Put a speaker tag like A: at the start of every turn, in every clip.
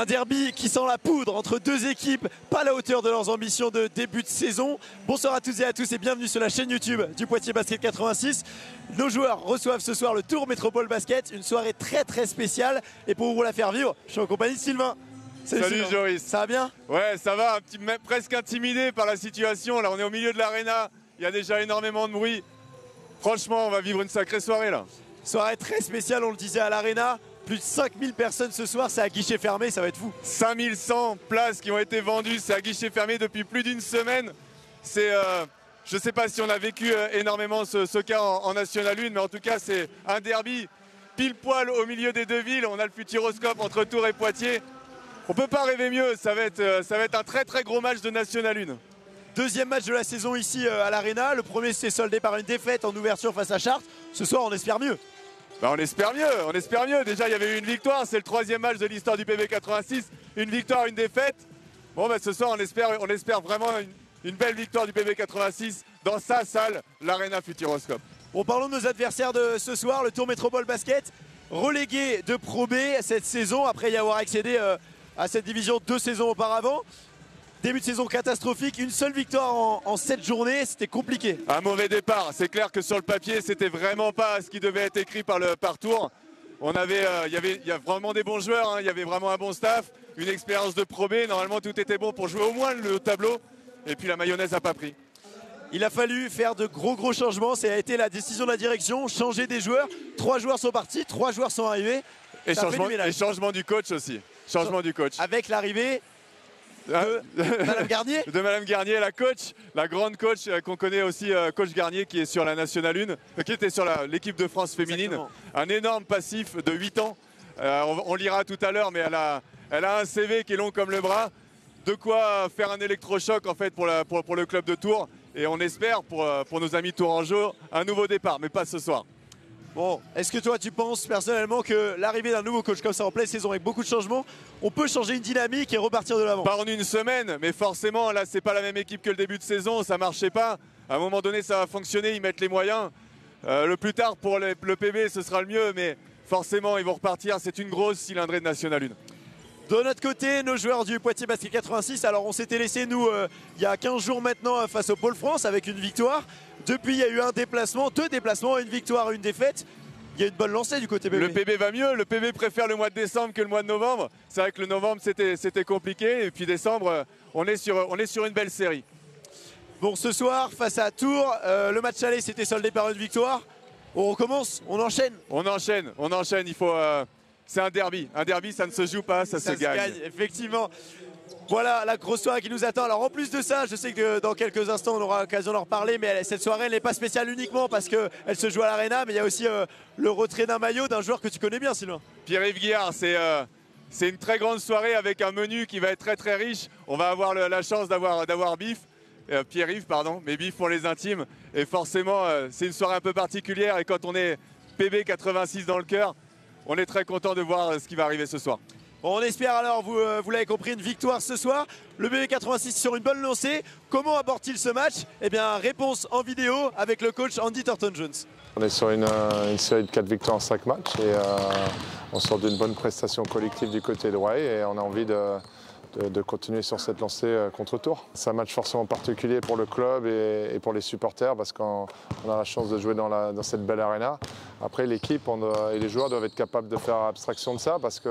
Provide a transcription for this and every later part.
A: Un derby qui sent la poudre entre deux équipes, pas à la hauteur de leurs ambitions de début de saison. Bonsoir à toutes et à tous et bienvenue sur la chaîne YouTube du Poitiers Basket 86. Nos joueurs reçoivent ce soir le Tour Métropole Basket, une soirée très très spéciale. Et pour vous la faire vivre, je suis en compagnie de Sylvain.
B: Salut, Joris.
A: Ça va bien?
B: Ouais, ça va, un petit, presque intimidé par la situation. Là, on est au milieu de l'aréna, il y a déjà énormément de bruit. Franchement, on va vivre une sacrée soirée là.
A: Soirée très spéciale, on le disait à l'aréna. Plus de 5000 personnes ce soir, c'est à guichet fermé, ça va être fou.
B: 5100 places qui ont été vendues, c'est à guichet fermé depuis plus d'une semaine. C'est, euh, je ne sais pas si on a vécu euh, énormément ce, cas en, National 1, mais en tout cas c'est un derby pile poil au milieu des deux villes. On a le futuroscope entre Tours et Poitiers. On peut pas rêver mieux, ça va être, euh, ça va être un très très gros match de National 1.
A: Deuxième match de la saison ici à l'Arena. Le premier s'est soldé par une défaite en ouverture face à Chartres. Ce soir, on espère mieux.
B: Bah, on espère mieux, on espère mieux. Déjà, il y avait eu une victoire, c'est le troisième match de l'histoire du PB 86. Une victoire, une défaite. Bon, bah, ce soir, on espère, vraiment une, belle victoire du PB 86 dans sa salle, l'Arena Futuroscope.
A: Bon, parlons de nos adversaires de ce soir, le Tour Métropole Basket, relégué de Pro B cette saison après y avoir accédé euh, à cette division deux saisons auparavant. Début de saison catastrophique, une seule victoire en, sept journées, c'était compliqué.
B: Un mauvais départ, c'est clair que sur le papier, c'était vraiment pas ce qui devait être écrit par le partour. On avait, euh, il y avait, y a vraiment des bons joueurs, hein. il y avait vraiment un bon staff, une expérience de probé. Normalement, tout était bon pour jouer au moins le tableau. Et puis la mayonnaise n'a pas pris.
A: Il a fallu faire de gros gros changements. Ça a été la décision de la direction, changer des joueurs. Trois joueurs sont partis, trois joueurs sont arrivés.
B: Et, changement, et changement, du coach aussi. Changement du coach.
A: Avec l'arrivée de Madame Garnier
B: De Madame Garnier, la coach, la grande coach euh, qu'on connaît aussi, euh, coach Garnier, qui est sur la Nationale 1, euh, qui était sur l'équipe de France féminine. Un énorme passif de 8 ans. on, lira tout à l'heure, mais elle a, elle a un CV qui est long comme le bras. De quoi faire un électrochoc en fait pour, pour, le club de Tours. Et on espère pour, pour nos amis tourangeaux un nouveau départ, mais pas ce soir.
A: Bon, est-ce que toi tu penses personnellement que l'arrivée d'un nouveau coach comme ça en pleine saison avec beaucoup de changements, on peut changer une dynamique et repartir de l'avant?
B: Pas en une semaine, mais forcément là c'est pas la même équipe que le début de saison, ça marchait pas. À un moment donné ça va fonctionner, ils mettent les moyens. Euh, le plus tard pour le, PB ce sera le mieux, mais forcément ils vont repartir, c'est une grosse cylindrée de National 1.
A: De notre côté, nos joueurs du Poitiers Basket 86, alors on s'était laissé nous euh, il y a 15 jours maintenant euh, face au Pôle France avec une victoire. Depuis, il y a eu un déplacement, deux déplacements, une victoire, une défaite. Il y a une bonne lancée du côté PB.
B: Le PB va mieux. Le PB préfère le mois de décembre que le mois de novembre. C'est vrai que le novembre, c'était compliqué. Et puis décembre, on est sur, on est sur une belle série.
A: Bon, ce soir, face à Tours, euh, le match aller s'était soldé par une victoire. On recommence, on enchaîne.
B: On enchaîne, on enchaîne. Il faut. Euh, c'est un derby. Un derby, ça ne se joue pas, ça, se, gagne.
A: Effectivement. Voilà la grosse soirée qui nous attend. Alors en plus de ça, je sais que dans quelques instants on aura l'occasion d'en reparler, mais cette soirée n'est pas spéciale uniquement parce qu'elle se joue à l'Arena, mais il y a aussi euh, le retrait d'un maillot d'un joueur que tu connais bien Sylvain.
B: Pierre-Yves Guillard, euh, c'est une très grande soirée avec un menu qui va être très très riche. On va avoir la chance d'avoir Bif, euh, Pierre-Yves pardon, mais Bif pour les intimes. Et forcément c'est une soirée un peu particulière et quand on est PB 86 dans le cœur, on est très content de voir ce qui va arriver ce soir
A: on espère alors, vous, euh, vous l'avez compris, une victoire ce soir. Le BB86 sur une bonne lancée. Comment aborde-t-il ce match? Eh bien, réponse en vidéo avec le coach Andy Thornton-Jones.
C: On est sur une, euh, série de 4 victoires en 5 matchs et euh, on sort d'une bonne prestation collective du côté Ray et on a envie de, de, continuer sur cette lancée euh, contre tour. C'est un match forcément particulier pour le club et, pour les supporters parce qu'on a la chance de jouer dans, cette belle arena. Après, l'équipe et les joueurs doivent être capables de faire abstraction de ça parce qu'il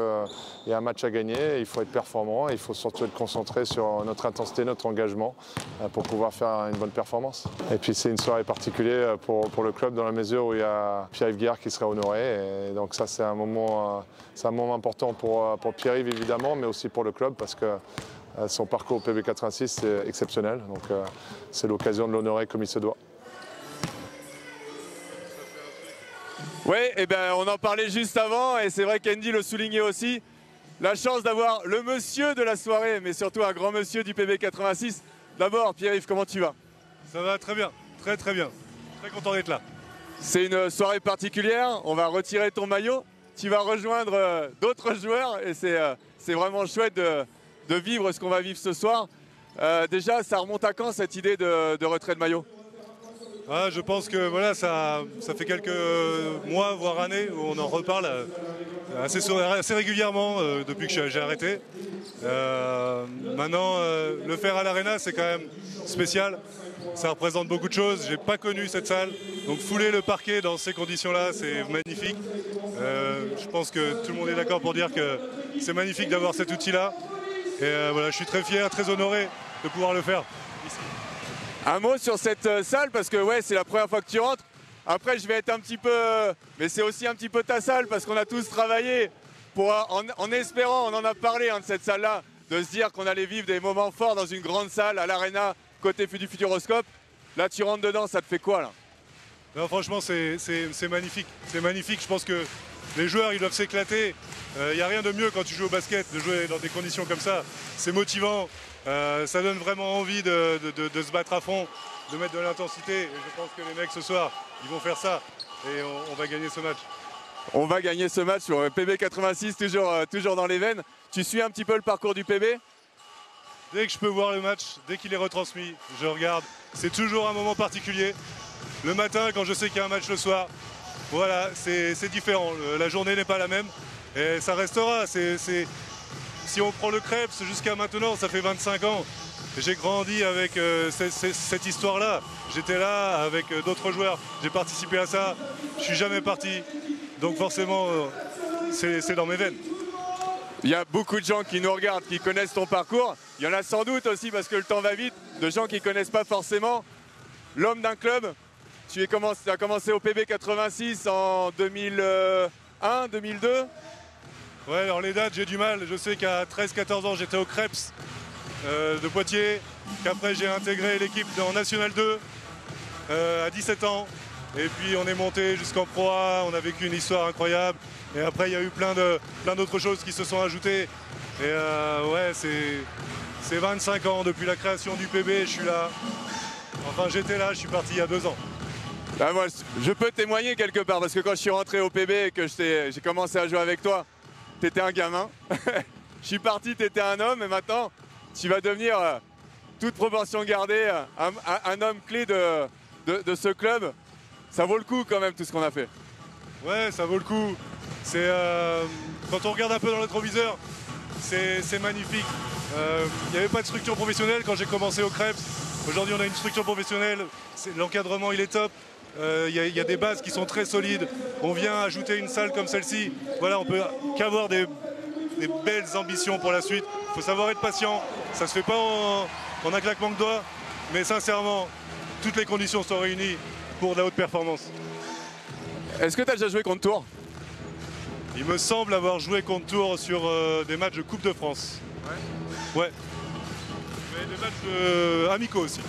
C: y a un match à gagner, il faut être performant, il faut surtout être concentré sur notre intensité, notre engagement euh, pour pouvoir faire une bonne performance. Et puis c'est une soirée particulière pour, le club dans la mesure où il y a Pierre-Yves Guerre qui serait honoré. Donc ça c'est un moment, euh, un moment important pour, pour Pierre-Yves évidemment, mais aussi pour le club parce que euh, son parcours au PB86 c'est exceptionnel. Donc euh, c'est l'occasion de l'honorer comme il se doit.
B: Oui, et eh ben, on en parlait juste avant et c'est vrai qu'Andy le soulignait aussi. La chance d'avoir le monsieur de la soirée, mais surtout un grand monsieur du PB86. D'abord, Pierre-Yves, comment tu vas?
D: Ça va très bien, très très bien. Très content d'être là.
B: C'est une soirée particulière, on va retirer ton maillot, tu vas rejoindre euh, d'autres joueurs et c'est vraiment chouette de, de vivre ce qu'on va vivre ce soir. Euh, déjà, ça remonte à quand cette idée de, retrait de maillot?
D: Ah, Je pense que voilà, ça, fait quelques mois, voire années, où on en reparle. assez, assez régulièrement euh, depuis que j'ai arrêté. Euh, maintenant, euh, le faire à l'Arena, c'est quand même spécial. Ça représente beaucoup de choses. J'ai pas connu cette salle. Donc fouler le parquet dans ces conditions-là, c'est magnifique. je pense que tout le monde est d'accord pour dire que c'est magnifique d'avoir cet outil-là. Et voilà, je suis très fier, très honoré de pouvoir le faire.
B: Un mot sur cette salle, parce que ouais, c'est la première fois que tu rentres. Après, je vais être un petit peu. Mais c'est aussi un petit peu ta salle parce qu'on a tous travaillé pour, en, espérant, on en a parlé hein, de cette salle-là, de se dire qu'on allait vivre des moments forts dans une grande salle à l'Arena côté du Futuroscope. Là, tu rentres dedans, ça te fait quoi là?
D: Non, Franchement, c'est magnifique. C'est magnifique. Je pense que les joueurs, ils doivent s'éclater. Il euh, n'y a rien de mieux quand tu joues au basket, de jouer dans des conditions comme ça. C'est motivant. Euh, ça donne vraiment envie de, se battre à fond, de mettre de l'intensité. Et je pense que les mecs ce soir, ils vont faire ça et on, va gagner ce match.
B: On va gagner ce match sur PB 86, toujours, euh, toujours dans les veines. Tu suis un petit peu le parcours du PB
D: Dès que je peux voir le match, dès qu'il est retransmis, je regarde. C'est toujours un moment particulier. Le matin, quand je sais qu'il y a un match le soir, voilà, c'est différent. La journée n'est pas la même et ça restera. si on prend le Krebs jusqu'à maintenant, ça fait 25 ans. J'ai grandi avec euh, cette histoire-là. J'étais là avec euh, d'autres joueurs. J'ai participé à ça. Je suis jamais parti. Donc forcément, euh, c'est dans mes veines.
B: Il y a beaucoup de gens qui nous regardent, qui connaissent ton parcours. Il y en a sans doute aussi, parce que le temps va vite, de gens qui ne connaissent pas forcément l'homme d'un club. Tu, as commencé au PB 86 en 2001, 2002
D: Ouais, alors les dates, j'ai du mal. Je sais qu'à 13-14 ans, j'étais au Krebs euh, de Poitiers, qu'après j'ai intégré l'équipe en National 2 euh, à 17 ans. Et puis on est monté jusqu'en Pro A, on a vécu une histoire incroyable. Et après il y a eu plein d'autres plein choses qui se sont ajoutées. Et euh, ouais, c'est 25 ans depuis la création du PB, je suis là. Enfin j'étais là, je suis parti il y a deux ans.
B: Bah, moi, je peux témoigner quelque part parce que quand je suis rentré au PB et que j'ai commencé à jouer avec toi, tu étais un gamin. je suis parti, tu étais un homme et maintenant tu vas devenir, euh, toute proportion gardée, euh, un, homme clé de, de, ce club. Ça vaut le coup quand même tout ce qu'on a fait.
D: Ouais, ça vaut le coup. Euh, quand on regarde un peu dans le rétroviseur, c'est magnifique. Il n'y avait pas de structure professionnelle quand j'ai commencé au Krebs. Aujourd'hui, on a une structure professionnelle. L'encadrement, il est top. Il y, y, a des bases qui sont très solides. On vient ajouter une salle comme celle-ci. Voilà, on peut qu'avoir des, des belles ambitions pour la suite. Il faut savoir être patient. Ça se fait pas en, un claquement de doigts. Mais sincèrement, toutes les conditions sont réunies pour de la haute performance.
B: Est-ce que tu as déjà joué contre Tours?
D: Il me semble avoir joué contre Tours sur euh, des matchs de Coupe de France. Ouais. Ouais. Mais des matchs amicaux aussi.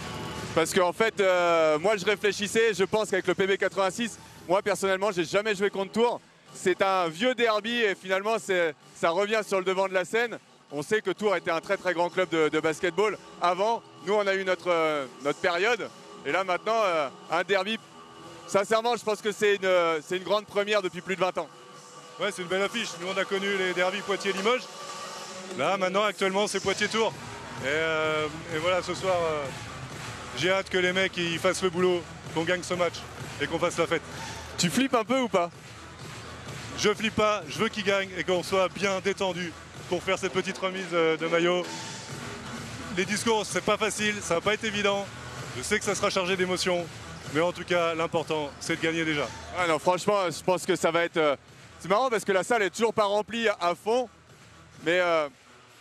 B: Parce qu'en fait, euh, moi je réfléchissais, je pense qu'avec le PB86, moi personnellement, j'ai jamais joué contre Tours. C'est un vieux derby et finalement ça revient sur le devant de la scène. On sait que Tours était un très très grand club de, basketball avant. Nous on a eu notre, euh, notre période et là maintenant euh, un derby. Sincèrement je pense que c'est une, une grande première depuis plus de 20 ans.
D: Ouais c'est une belle affiche. Nous on a connu les derbys Poitiers-Limoges. Là maintenant actuellement c'est Poitiers-Tours. Et, voilà ce soir j'ai hâte que les mecs ils fassent le boulot, qu'on gagne ce match et qu'on fasse la fête.
B: Tu flippes un peu ou pas?
D: Je flippe pas, je veux qu'il gagne et qu'on soit bien détendu pour faire cette petite remise euh, de maillot. Les discours, c'est pas facile, ça va pas être évident. Je sais que ça sera chargé d'émotions, mais en tout cas, l'important, c'est de gagner déjà.
B: Ah non, franchement, je pense que ça va être. Euh, c'est marrant parce que la salle est toujours pas remplie à fond, mais euh,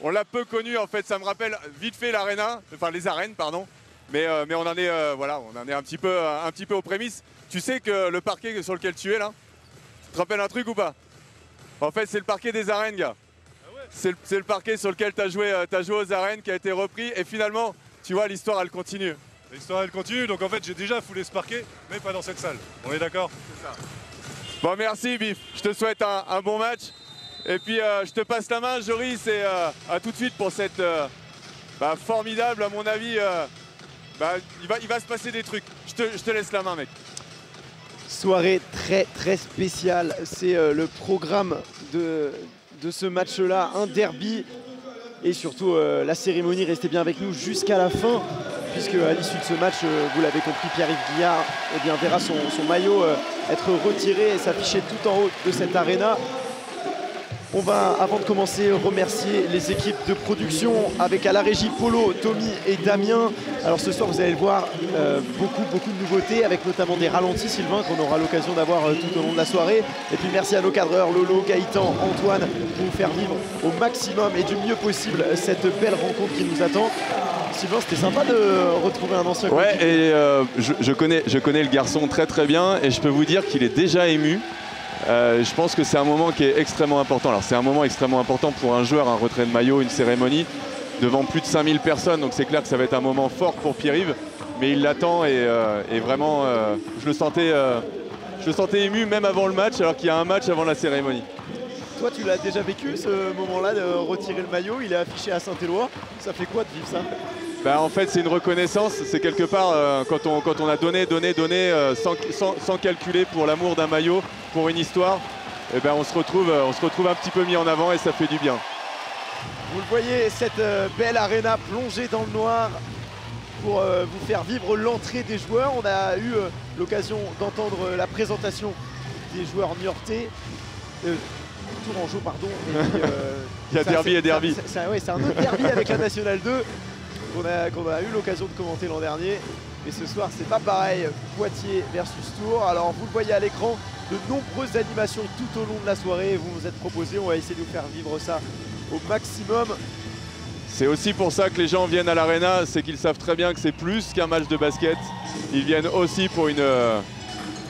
B: on l'a peu connu en fait. Ça me rappelle vite fait l'arena, enfin les arènes, pardon. Mais, mais on en est, voilà, on en est un petit peu, un petit peu aux prémices. Tu sais que le parquet sur lequel tu es là, tu te rappelles un truc ou pas? En fait, c'est le parquet des arènes, gars. Ah c'est le, parquet sur lequel tu as, joué, euh, as joué aux arènes qui a été repris. Et finalement, tu vois, l'histoire, elle continue.
D: L'histoire, elle continue. Donc en fait, j'ai déjà foulé ce parquet, mais pas dans cette salle. On est d'accord?
B: C'est ça. Bon, merci, Bif. Je te souhaite un, bon match. Et puis, euh, je te passe la main, Joris, et euh, à tout de suite pour cette bah, formidable, à mon avis. Bah, il, va, il va se passer des trucs. je te laisse la main, mec.
A: Soirée très très spéciale. C'est euh, le programme de, de ce match-là, un derby. Et surtout, euh, la cérémonie, restez bien avec nous jusqu'à la fin. Puisque à l'issue de ce match, euh, vous l'avez compris, Pierre-Yves Guillard eh bien, verra son, maillot être retiré et s'afficher tout en haut de cette arena. On va, avant de commencer, remercier les équipes de production avec à la régie Polo, Tommy et Damien. Alors ce soir, vous allez le voir, euh, beaucoup, beaucoup de nouveautés, avec notamment des ralentis, Sylvain, qu'on aura l'occasion d'avoir euh, tout au long de la soirée. Et puis merci à nos cadreurs, Lolo, Gaëtan, Antoine, pour vous faire vivre au maximum et du mieux possible cette belle rencontre qui nous attend. Sylvain, c'était sympa de retrouver un ancien
B: Ouais, et euh, je, je connais, je connais le garçon très très bien, et je peux vous dire qu'il est déjà ému. Euh, je pense que c'est un moment qui est extrêmement important. Alors c'est un moment extrêmement important pour un joueur, un retrait de maillot, une cérémonie devant plus de 5000 personnes. Donc c'est clair que ça va être un moment fort pour Pierre-Yves. Mais il l'attend et, euh, vraiment, euh, je, le sentais, je le sentais ému même avant le match, alors qu'il y a un match avant la cérémonie.
A: Toi, tu l'as déjà vécu ce moment-là de retirer le maillot? Il est affiché à Saint-Éloi. Ça fait quoi de vivre ça?
B: Bah, en fait, c'est une reconnaissance. C'est quelque part euh, quand, on, quand on a donné, donné, donné euh, sans, sans- sans calculer pour l'amour d'un maillot, pour une histoire, et ben, on, se retrouve, euh, on se retrouve un petit peu mis en avant et ça fait du bien.
A: Vous le voyez, cette belle arena plongée dans le noir pour vous faire vivre l'entrée des joueurs. On a eu l'occasion d'entendre la présentation des joueurs niortais. Euh, Tourangeau, pardon. Et puis, euh,
B: Il y a
A: ça,
B: derby et derby.
A: ça, C'est ouais, c'est un autre derby avec la Nationale 2 qu'on a, eu l'occasion de commenter l'an dernier. Mais ce soir, c'est pas pareil. Poitiers versus Tours. Alors, vous le voyez à l'écran, de nombreuses animations tout au long de la soirée. Vous vous êtes proposé, on va essayer de vous faire vivre ça au maximum.
B: C'est aussi pour ça que les gens viennent à l'arena, c'est qu'ils savent très bien que c'est plus qu'un match de basket. Ils viennent aussi pour, une, euh,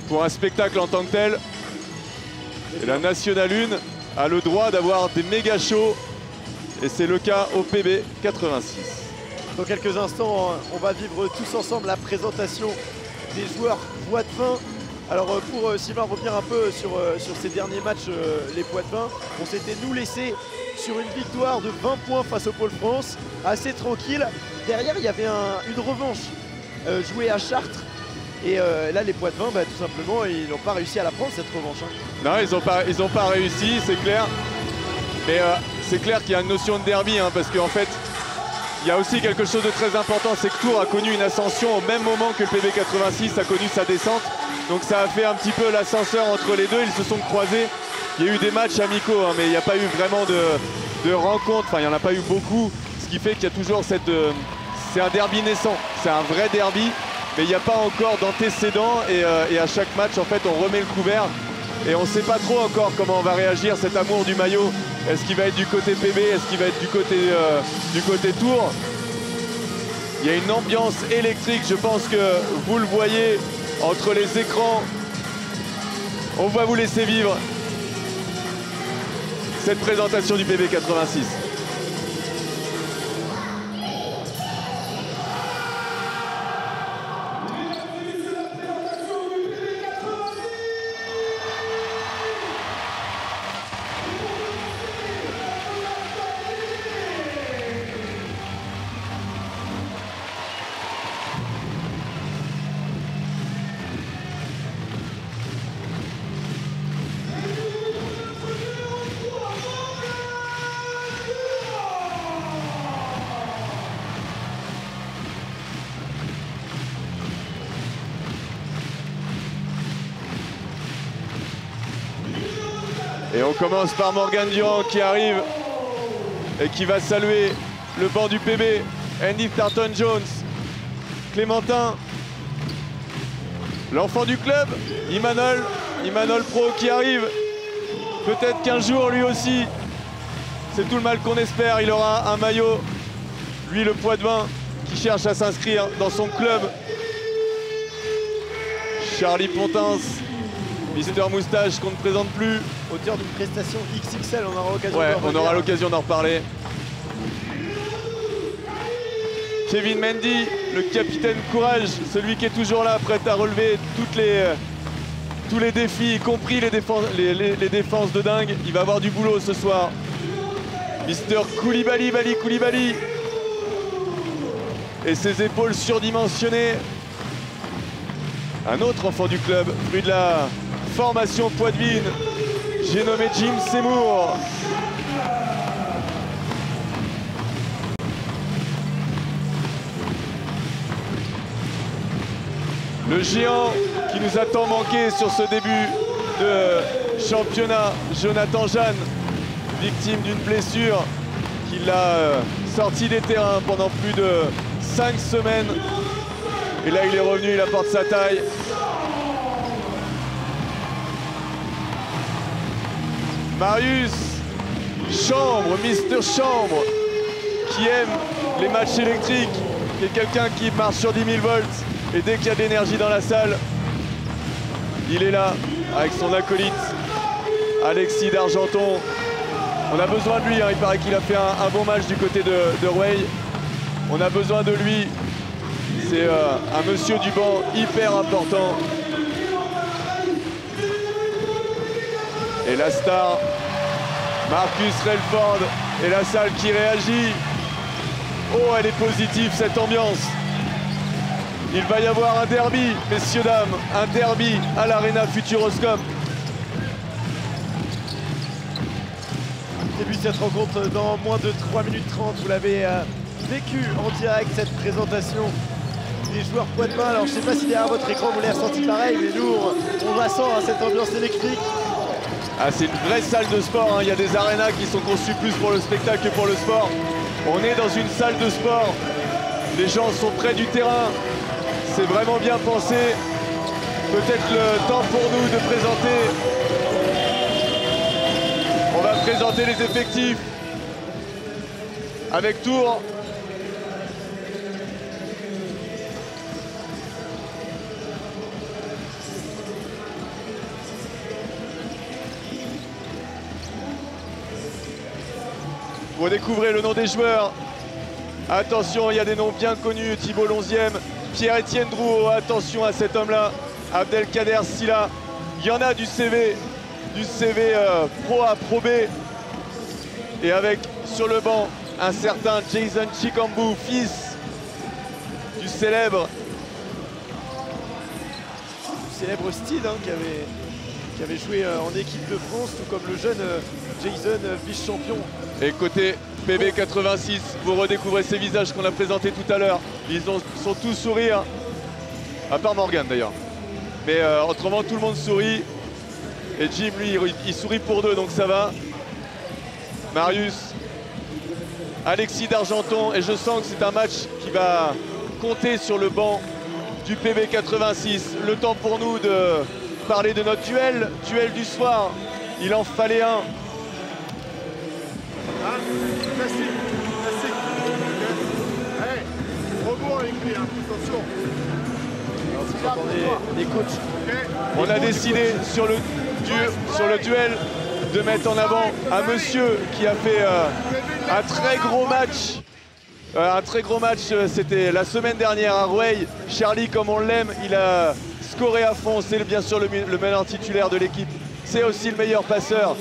B: pour un spectacle en tant que tel. Et la Nationale 1 a le droit d'avoir des méga shows. Et c'est le cas au PB 86.
A: Dans quelques instants, on va vivre tous ensemble la présentation des joueurs fin. Alors euh, pour euh, Sylvain revenir un peu sur, euh, sur ces derniers matchs, les poids de fin, on s'était nous laissé sur une victoire de 20 points face au Pôle France, assez tranquille. Derrière, il y avait un- une revanche jouée à Chartres. Et là, les fin, bah, tout simplement, ils n'ont pas réussi à la prendre cette revanche. hein.
B: Non, ils n'ont pas, ils pas réussi, c'est clair. Mais c'est clair qu'il y a une notion de derby, hein, parce qu'en fait, il y a aussi quelque chose de très important, c'est que Tours a connu une ascension au même moment que le PB86 a connu sa descente. Donc ça a fait un petit peu l'ascenseur entre les deux, ils se sont croisés. Il y a eu des matchs amicaux, hein, mais il n'y a pas eu vraiment de, rencontres, enfin il n'y en a pas eu beaucoup, ce qui fait qu'il y a toujours cette... euh, c'est un derby naissant, c'est un vrai derby, mais il n'y a pas encore d'antécédent. Et, euh, et à chaque match en fait on remet le couvert et on ne sait pas trop encore comment on va réagir cet amour du maillot. Est-ce qu'il va être du côté PB Est-ce qu'il va être du côté, euh, du côté Tour Il y a une ambiance électrique, je pense que vous le voyez entre les écrans. On va vous laisser vivre cette présentation du PB 86. Commence par Morgan Durand qui arrive et qui va saluer le banc du PB. Andy Tarton Jones, Clémentin, l'enfant du club, Imanol, Imanol Pro qui arrive. Peut-être qu'un jour lui aussi, c'est tout le mal qu'on espère, il aura un maillot. Lui le poids de vin qui cherche à s'inscrire dans son club. Charlie Pontins, Mister Moustache qu'on ne présente plus.
A: Auteur d'une prestation XXL, on aura l'occasion
B: Ouais, on aura l'occasion d'en reparler. Kevin Mendy, le capitaine courage, celui qui est toujours là, prêt à relever toutes les, euh, tous les défis, y compris les, défenses, les, les- les défenses de dingue. Il va avoir du boulot ce soir. Mister Koulibaly, Bali Koulibaly. Et ses épaules surdimensionnées. Un autre enfant du club, fruit de la formation Poitvine. J'ai nommé Jim Seymour. Le géant qui nous a tant manqué sur ce début de championnat, Jonathan Jeanne. victime d'une blessure qui l'a euh, sorti des terrains pendant plus de 5 semaines. Et là, il est revenu, il apporte sa taille. Marius Chambre, Mister Chambre, qui aime les matchs électriques, qui est quelqu'un qui marche sur 10 000 volts. Et dès qu'il y a de l'énergie dans la salle, il est là avec son acolyte Alexis d'Argenton. On a besoin de lui, hein. il paraît qu'il a fait un, bon match du côté de, de On a besoin de lui. C'est euh, un monsieur du banc hyper important. Et la star, Marcus Relford et la salle qui réagit. Oh, elle est positive cette ambiance. Il va y avoir un derby, messieurs, dames, un derby à l'Arena Futuroscope.
A: Début de cette rencontre dans moins de 3 minutes 30. Vous l'avez euh, vécu en direct, cette présentation des joueurs poids de main. Alors, je ne sais pas si derrière votre écran, vous l'avez ressenti pareil, mais nous, on va sentir cette ambiance électrique.
B: Ah, c'est une vraie salle de sport. Hein. Il y a des arénas qui sont conçues plus pour le spectacle que pour le sport. On est dans une salle de sport. Les gens sont près du terrain. C'est vraiment bien pensé. Peut-être le temps pour nous de présenter. On va présenter les effectifs avec Tours. Vous découvrez le nom des joueurs. Attention, il y a des noms bien connus. Thibault 11e, Pierre-Étienne Drouot, attention à cet homme-là. Abdelkader Silla. Il y en a du CV, du CV euh, pro à pro B. Et avec sur le banc un certain Jason Chikambu, fils du célèbre.
A: célèbre Steed hein, qui, avait, joué euh, en équipe de France, tout comme le jeune euh, Jason, vice-champion.
B: Et côté PB86, vous redécouvrez ces visages qu'on a présentés tout à l'heure. Ils sont tous sourires, à part Morgan d'ailleurs. Mais euh, autrement, tout le monde sourit. Et Jim, lui, il sourit pour deux, donc ça va. Marius, Alexis d'Argenton, et je sens que c'est un match qui va compter sur le banc du PB86. Le temps pour nous de parler de notre duel, duel du soir. Il en fallait un.
A: Coachs.
B: On a décidé sur le, duel de mettre en avant un monsieur qui a fait euh, un très gros match. Euh, un très gros match, euh, c'était la semaine dernière à Roueil. Charlie, comme on l'aime, il a scoré à fond. C'est bien sûr le, le meneur titulaire de l'équipe. C'est aussi le meilleur passeur.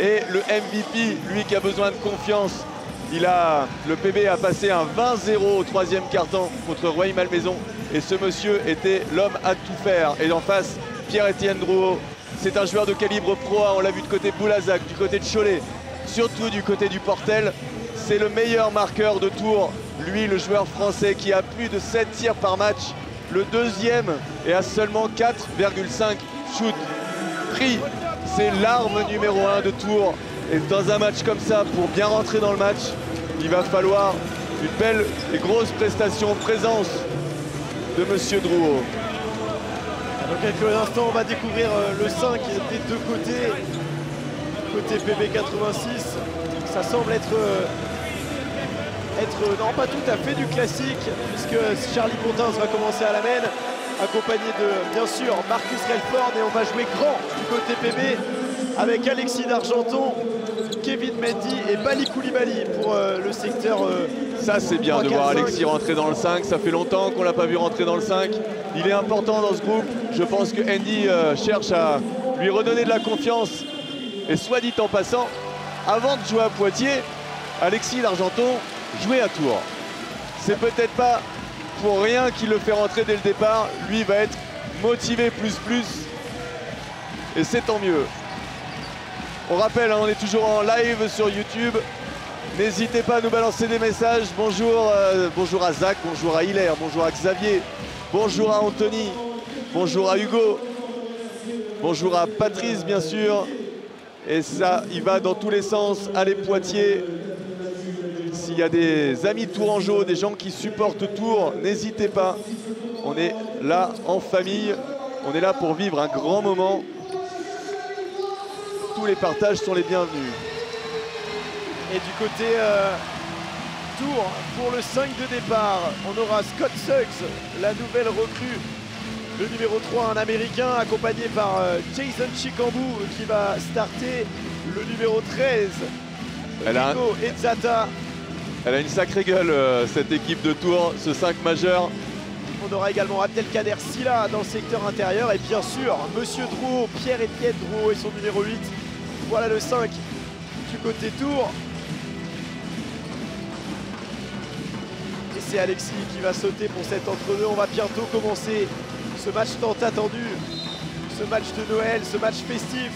B: Et le MVP, lui qui a besoin de confiance, il a, le PB a passé un 20-0 au troisième carton contre Roy Malmaison. Et ce monsieur était l'homme à tout faire. Et en face, Pierre-Étienne Drouot. C'est un joueur de calibre pro. On l'a vu de côté Boulazac, du côté de Cholet, surtout du côté du Portel. C'est le meilleur marqueur de tour. Lui, le joueur français qui a plus de 7 tirs par match. Le deuxième et a seulement 4,5 shoots pris. C'est l'arme numéro 1 de tour. Et dans un match comme ça, pour bien rentrer dans le match, il va falloir une belle et grosse prestation, présence de Monsieur Drouot.
A: Dans quelques instants, on va découvrir euh, le 5 des deux côtés. Côté PB86, ça semble être, euh, être, non pas tout à fait du classique, puisque Charlie Contins va commencer à la main, accompagné de, bien sûr, Marcus Relford, et on va jouer grand du côté PB avec Alexis d'Argenton, Kevin Mendy et Bali Koulibaly pour euh, le secteur. Euh,
B: ça, c'est bien de voir Alexis rentrer dans le 5. Ça fait longtemps qu'on l'a pas vu rentrer dans le 5. Il est important dans ce groupe. Je pense que Andy euh, cherche à lui redonner de la confiance. Et soit dit en passant, avant de jouer à Poitiers, Alexis d'Argenton jouait à Tours. C'est peut-être pas pour rien qu'il le fait rentrer dès le départ. Lui va être motivé plus plus. Et c'est tant mieux. On rappelle, hein, on est toujours en live sur YouTube. N'hésitez pas à nous balancer des messages. Bonjour, euh, bonjour à Zach, bonjour à Hilaire, bonjour à Xavier, bonjour à Anthony, bonjour à Hugo, bonjour à Patrice bien sûr. Et ça, il va dans tous les sens. Allez, Poitiers. S'il y a des amis Tourangeau, des gens qui supportent Tours, n'hésitez pas. On est là en famille. On est là pour vivre un grand moment. Tous les partages sont les bienvenus.
A: Et du côté euh, Tours, pour le 5 de départ, on aura Scott Suggs, la nouvelle recrue. Le numéro 3, un américain, accompagné par euh, Jason Chikambu qui va starter. Le numéro 13,
B: Elle a un-
A: Rico.
B: Elle a une sacrée gueule, euh, cette équipe de Tours, ce 5 majeur.
A: On aura également Abdelkader Silla dans le secteur intérieur. Et bien sûr, Monsieur Drouot, Pierre-Étienne Drouot et son numéro 8. Voilà le 5 du côté Tours. Et c'est Alexis qui va sauter pour cet entre-deux. On va bientôt commencer ce match tant attendu. Ce match de Noël, ce match festif.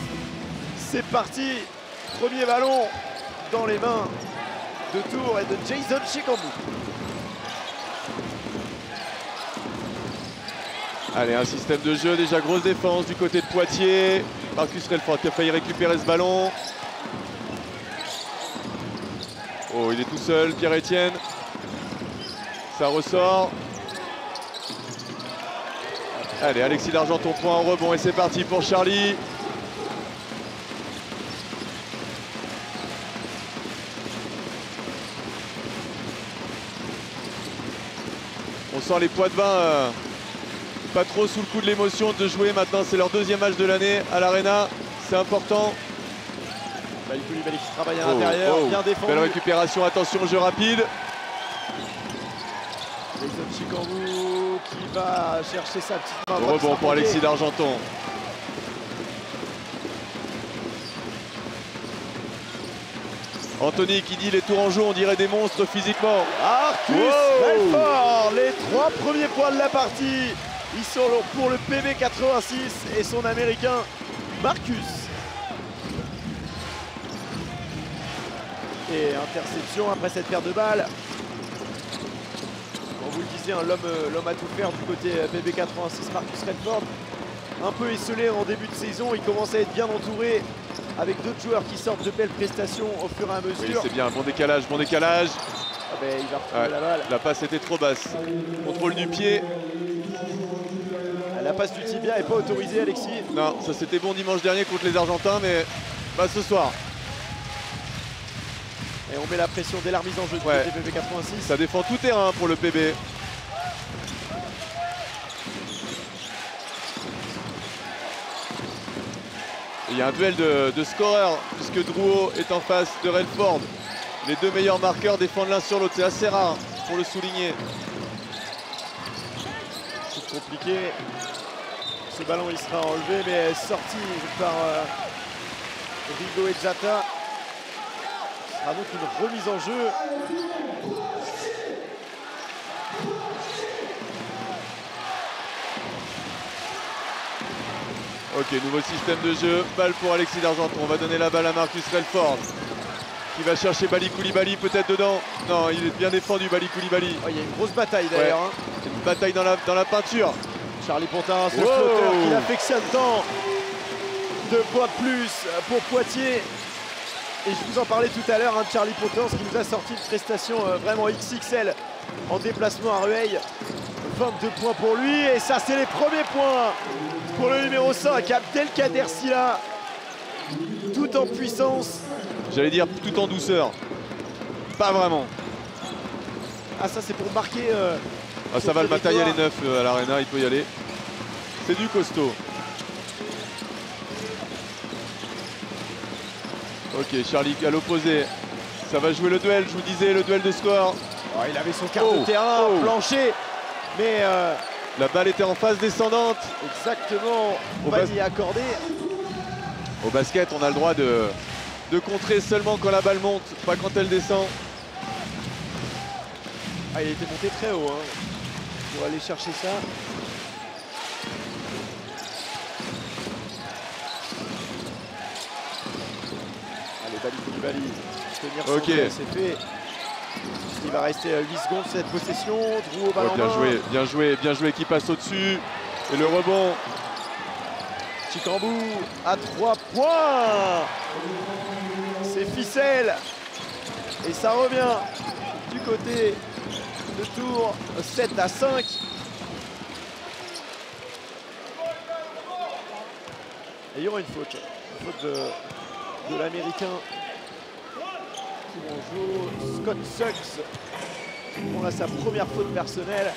A: C'est parti. Premier ballon dans les mains de Tours et de Jason Chikambu.
B: Allez, un système de jeu, déjà grosse défense du côté de Poitiers. Marcus Relfort qui a failli récupérer ce ballon. Oh, il est tout seul, Pierre-Etienne. Ça ressort. Allez, Alexis d'Argenton point en rebond et c'est parti pour Charlie. Sent les poids de vin euh, pas trop sous le coup de l'émotion de jouer maintenant. C'est leur deuxième match de l'année à l'Arena. C'est important.
A: Koulibaly qui travaille à
B: Oh,
A: l'intérieur,
B: oh.
A: bien défendu.
B: Belle récupération, attention, jeu rapide.
A: Jason Chikambu qui va chercher sa petite main.
B: Rebond pour. Alexis d'Argenton. Anthony qui dit les Tourangeaux, on dirait des monstres physiquement.
A: Arcus
B: Wow.
A: Belfort, les trois premiers points de la partie. Ils sont pour le PB86 et son américain Marcus. Et interception après cette paire de balles. Comme vous le disiez, hein, l'homme euh, l'homme à tout faire du côté euh, PB86, Marcus Redford. Un peu esselé en début de saison, il commence à être bien entouré avec d'autres joueurs qui sortent de belles prestations au fur et à
B: Oui,
A: mesure.
B: c'est bien, bon décalage, bon décalage.
A: Ah ben, il va retrouver
B: Ouais,
A: la balle.
B: La passe était trop basse. Contrôle du pied.
A: La passe du tibia n'est pas autorisée, Alexis.
B: Non, ça c'était bon dimanche dernier contre les Argentins, mais pas ce soir.
A: Et on met la pression dès la remise en jeu du
B: Ouais.
A: côté PB86.
B: Ça défend tout terrain pour le PB. Il y a un duel de, de scoreurs puisque Drouot est en face de Redford. Les deux meilleurs marqueurs défendent l'un sur l'autre. C'est assez rare pour le souligner.
A: C'est compliqué. Ce ballon il sera enlevé mais sorti par euh, Rigo Ezzata. Ce sera donc une remise en jeu.
B: Ok, nouveau système de jeu. Balle pour Alexis d'Argenton. On va donner la balle à Marcus Redford. Qui va chercher Bali Koulibaly peut-être dedans. Non, il est bien défendu Bali Koulibaly.
A: Oh, il y a une grosse bataille d'ailleurs. hein.
B: Une bataille dans la, dans la peinture.
A: Charlie Pontin, ce
B: Wow.
A: flotteur qui affectionne tant. Deux points de plus pour Poitiers. Et je vous en parlais tout à l'heure, hein, Charlie Pontin, ce qui nous a sorti une prestation euh, vraiment XXL en déplacement à Rueil. 22 points pour lui. Et ça, c'est les premiers points pour le numéro 5, Abdelkader Silla. Tout en puissance.
B: J'allais dire tout en douceur. Pas vraiment.
A: Ah, ça, c'est pour marquer. euh,
B: Ah, ça va, le
A: Sur
B: matériel est
A: territoire.
B: neuf euh, à l'Arena, il peut y aller. C'est du costaud. Ok, Charlie à l'opposé. Ça va jouer le duel, je vous disais, le duel de score.
A: oh, il avait son quart
B: Oh,
A: de terrain,
B: oh.
A: plancher. Mais euh,
B: La balle était en phase descendante.
A: exactement, pas
B: bas-
A: y accorder.
B: Au basket, on a le droit de, de contrer seulement quand la balle monte, pas quand elle descend.
A: Ah, il était monté très haut hein, pour aller chercher ça. Allez, Bali Koulibaly, tenir son
B: Ok.
A: c'est fait. Il va rester euh, 8 secondes cette possession. Drew au ballon en
B: bien
A: main.
B: joué, bien joué, bien joué qui passe au-dessus. Et le rebond.
A: Chicambou à 3 points. C'est ficelle. Et ça revient du côté de Tours 7 à 5. Et il y aura une faute. Une faute de, de l'américain. Scott Sucks. On a sa première faute personnelle.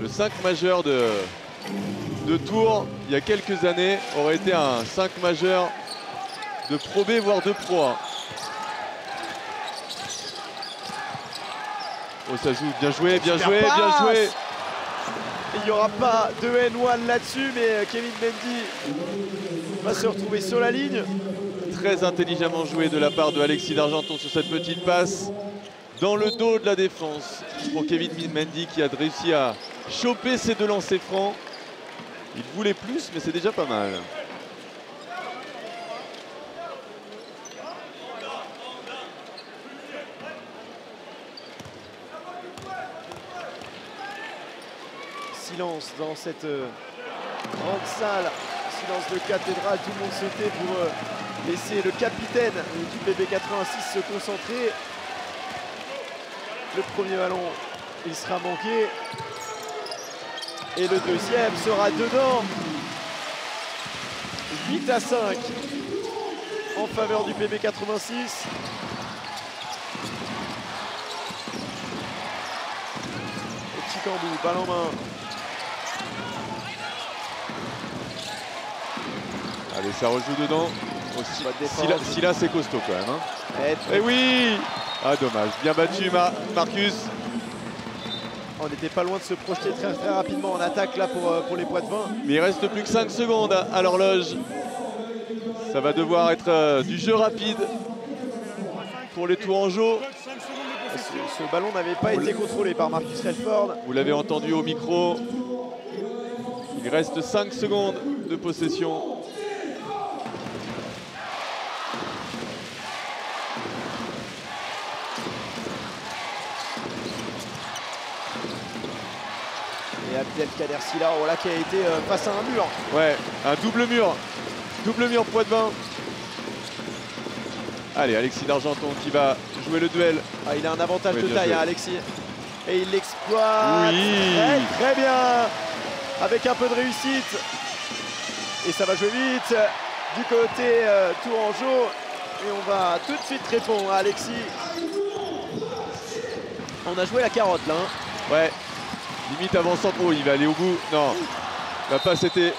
B: Le 5 majeur de, de Tours, il y a quelques années, aurait été un 5 majeur de Pro B, voire de Pro A. Oh, ça joue, bien joué, bien
A: Super
B: joué, bien joué.
A: Il n'y aura pas de N1 là-dessus, mais Kevin Mendy va se retrouver sur la ligne.
B: Très intelligemment joué de la part de Alexis d'Argenton sur cette petite passe dans le dos de la défense pour Kevin Mendy qui a réussi à choper ses deux lancers francs. Il voulait plus, mais c'est déjà pas mal.
A: Silence dans cette euh, grande salle. Silence de cathédrale. Tout le monde se tait pour euh, laisser le capitaine du BB86 se concentrer. Le premier ballon, il sera manqué. Et le deuxième sera dedans. 8 à 5 en faveur du PB86. Et Chicambou, balle en main.
B: Allez, ça rejoue dedans. Si-
A: de
B: Silla, c'est costaud quand même. hein.
A: Et
B: Eh oui Ah dommage, bien battu Mar- Marcus.
A: On n'était pas loin de se projeter très, très rapidement en attaque là pour, euh, pour les Poitevins.
B: Mais il reste plus que 5 secondes à- à l'horloge. Ça va devoir être euh, du jeu rapide pour les Tourangeaux.
A: Ce, ce ballon n'avait pas été contrôlé par Marcus Redford.
B: Vous l'avez entendu au micro. Il reste 5 secondes de possession.
A: Abdelkader Silla, oh là, qui a été euh, face à un mur.
B: Ouais, un double mur. Double mur Poitvin. Allez, Alexis d'Argenton qui va jouer le duel.
A: Ah, il a un avantage
B: Oui,
A: de taille, hein, Alexis. Et il l'exploite.
B: Oui.
A: Très, très bien. Avec un peu de réussite. Et ça va jouer vite du côté euh, Tourangeau. Et on va tout de suite répondre à Alexis. On a joué la carotte là. hein.
B: Ouais. Limite avant centre. Oh, il va aller au bout. Non. La passe était.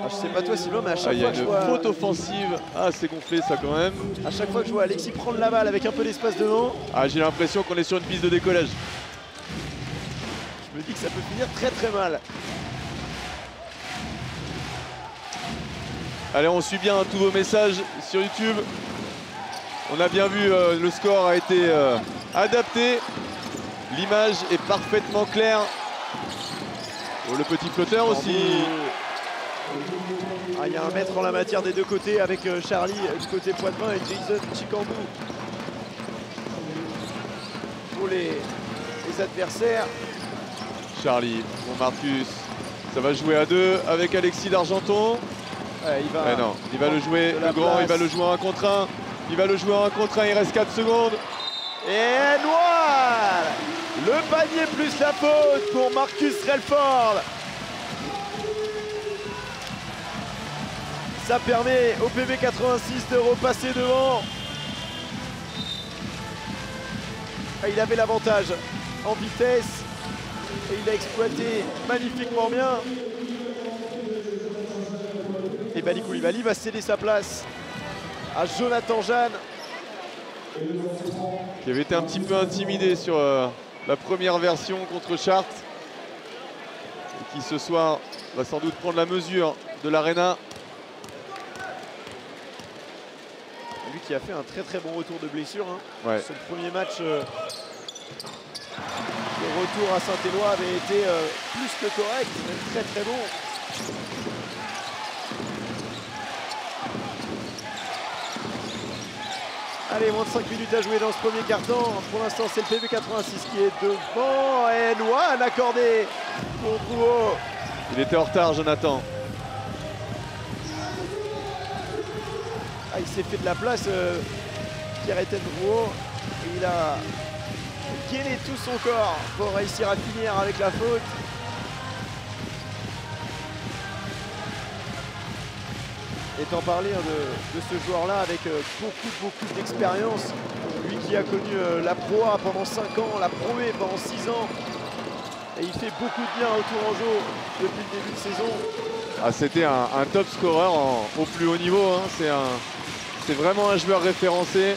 A: Ah, je sais pas toi Sylvain, mais à
B: Ah,
A: chaque
B: il y
A: fois
B: a une faute offensive. Ah, c'est gonflé ça quand même.
A: à chaque fois que je vois Alexis prendre la balle avec un peu d'espace devant,
B: Ah, j'ai l'impression qu'on est sur une piste de décollage.
A: je me dis que ça peut finir très très mal.
B: Allez, on suit bien tous vos messages sur YouTube. On a bien vu, euh, le score a été euh, adapté. L'image est parfaitement claire. Oh, le petit flotteur aussi.
A: Ah, Il y a un maître en la matière des deux côtés avec euh, Charlie du côté Poitvin et Jason Chicambou pour les, les adversaires.
B: Charlie, bon Marcus. Ça va jouer à deux avec Alexis d'Argenton.
A: Ouais, il va
B: non, il va le jouer,
A: de
B: le grand, il va le jouer en un contre un. Il va le jouer en contre un, il reste 4 secondes.
A: Et noir Le panier plus la faute pour Marcus Relford. Ça permet au PB86 de repasser devant. Ah, Il avait l'avantage en vitesse et il a exploité magnifiquement bien. Et Bali Koulibaly va céder sa place à Jonathan Jeanne.
B: qui avait été un petit peu intimidé sur euh, la première version contre Chartres. Et qui ce soir va sans doute prendre la mesure de l'Arena.
A: Lui qui a fait un très très bon retour de blessure. hein.
B: Ouais.
A: Son premier match euh, de retour à Saint-Éloi avait été euh, plus que correct, même très très bon. Allez, moins de 5 minutes à jouer dans ce premier carton. Pour l'instant, c'est le PB86 qui est devant. Et Noan accordé pour Drouot.
B: Il était en retard, Jonathan.
A: Ah, il s'est fait de la place, euh, Pierre-Étienne Drouot. Et il a gainé tout son corps pour réussir à finir avec la faute. Et parler hein, de, de ce joueur-là avec euh, beaucoup, beaucoup d'expérience. Lui qui a connu euh, la Pro A pendant 5 ans, la Pro pendant 6 ans. Et il fait beaucoup de bien au Tourangeau depuis le début de saison.
B: Ah, C'était un, top scorer en- au plus haut niveau. hein. C'est vraiment un joueur référencé.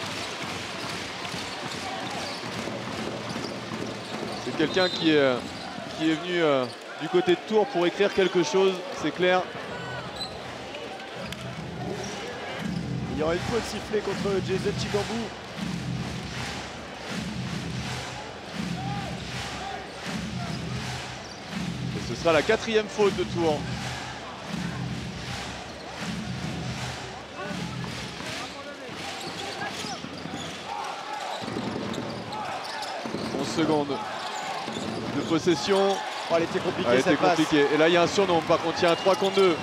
B: C'est quelqu'un qui qui est venu euh, du côté de Tours pour écrire quelque chose, c'est clair.
A: Y aura une faute sifflée contre Jason Chigambou.
B: Et ce sera la quatrième faute de. Onze secondes de possession.
A: Oh, elle était compliquée
B: Elle
A: cette
B: était
A: passe.
B: compliquée. Et là, il y a un surnom. Par contre, il y a un 3 contre 2.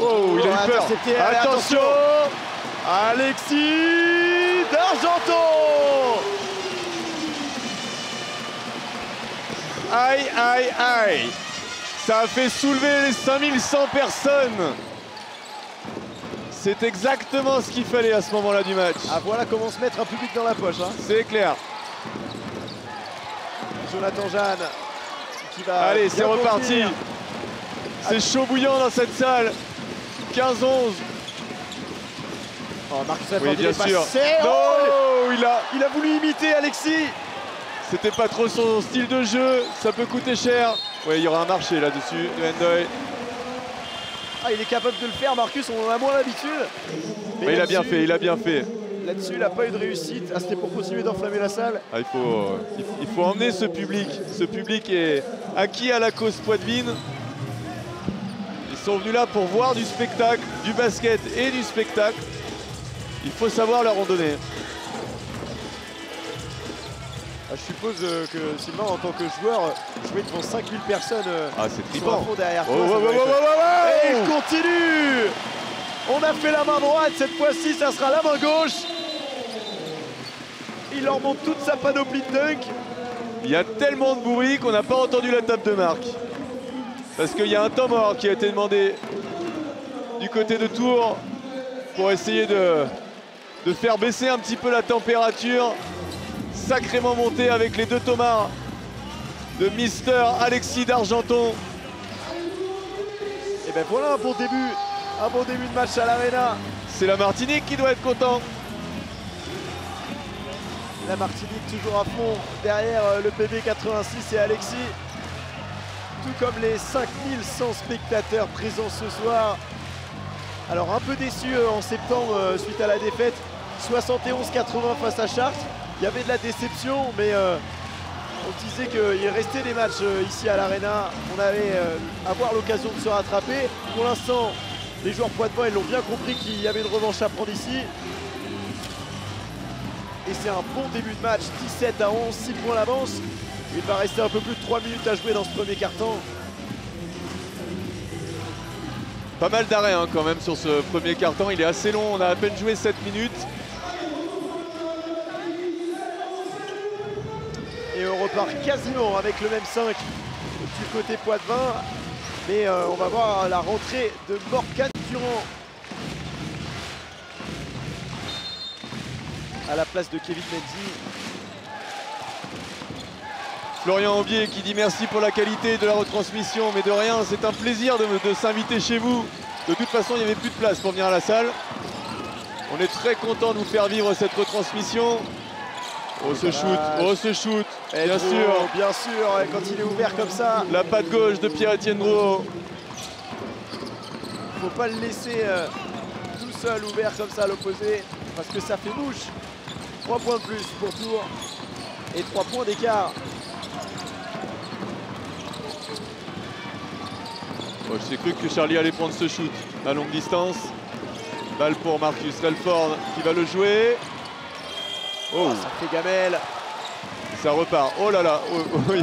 B: Oh, il a eu peur.
A: intercepté. Allez,
B: Attention
A: Alexis d'Argenton
B: Aïe, aïe, aïe Ça a fait soulever les 5100 personnes C'est exactement ce qu'il fallait à ce moment-là du match.
A: Ah voilà comment se mettre un public dans la poche. hein.
B: C'est clair.
A: Jonathan Jeanne qui va.
B: Allez, c'est reparti. C'est chaud bouillant dans cette salle. 15-11.
A: Oh, Marcus
B: Oui,
A: Laforgue, il
B: bien
A: est
B: sûr.
A: passé. Oh,
B: Non, il a.
A: il a voulu imiter Alexis.
B: C'était pas trop son style de jeu. Ça peut coûter cher. Oui, il y aura un marché là-dessus de Hendoy.
A: Ah, il est capable de le faire, Marcus, on en a moins l'habitude. Mais
B: Mais il a bien fait, il a bien fait.
A: Là-dessus, il n'a pas eu de réussite. Ah, c'était pour continuer d'enflammer la salle.
B: Ah, il, faut, euh, il, il faut emmener ce public. Ce public est acquis à la cause Poitvine. Sont venus là pour voir du spectacle, du basket et du spectacle. Il faut savoir leur en donner.
A: Ah, je suppose euh, que Sylvain, en tant que joueur, jouer devant 5000 personnes euh,
B: Ah, c'est
A: fond derrière toi,
B: ouais,
A: ça
B: ouais,
A: doit
B: ouais,
A: être-
B: ouais,
A: Et
B: ouais,
A: il continue On a fait la main droite, cette fois-ci, ça sera la main gauche. Il leur montre toute sa panoplie de dunk.
B: Il y a tellement de bruit qu'on n'a pas entendu la table de marque. Parce qu'il y a un temps mort qui a été demandé du côté de Tours pour essayer de, faire baisser un petit peu la température. Sacrément monté avec les deux tomards de Mister Alexis d'Argenton.
A: Et ben voilà un bon début, un bon début de match à l'Arena.
B: C'est la Martinique qui doit être content.
A: La Martinique toujours à fond derrière euh, le PB86 et Alexis. Tout comme les 5100 spectateurs présents ce soir. Alors un peu déçu euh, en septembre euh, suite à la défaite 71-80 face à Chartres. Il y avait de la déception mais euh, on disait qu'il restait des matchs ici à l'Arena. On allait avoir l'occasion de se rattraper. Pour l'instant, les joueurs poitevin ils l'ont bien compris qu'il y avait une revanche à prendre ici. Et c'est un bon début de match, 17 à 11, 6 points d'avance. Il va rester un peu plus de 3 minutes à jouer dans ce premier carton.
B: Pas mal d'arrêts hein, quand même sur ce premier carton. Il est assez long, on a à peine joué 7 minutes.
A: Et on repart quasiment avec le même 5 du côté Poitvin. Mais euh, on va voir la rentrée de Morgan Durand à la place de Kevin Mendy.
B: Florian Aubier qui dit merci pour la qualité de la retransmission, mais de rien, c'est un plaisir de, de s'inviter chez vous. De toute façon, il n'y avait plus de place pour venir à la salle. On est très content de vous faire vivre cette retransmission. Oh ce shoot, oh ce shoot,
A: Et
B: bien
A: Drouot,
B: sûr.
A: Bien sûr, quand il est ouvert comme ça,
B: La patte gauche de Pierre-Étienne Drouot.
A: faut pas le laisser euh, tout seul ouvert comme ça à l'opposé parce que ça fait bouche. 3 points de plus pour Tours et 3 points d'écart.
B: Oh, J'ai cru que Charlie allait prendre ce shoot à longue distance. Balle pour Marcus Relford qui va le jouer.
A: Oh, ça fait gamelle.
B: Ça repart. Oh là là. Oh, oh,
A: Et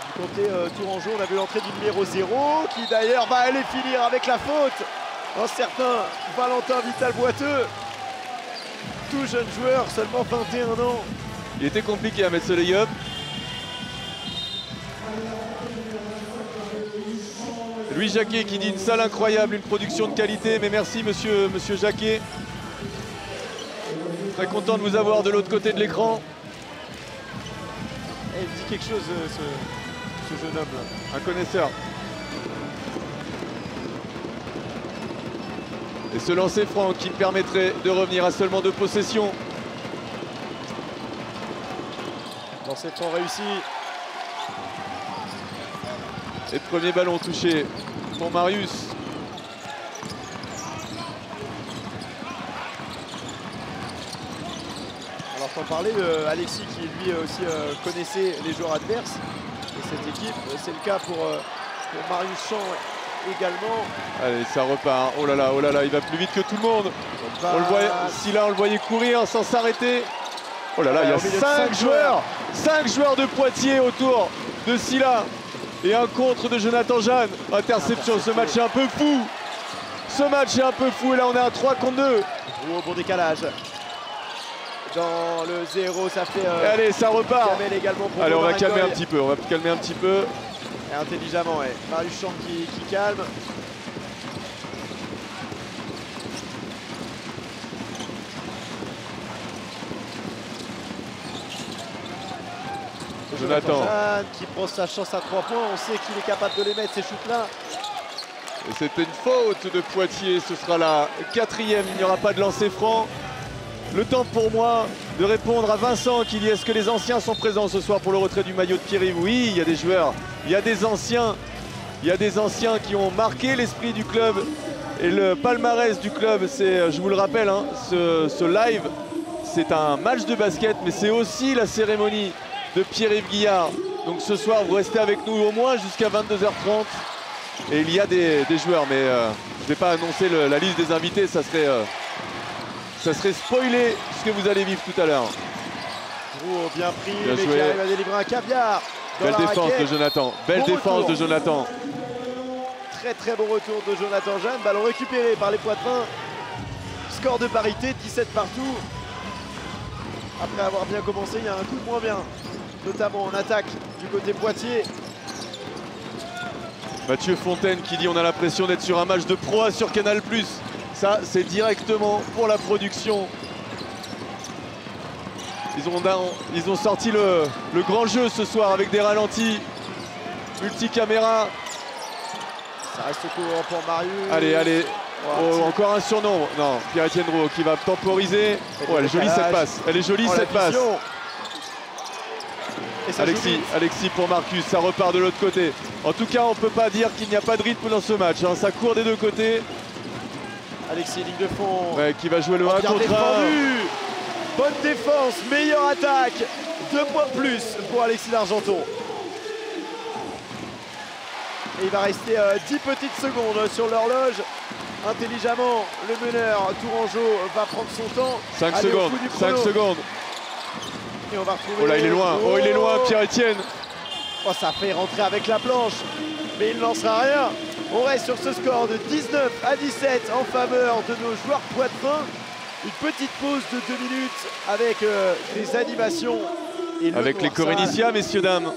A: du côté euh, Tourangeau, on a vu l'entrée du numéro 0 qui d'ailleurs va aller finir avec la faute. Un certain Valentin Vital Boiteux. Tout jeune joueur, seulement 21 ans.
B: Il était compliqué à mettre ce lay-up. Louis Jacquet qui dit une salle incroyable, une production de qualité. Mais merci monsieur, monsieur Jacquet. Très content de vous avoir de l'autre côté de l'écran.
A: Eh, il dit quelque chose euh, ce, jeune homme.
B: Un connaisseur. Et ce lancer franc qui permettrait de revenir à seulement deux possessions.
A: Lancer franc réussi.
B: Et premier ballon touché pour Marius.
A: Alors sans parler de Alexis qui lui aussi euh, connaissait les joueurs adverses de cette équipe. C'est le cas pour, euh, pour Marius Champ également.
B: Allez, ça repart. Oh là là, oh là là, il va plus vite que tout le monde. On le voyait, si là on le voyait courir sans s'arrêter. Oh là là, il y a 5 joueurs, 5 joueurs de Poitiers autour de Silla. Et un contre de Jonathan Jeanne. Interception, ce match est un peu fou. Ce match est un peu fou et là on est à 3 contre 2.
A: Oh, bon décalage. Dans le 0, ça fait. Euh,
B: allez, ça repart.
A: Également pour
B: allez, on va calmer un petit peu. On va calmer un petit peu.
A: Et intelligemment, ouais. Qui calme.
B: Jonathan.
A: qui prend sa chance à 3 points. On sait qu'il est capable de les mettre, ces shoots-là.
B: Et c'était une faute de Poitiers. Ce sera la quatrième. Il n'y aura pas de lancer franc. Le temps pour moi de répondre à Vincent qui dit est-ce que les anciens sont présents ce soir pour le retrait du maillot de Pierre Oui, il y a des joueurs, il y a des anciens. Il y a des anciens qui ont marqué l'esprit du club. Et le palmarès du club, c'est, je vous le rappelle, hein, ce, ce live, c'est un match de basket, mais c'est aussi la cérémonie de Pierre-Yves Guillard. Donc ce soir, vous restez avec nous au moins jusqu'à 22h30. Et il y a des, joueurs, mais euh, je ne vais pas annoncer la liste des invités, ça serait, euh, ça serait spoiler ce que vous allez vivre tout à l'heure.
A: Gros bien pris, mais qui arrive à délivrer un caviar.
B: Belle défense de Jonathan. Belle défense de Jonathan.
A: Très très bon retour de Jonathan Jeanne. Ballon récupéré par les Poitrins. Score de parité, 17 partout. Après avoir bien commencé, il y a un coup de moins bien notamment en attaque du côté Poitiers.
B: Mathieu Fontaine qui dit on a l'impression d'être sur un match de proie sur Canal+. Ça, c'est directement pour la production. Ils ont, ils ont sorti le, grand jeu ce soir avec des ralentis, multicaméra.
A: Ça reste court pour Marius.
B: Allez, allez. Oh, encore un surnom. Non, Pierre-Etienne qui va temporiser. Oh, elle est jolie cette passe. Elle est jolie oh, cette passe. Alexis, Alexis pour Marcus, ça repart de l'autre côté. En tout cas, on ne peut pas dire qu'il n'y a pas de rythme dans ce match. Hein. Ça court des deux côtés.
A: Alexis, ligne de fond.
B: qui va jouer le 1 contre 1.
A: Bonne défense, meilleure attaque. Deux points de plus pour Alexis d'Argenton. Et il va rester 10 euh, petites secondes sur l'horloge. Intelligemment, le meneur Tourangeau va prendre son temps.
B: 5 secondes, 5 secondes oh là, il est loin. Oh, il est loin, Pierre-Etienne.
A: Oh, ça fait rentrer avec la planche. Mais il ne lancera rien. On reste sur ce score de 19 à 17 en faveur de nos joueurs poitrins. Une petite pause de 2 minutes avec euh, des animations.
B: avec les Corénicia, messieurs, dames.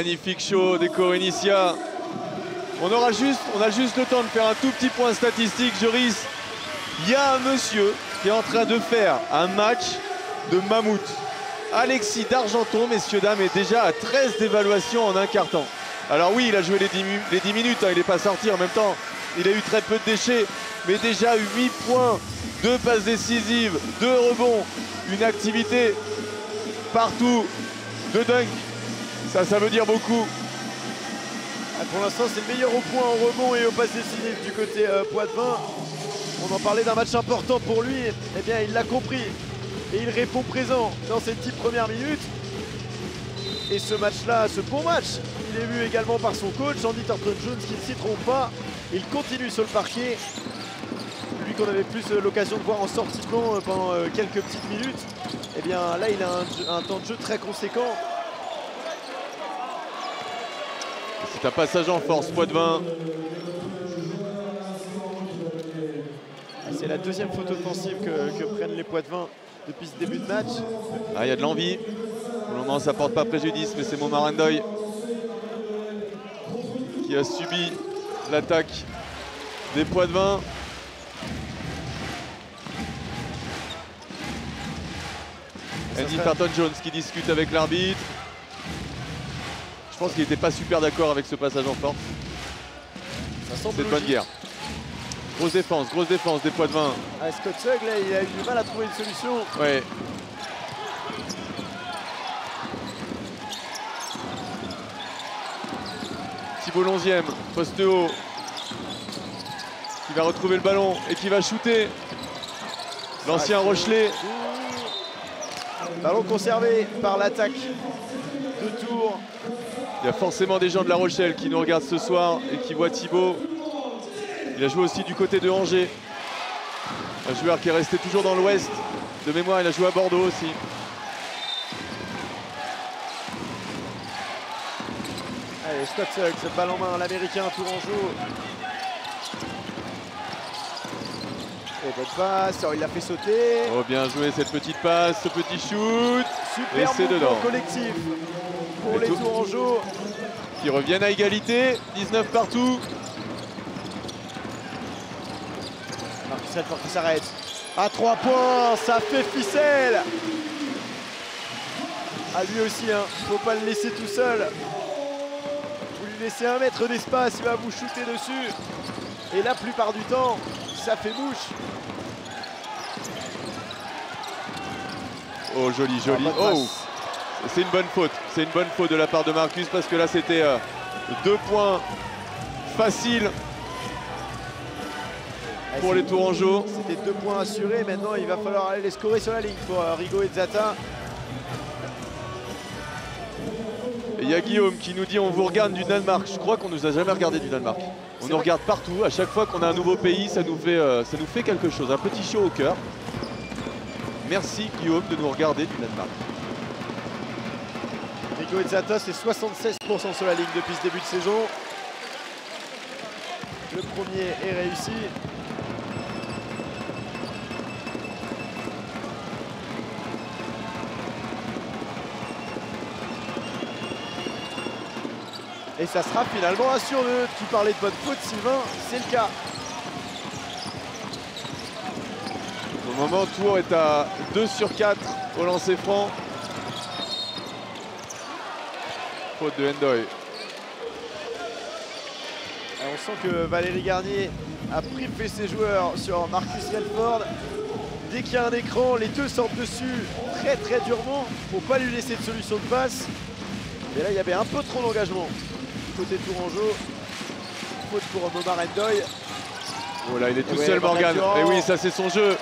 B: Magnifique show des Corinicia. On aura juste, on a juste le temps de faire un tout petit point statistique, Joris. Il y a un monsieur qui est en train de faire un match de mammouth. Alexis d'Argenton, messieurs, dames, est déjà à 13 d'évaluation en un quart temps. Alors oui, il a joué les 10, les 10 minutes, hein, il n'est pas sorti en même temps. Il a eu très peu de déchets, mais déjà 8 points, 2 passes décisives, 2 rebonds, une activité partout de dunk. Ça, ça veut dire beaucoup.
A: Ah, pour l'instant, c'est le meilleur au point, au rebond et au passes décisives du côté euh, Poitvin. On en parlait d'un match important pour lui. Eh bien, il l'a compris. Et il répond présent dans ces 10 premières minutes. Et ce match-là, ce bon match, il est vu également par son coach, Andy Thornton Jones, qui ne s'y trompe pas. Il continue sur le parquet. Lui qu'on avait plus euh, l'occasion de voir en sortie de euh, pendant euh, quelques petites minutes. Eh bien là, il a un temps de jeu très conséquent.
B: C'est un passage en force, Poitvin.
A: Ah, C'est la deuxième faute offensive que, que prennent les Poitvins depuis ce début de match.
B: Ah, il y a de l'envie. Pour le moment, ça porte pas préjudice, mais c'est Momarandoy qui a subi l'attaque des Poitvins. Andy
A: serait-
B: Thornton Jones qui discute avec l'arbitre. Je pense qu'il n'était pas super d'accord avec ce passage en force. C'est de bonne guerre. Grosse défense, grosse défense des Poitvins.
A: Ah, Scott Sugg, là, il a eu du mal à trouver une solution.
B: Ouais. Thibault 11e, poste haut. Qui va retrouver le ballon et qui va shooter. L'ancien Rochelet.
A: Ballon conservé par l'attaque de Tours.
B: Il y a forcément des gens de La Rochelle qui nous regardent ce soir et qui voient Thibault. Il a joué aussi du côté de Angers. Un joueur qui est resté toujours dans l'ouest. De mémoire, il a joué à Bordeaux aussi.
A: Allez, Scott Sugg, ce balle en main, l'américain Tourangeau. Et bonne passe, oh, il l'a fait sauter.
B: Oh, bien joué cette petite passe, ce petit shoot.
A: Super
B: et c'est dedans.
A: collectif pour les
B: tout-
A: Tourangeaux.
B: qui reviennent à égalité. 19 partout.
A: Marcus Redford qui s'arrête. À 3 points, ça fait ficelle. À lui aussi, hein. faut pas le laisser tout seul. Vous lui laissez un mètre d'espace, il va vous shooter dessus. Et la plupart du temps, ça fait mouche.
B: Oh, joli, joli.
A: Ah,
B: Oh. C'est une bonne faute. C'est une bonne faute de la part de Marcus parce que là, c'était euh, deux points faciles pour les Tourangeaux.
A: C'était deux points assurés. Maintenant, il va falloir aller les scorer sur la ligne pour euh, Rigo et Zata.
B: Il y a Guillaume qui nous dit on vous regarde du Danemark. Je crois qu'on nous a jamais regardé du Danemark. On nous regarde partout. À chaque fois qu'on a un nouveau pays, ça nous fait, euh, ça nous fait quelque chose. Un petit chaud au cœur. Merci Guillaume de nous regarder du Danemark.
A: Rigo et Zata, c'est 76% sur la ligne depuis ce début de saison. Le premier est réussi. Et ça sera finalement un sur deux. Tu parlais de bonne faute, Sylvain, c'est le cas.
B: Au moment, Tours est à 2 sur 4 au lancer franc. Faute de Hendoy.
A: Et on sent que Valérie Garnier a privé ses joueurs sur Marcus Relford. Dès qu'il y a un écran, les deux sortent dessus très très durement pour pas lui laisser de solution de passe. Et là, il y avait un peu trop d'engagement côté Tourangeau. Faute pour Momar Endoy.
B: Oh là, il est tout
A: Ouais,
B: seul,
A: Morgan.
B: Et oui, ça, c'est son jeu.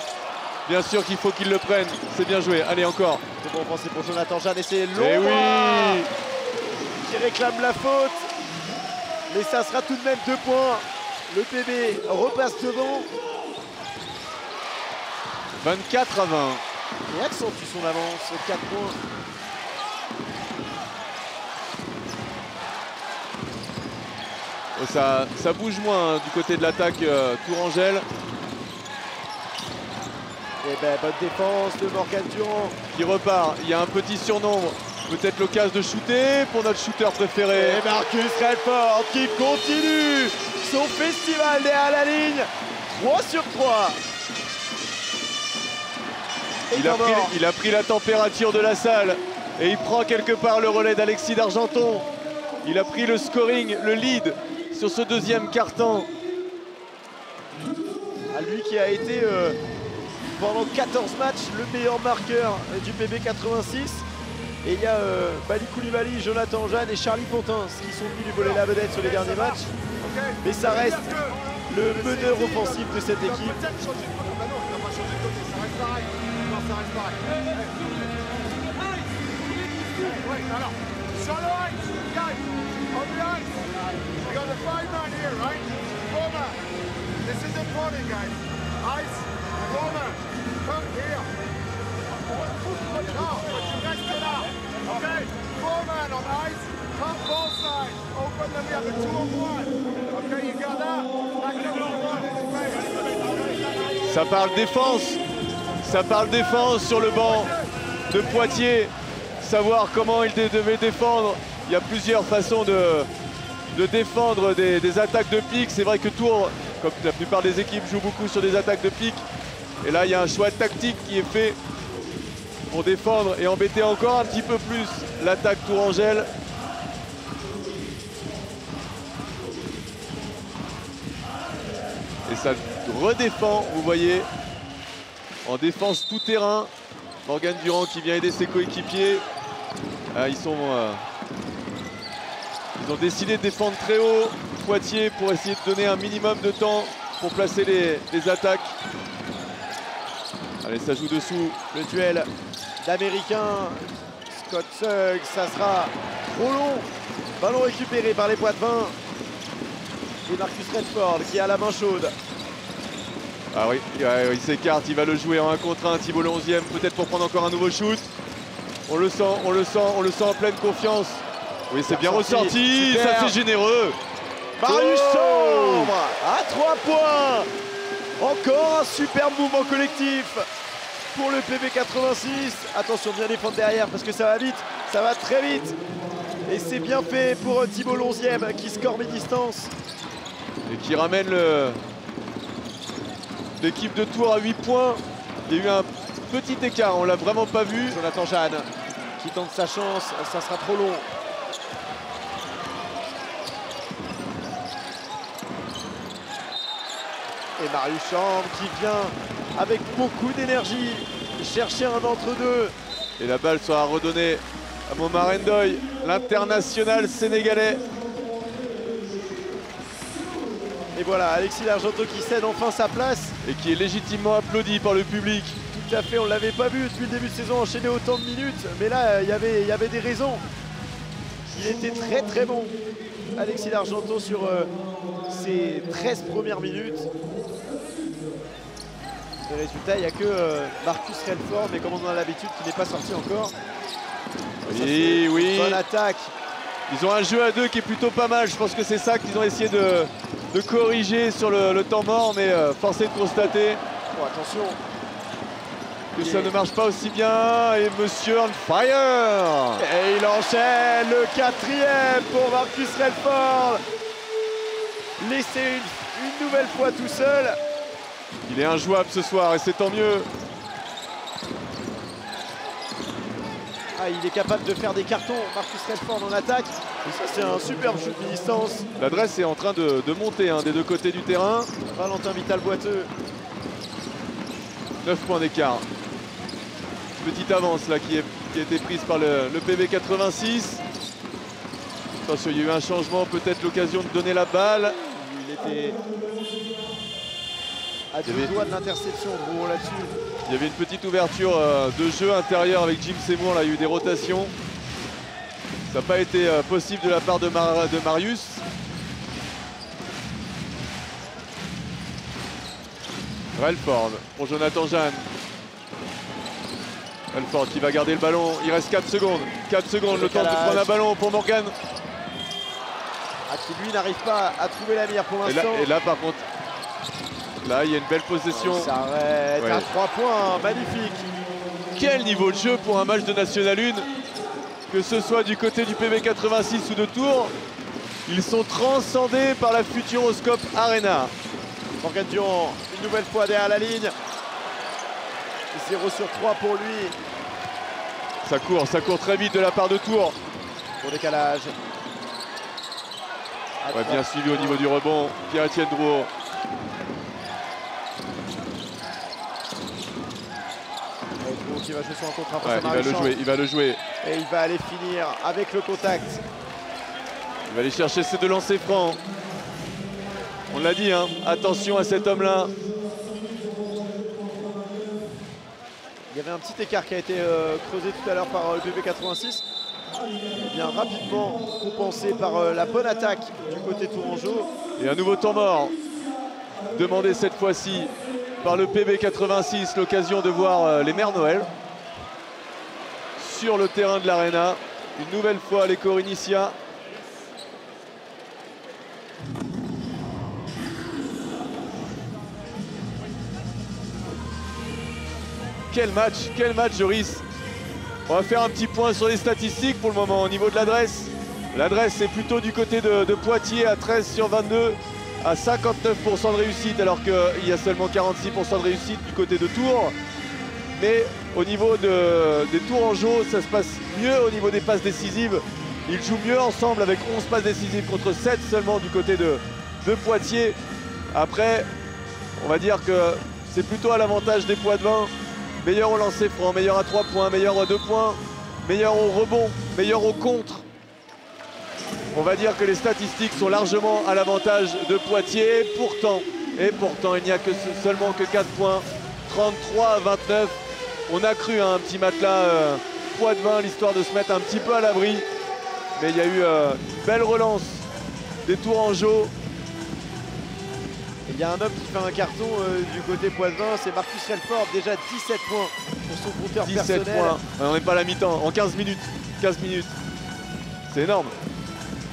B: Bien sûr qu'il faut qu'il le prenne. C'est bien joué. Allez, encore.
A: C'est bon français pour Jonathan Jeanne et c'est
B: Et
A: long
B: oui
A: qui réclame la faute. Mais ça sera tout de même deux points. Le PB repasse devant
B: 24 à 20.
A: et accentue son avance. 4 points.
B: Ça, ça bouge moins hein, du côté de l'attaque euh, Tourangelle.
A: Et ben bonne défense de Morgan Durand.
B: qui repart. Il y a un petit surnombre Peut-être l'occasion de shooter pour notre shooter préféré.
A: Et Marcus Redford qui continue son festival derrière la ligne. 3 sur 3.
B: Il a, pris, il a, pris, la température de la salle et il prend quelque part le relais d'Alexis d'Argenton. Il a pris le scoring, le lead sur ce deuxième carton.
A: À lui qui a été euh, pendant 14 matchs le meilleur marqueur du PB 86. Et il y a euh, Bali Koulibaly, Jonathan Jeanne et Charlie Pontin qui sont venus voler la vedette sur les derniers matchs. Mais ça reste le meneur offensif de cette équipe.
E: Ice, come here.
B: Ça parle défense. Ça parle défense sur le banc de Poitiers. Savoir comment il devait défendre. Il y a plusieurs façons de, défendre des, attaques de pique. C'est vrai que Tours comme la plupart des équipes jouent beaucoup sur des attaques de pique. Et là, il y a un choix tactique qui est fait pour défendre et embêter encore un petit peu plus l'attaque Tourangelle. Et ça redéfend, vous voyez, en défense tout terrain. Morgan Durand qui vient aider ses coéquipiers. Ah, ils sont... Euh, ils ont décidé de défendre très haut Poitiers pour essayer de donner un minimum de temps pour placer les, attaques. Allez, ça joue dessous.
A: Le duel d'Américain. Scott Sugg, ça sera trop long. Ballon récupéré par les Poitevins. Et Marcus Redford qui a la main chaude.
B: Ah oui, il s'écarte, il va le jouer en 1 contre 1. Thibault le 11e, peut-être pour prendre encore un nouveau shoot. On le sent, on le sent, on le sent en pleine confiance. Oui, c'est bien ressorti, ça c'est généreux.
A: Marius Chambre à 3 points. Encore un superbe mouvement collectif pour le PB86. Attention, bien défendre derrière parce que ça va vite, ça va très vite. Et c'est bien fait pour Thibault 11e qui score mes distances.
B: Et qui ramène l'équipe de Tours à 8 points. Il y a eu un petit écart, on l'a vraiment pas vu.
A: Jonathan Jeanne qui tente sa chance, ça sera trop long. Et Marius Chambre qui vient avec beaucoup d'énergie chercher un d'entre-deux.
B: Et la balle sera redonnée à Momar Endoy, l'international sénégalais.
A: Et voilà, Alexis Largento qui cède enfin sa place.
B: Et qui est légitimement applaudi par le public.
A: Tout à fait, on ne l'avait pas vu depuis le début de saison enchaîner autant de minutes. Mais là, il y avait, y avait des raisons. Il était très très bon. Alexis Largento sur euh, ses 13 premières minutes. Le résultat, il n'y a que euh, Marcus Redford, mais comme on en a l'habitude, qui n'est pas sorti encore.
B: Oui, oui.
A: Bonne attaque.
B: Ils ont un jeu à deux qui est plutôt pas mal. Je pense que c'est ça qu'ils ont essayé de, corriger sur le, temps mort, mais euh, forcé de constater.
A: Oh, attention.
B: Que ça ne marche pas aussi bien. Et Monsieur on fire.
A: Et il enchaîne le quatrième pour Marcus Redford. Laissé une nouvelle fois tout seul.
B: Il est injouable ce soir et c'est tant mieux.
A: Ah, il est capable de faire des cartons, Marcus Redford en attaque. Et ça, c'est un superbe shoot de distance.
B: L'adresse est en train de, monter hein, des deux côtés du terrain.
A: Valentin Vital boiteux.
B: 9 points d'écart. Petite avance là qui, a été prise par le, le PB 86. Attention, il y a eu un changement, peut-être l'occasion de donner la balle.
A: Il était à deux doigts de l'interception, là-dessus.
B: Il y avait une petite ouverture euh, de jeu intérieur avec Jim Seymour, là il y a eu des rotations. Ça n'a pas été euh, possible de la part de, Marius. Relford pour Jonathan Jeanne. Relford qui va garder le ballon. Il reste 4 secondes. 4 secondes, le, temps de prendre un ballon pour Morgan.
A: Ah, qui lui n'arrive pas à trouver la mire pour l'instant.
B: et là, par contre, Là, il y a une belle possession.
A: Ça arrête à 3 points, magnifique.
B: Quel niveau de jeu pour un match de National 1 que ce soit du côté du PB86 ou de Tours, ils sont transcendés par la Futuroscope Arena.
A: Morgan Durand, une nouvelle fois derrière la ligne. 0 sur 3 pour lui.
B: Ça court, ça court très vite de la part de Tours.
A: Pour décalage.
B: Ouais, bien suivi au niveau du rebond. Pierre-Etienne Drouot.
A: Qui va jouer son contre
B: ouais, il va le jouer, il va le jouer.
A: Et il va aller finir avec le contact.
B: Il va aller chercher ses deux lancers francs. On l'a dit, hein, attention à cet homme-là.
A: Il y avait un petit écart qui a été euh, creusé tout à l'heure par euh, le BB86. Il vient rapidement compensé par euh, la bonne attaque du côté Tourangeau.
B: Et un nouveau temps mort. Demandé cette fois-ci par le PB86, l'occasion de voir les Mères Noël sur le terrain de l'Arena. Une nouvelle fois les Corinicia Quel match, quel match Joris On va faire un petit point sur les statistiques pour le moment au niveau de l'adresse. L'adresse est plutôt du côté de, Poitiers à 13 sur 22 à 59% de réussite alors qu'il y a seulement 46% de réussite du côté de Tours. Mais au niveau des tours en jeu, ça se passe mieux au niveau des passes décisives. Ils jouent mieux ensemble avec 11 passes décisives contre 7 seulement du côté de, Poitiers. Après, on va dire que c'est plutôt à l'avantage des poids de vin Meilleur au lancer franc, meilleur à 3 points, meilleur à 2 points, meilleur au rebond, meilleur au contre. On va dire que les statistiques sont largement à l'avantage de Poitiers. Pourtant, et pourtant, il n'y a que seulement que 4 points. 33 à 29. On a cru à un petit matelas euh, poids de vin, l'histoire de se mettre un petit peu à l'abri. Mais il y a eu euh, une belle relance des tours en jeu.
A: Il y a un homme qui fait un carton euh, du côté Poitvin, c'est Marcus Relford, déjà 17 points pour son compteur 17 points,
B: on n'est pas à la mi-temps, en 15 minutes. 15 minutes. C'est énorme.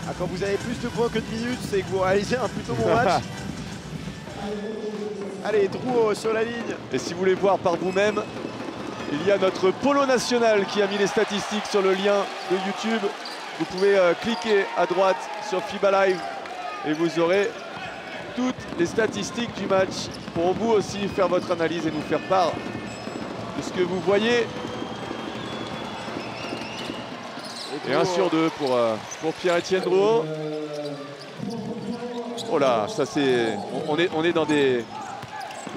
A: Ah, quand vous avez plus de points que de minutes, c'est que vous réalisez un plutôt bon match. Allez, Drew sur la ligne.
B: Et si vous voulez voir par vous-même, il y a notre polo national qui a mis les statistiques sur le lien de YouTube. Vous pouvez euh, cliquer à droite sur FIBA Live et vous aurez toutes les statistiques du match pour vous aussi faire votre analyse et nous faire part de ce que vous voyez. Et, un sur deux pour, euh, pour Pierre-Etienne Drouot. Oh là, ça c'est. On est, on est dans des.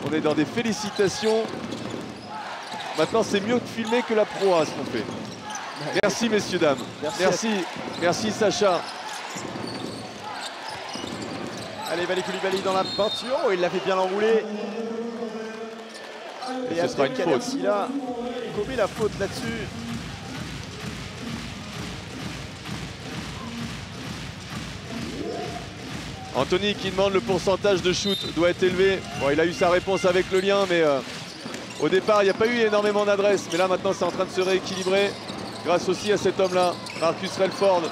B: On est dans des félicitations. Maintenant c'est mieux de filmer que la proie ce qu'on fait. Merci messieurs dames. Merci, merci Sacha.
A: Allez, Koulibaly dans la peinture. Oh, il l'avait bien enroulé.
B: Et, ce sera une faute.
A: a commis la faute là-dessus.
B: Anthony qui demande le pourcentage de shoot doit être élevé. Bon, il a eu sa réponse avec le lien, mais euh, au départ, il n'y a pas eu énormément d'adresses. Mais là, maintenant, c'est en train de se rééquilibrer grâce aussi à cet homme-là, Marcus Relford,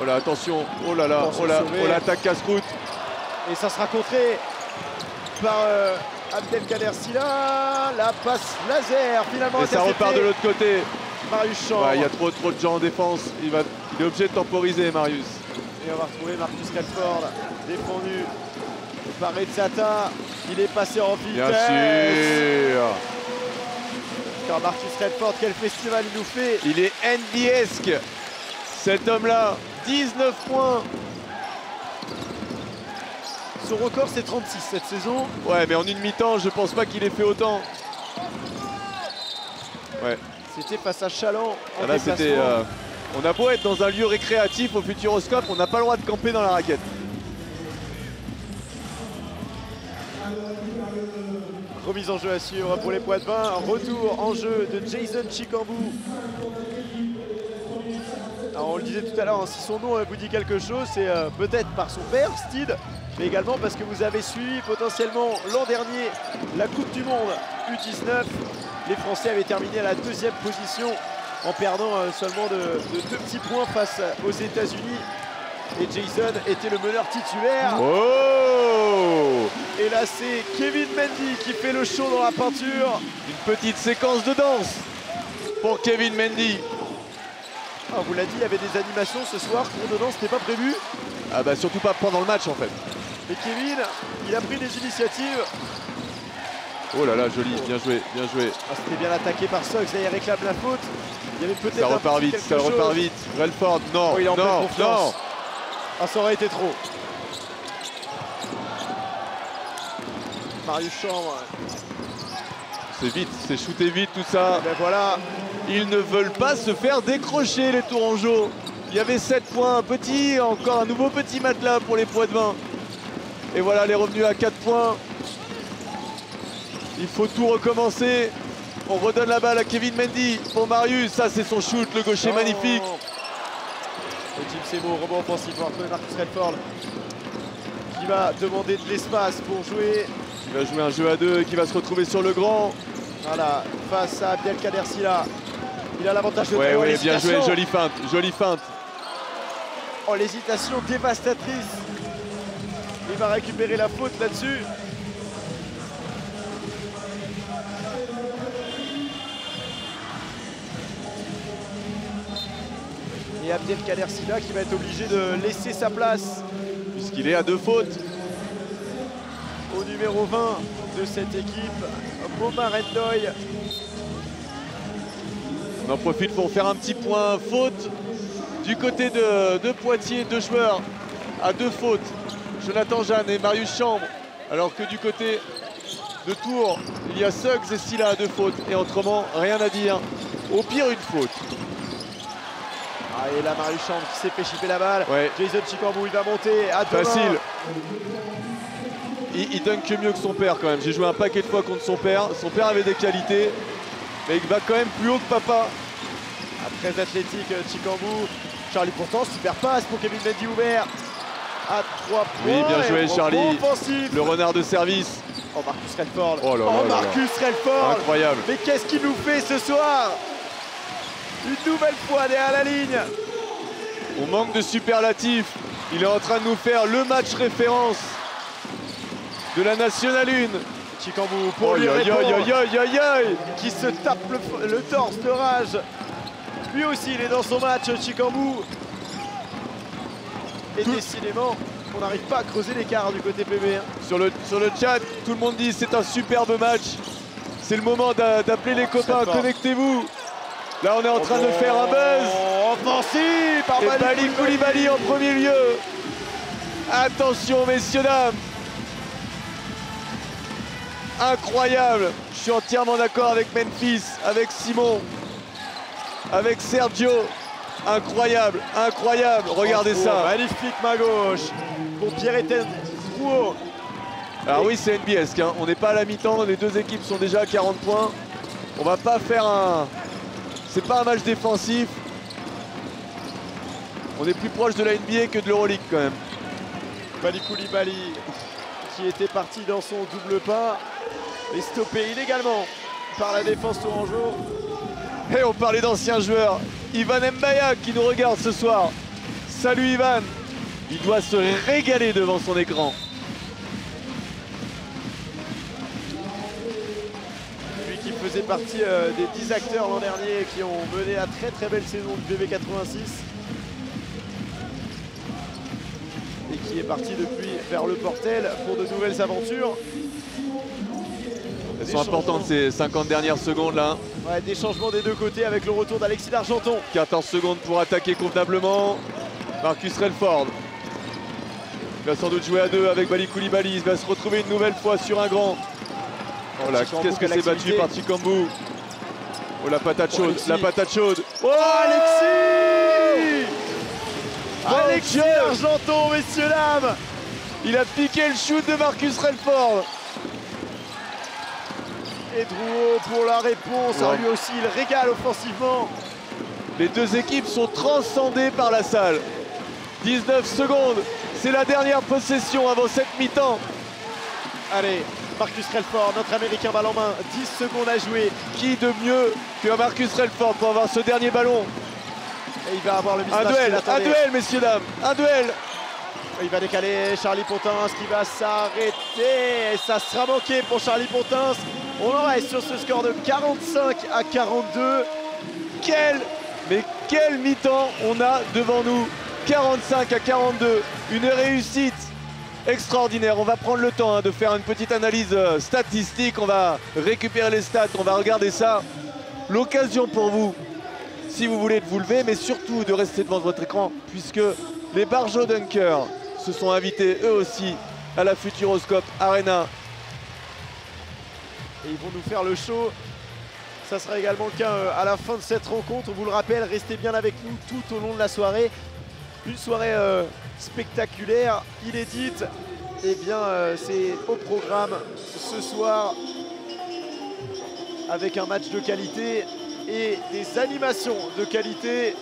B: Oh là, attention. Oh là là. Oh là. Oh l'attaque casse-route.
A: Et ça sera contré par euh, Abdelkader Silla. La passe laser finalement.
B: Et ça repart de l'autre côté.
A: Marius Champ.
B: Il y a trop trop de gens en défense. Il, va, il est obligé de temporiser Marius.
A: Et on va retrouver Marcus Calford défendu par Rezzata. Il est passé en vitesse.
B: Bien sûr.
A: Car Marcus Redford, quel festival il nous fait.
B: Il est NBSque. Cet homme-là, 19 points.
A: Son record, c'est 36 cette saison.
B: Ouais, mais en une mi-temps, je pense pas qu'il ait fait autant. Ouais.
A: C'était face à Chaland.
B: Ah, euh, on a beau être dans un lieu récréatif au Futuroscope, on n'a pas le droit de camper dans la raquette.
A: Remise en jeu à pour les poids de vin. Retour en jeu de Jason Chikambou on le disait tout à l'heure, hein, si son nom vous dit quelque chose, c'est euh, peut-être par son père, Steed, mais également parce que vous avez suivi potentiellement l'an dernier la Coupe du Monde U19. Les Français avaient terminé à la deuxième position en perdant euh, seulement de, deux petits points face aux États-Unis. Et Jason était le meneur titulaire.
B: Oh
A: Et là, c'est Kevin Mendy qui fait le show dans la peinture.
B: Une petite séquence de danse pour Kevin Mendy.
A: Ah, on vous l'a dit, il y avait des animations ce soir. Pour dedans, c'était pas prévu.
B: Ah bah surtout pas pendant le match en fait.
A: Mais Kevin, il a pris des initiatives.
B: Oh là là, joli, bien joué, bien joué.
A: Ah, c'était bien attaqué par Suggs. Là, il réclame la faute. Il y avait peut-être
B: Ça repart vite, ça repart vite. Relford, non,
A: Oh, il est en pleine
B: non, non.
A: Ah, ça aurait été trop. Marius Chambre.
B: C'est vite, c'est shooté vite tout ça.
A: Ben voilà.
B: Ils ne veulent pas se faire décrocher les Tourangeaux. Il y avait 7 points, petit, encore un nouveau petit matelas pour les poids de vin. Et voilà, les revenus à 4 points. Il faut tout recommencer. On redonne la balle à Kevin Mendy pour Marius. Ça, c'est son shoot, le gaucher magnifique.
A: Et Jim Sebo, rebond offensif pour retrouver Marcus Redford. Qui va demander de l'espace pour jouer.
B: Il va jouer un jeu à deux et qui va se retrouver sur le grand.
A: Voilà, face à Abdelkader Silla. Il a l'avantage de oh,
B: ouais, bien joué, jolie feinte, jolie feinte.
A: Oh, l'hésitation dévastatrice. Il va récupérer la faute là-dessus. Et Abdelkader Silla qui va être obligé de laisser sa place
B: Puisqu'il est à deux fautes.
A: au numéro 20 de cette équipe, Momar Endoy.
B: On en profite pour faire un petit point faute du côté de, de Poitiers, deux joueurs à deux fautes. Jonathan Jeanne et Marius Chambre. Alors que du côté de Tours, il y a Suggs et Silla à deux fautes. Et autrement, rien à dire. Au pire, une faute.
A: Ah, et là, Marius Chambre qui s'est fait chipper la balle.
B: Ouais.
A: Jason Chicambou, il va monter à.
B: Facile. Il, il dunk que mieux que son père quand même. J'ai joué un paquet de fois contre son père. Son père avait des qualités. Mais il va quand même plus haut que papa.
A: Ah, très athlétique, euh, Chicambou. Charlie pourtant, super passe pour Kevin Mendy ouvert. À 3 points.
B: Oui, bien joué, Charlie. Le renard de service.
A: Oh, Marcus Redford.
B: Oh là là là.
A: Marcus Redford.
B: Incroyable.
A: Mais qu'est-ce qu'il nous fait ce soir? Une nouvelle fois derrière la ligne.
B: On manque de superlatifs. Il est en train de nous faire le match référence de la Nationale 1.
A: Chicambou pour
B: Aïe
A: lui répondre.
B: aïe aïe aïe
A: qui se tape le, le torse de rage. Lui aussi, il est dans son match, Chicambou. Et décidément, on n'arrive pas à creuser l'écart du côté PB. hein.
B: sur le, sur le chat, tout le monde dit c'est un superbe match. C'est le moment d'a- d'appeler les copains, connectez-vous. Là on est en train de faire un buzz.
A: Oh, Offensif par
B: Et
A: Bali
B: Bali Koulibaly en premier lieu. Attention messieurs dames. Incroyable. Je suis entièrement d'accord avec Memphis, avec Simon, avec Sergio. Incroyable, incroyable. Regardez
A: Oh,
B: ça.
A: Magnifique main gauche pour Pierre-Étienne Drouot.
B: Alors oui, c'est NBS. hein. On n'est pas à la mi-temps. Les deux équipes sont déjà à 40 points. On va pas faire un. C'est pas un match défensif. On est plus proche de la NBA que de l'Euroleague quand même.
A: Bali Koulibaly qui était parti dans son double pas est stoppé illégalement par la défense tourangeau.
B: Et on parlait d'anciens joueurs. Ivan Mbaya qui nous regarde ce soir. Salut Ivan. Il doit se régaler devant son écran.
A: Faisait partie euh, des 10 acteurs l'an dernier qui ont mené la très très belle saison du BB86 et qui est parti depuis vers le Portel pour de nouvelles aventures.
B: Elles sont importantes ces 50 dernières secondes là.
A: Ouais, des changements des deux côtés avec le retour d'Alexis d'Argenton.
B: 14 secondes pour attaquer convenablement. Marcus Relford. Il va sans doute jouer à deux avec Bali Koulibaly. Il va se retrouver une nouvelle fois sur un grand. Oh là, qu'est-ce que c'est battu par Chicambou. Oh la patate
A: Oh,
B: chaude,
A: Alexis.
B: la patate chaude.
A: Oh Alexis
B: Mon
A: Alexis
B: Dieu
A: d'Argenton, messieurs dames
B: Il a piqué le shoot de Marcus Relford.
A: Et Drouot pour la réponse.
B: Ouais.
A: Alors, lui aussi, il régale offensivement.
B: Les deux équipes sont transcendées par la salle. 19 secondes, c'est la dernière possession avant cette mi-temps.
A: Allez, Marcus Relford, notre Américain balle en main. 10 secondes à jouer.
B: Qui de mieux que Marcus Relford pour avoir ce dernier ballon
A: Et il va avoir le
B: Un duel, un duel messieurs dames, un duel
A: Il va décaler Charlie Pontins qui va s'arrêter. Et ça sera manqué pour Charlie Pontins. On en reste sur ce score de 45 à 42.
B: Quel, mais quel mi-temps on a devant nous 45 à 42, une réussite extraordinaire. On va prendre le temps hein, de faire une petite analyse euh, statistique, on va récupérer les stats, on va regarder ça. L'occasion pour vous, si vous voulez, de vous lever, mais surtout de rester devant votre écran, puisque les Barjo Dunkers se sont invités eux aussi à la Futuroscope Arena.
A: Et ils vont nous faire le show. Ça sera également le cas euh, à la fin de cette rencontre. On vous le rappelle, restez bien avec nous tout au long de la soirée. Une soirée euh, spectaculaire, inédite. Et bien, euh, c'est au programme ce soir avec un match de qualité et des animations de qualité.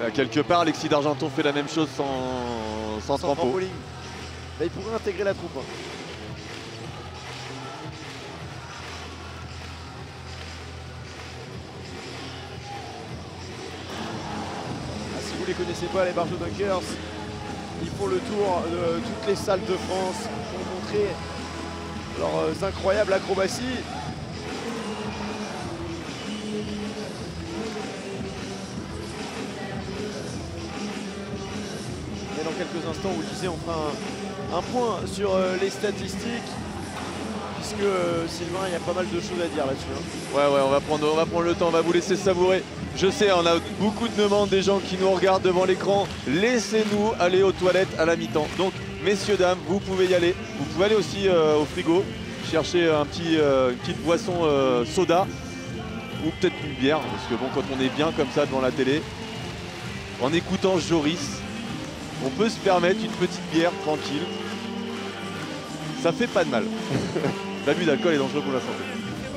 B: Là, quelque part, Alexis d'Argenton fait la même chose sans, sans,
A: sans
B: trampo.
A: trampoline. Là, il pourrait intégrer la troupe. hein. Les connaissez pas, les Barjo Dunkers, ils font le tour de toutes les salles de France pour montrer leurs euh, incroyables acrobaties. Et dans quelques instants, vous le disiez, on fera un, point sur euh, les statistiques. Puisque euh, Sylvain, il y a pas mal de choses à dire là-dessus. hein.
B: Ouais, ouais, on va, prendre, on va prendre le temps, on va vous laisser savourer. Je sais, on a beaucoup de demandes des gens qui nous regardent devant l'écran. Laissez-nous aller aux toilettes à la mi-temps. Donc, messieurs, dames, vous pouvez y aller. Vous pouvez aller aussi euh, au frigo, chercher un petit, euh, une petite boisson soda ou peut-être une bière. Parce que bon, quand on est bien comme ça devant la télé, en écoutant Joris, on peut se permettre une petite bière tranquille. Ça fait pas de mal. L'abus d'alcool est dangereux pour la santé.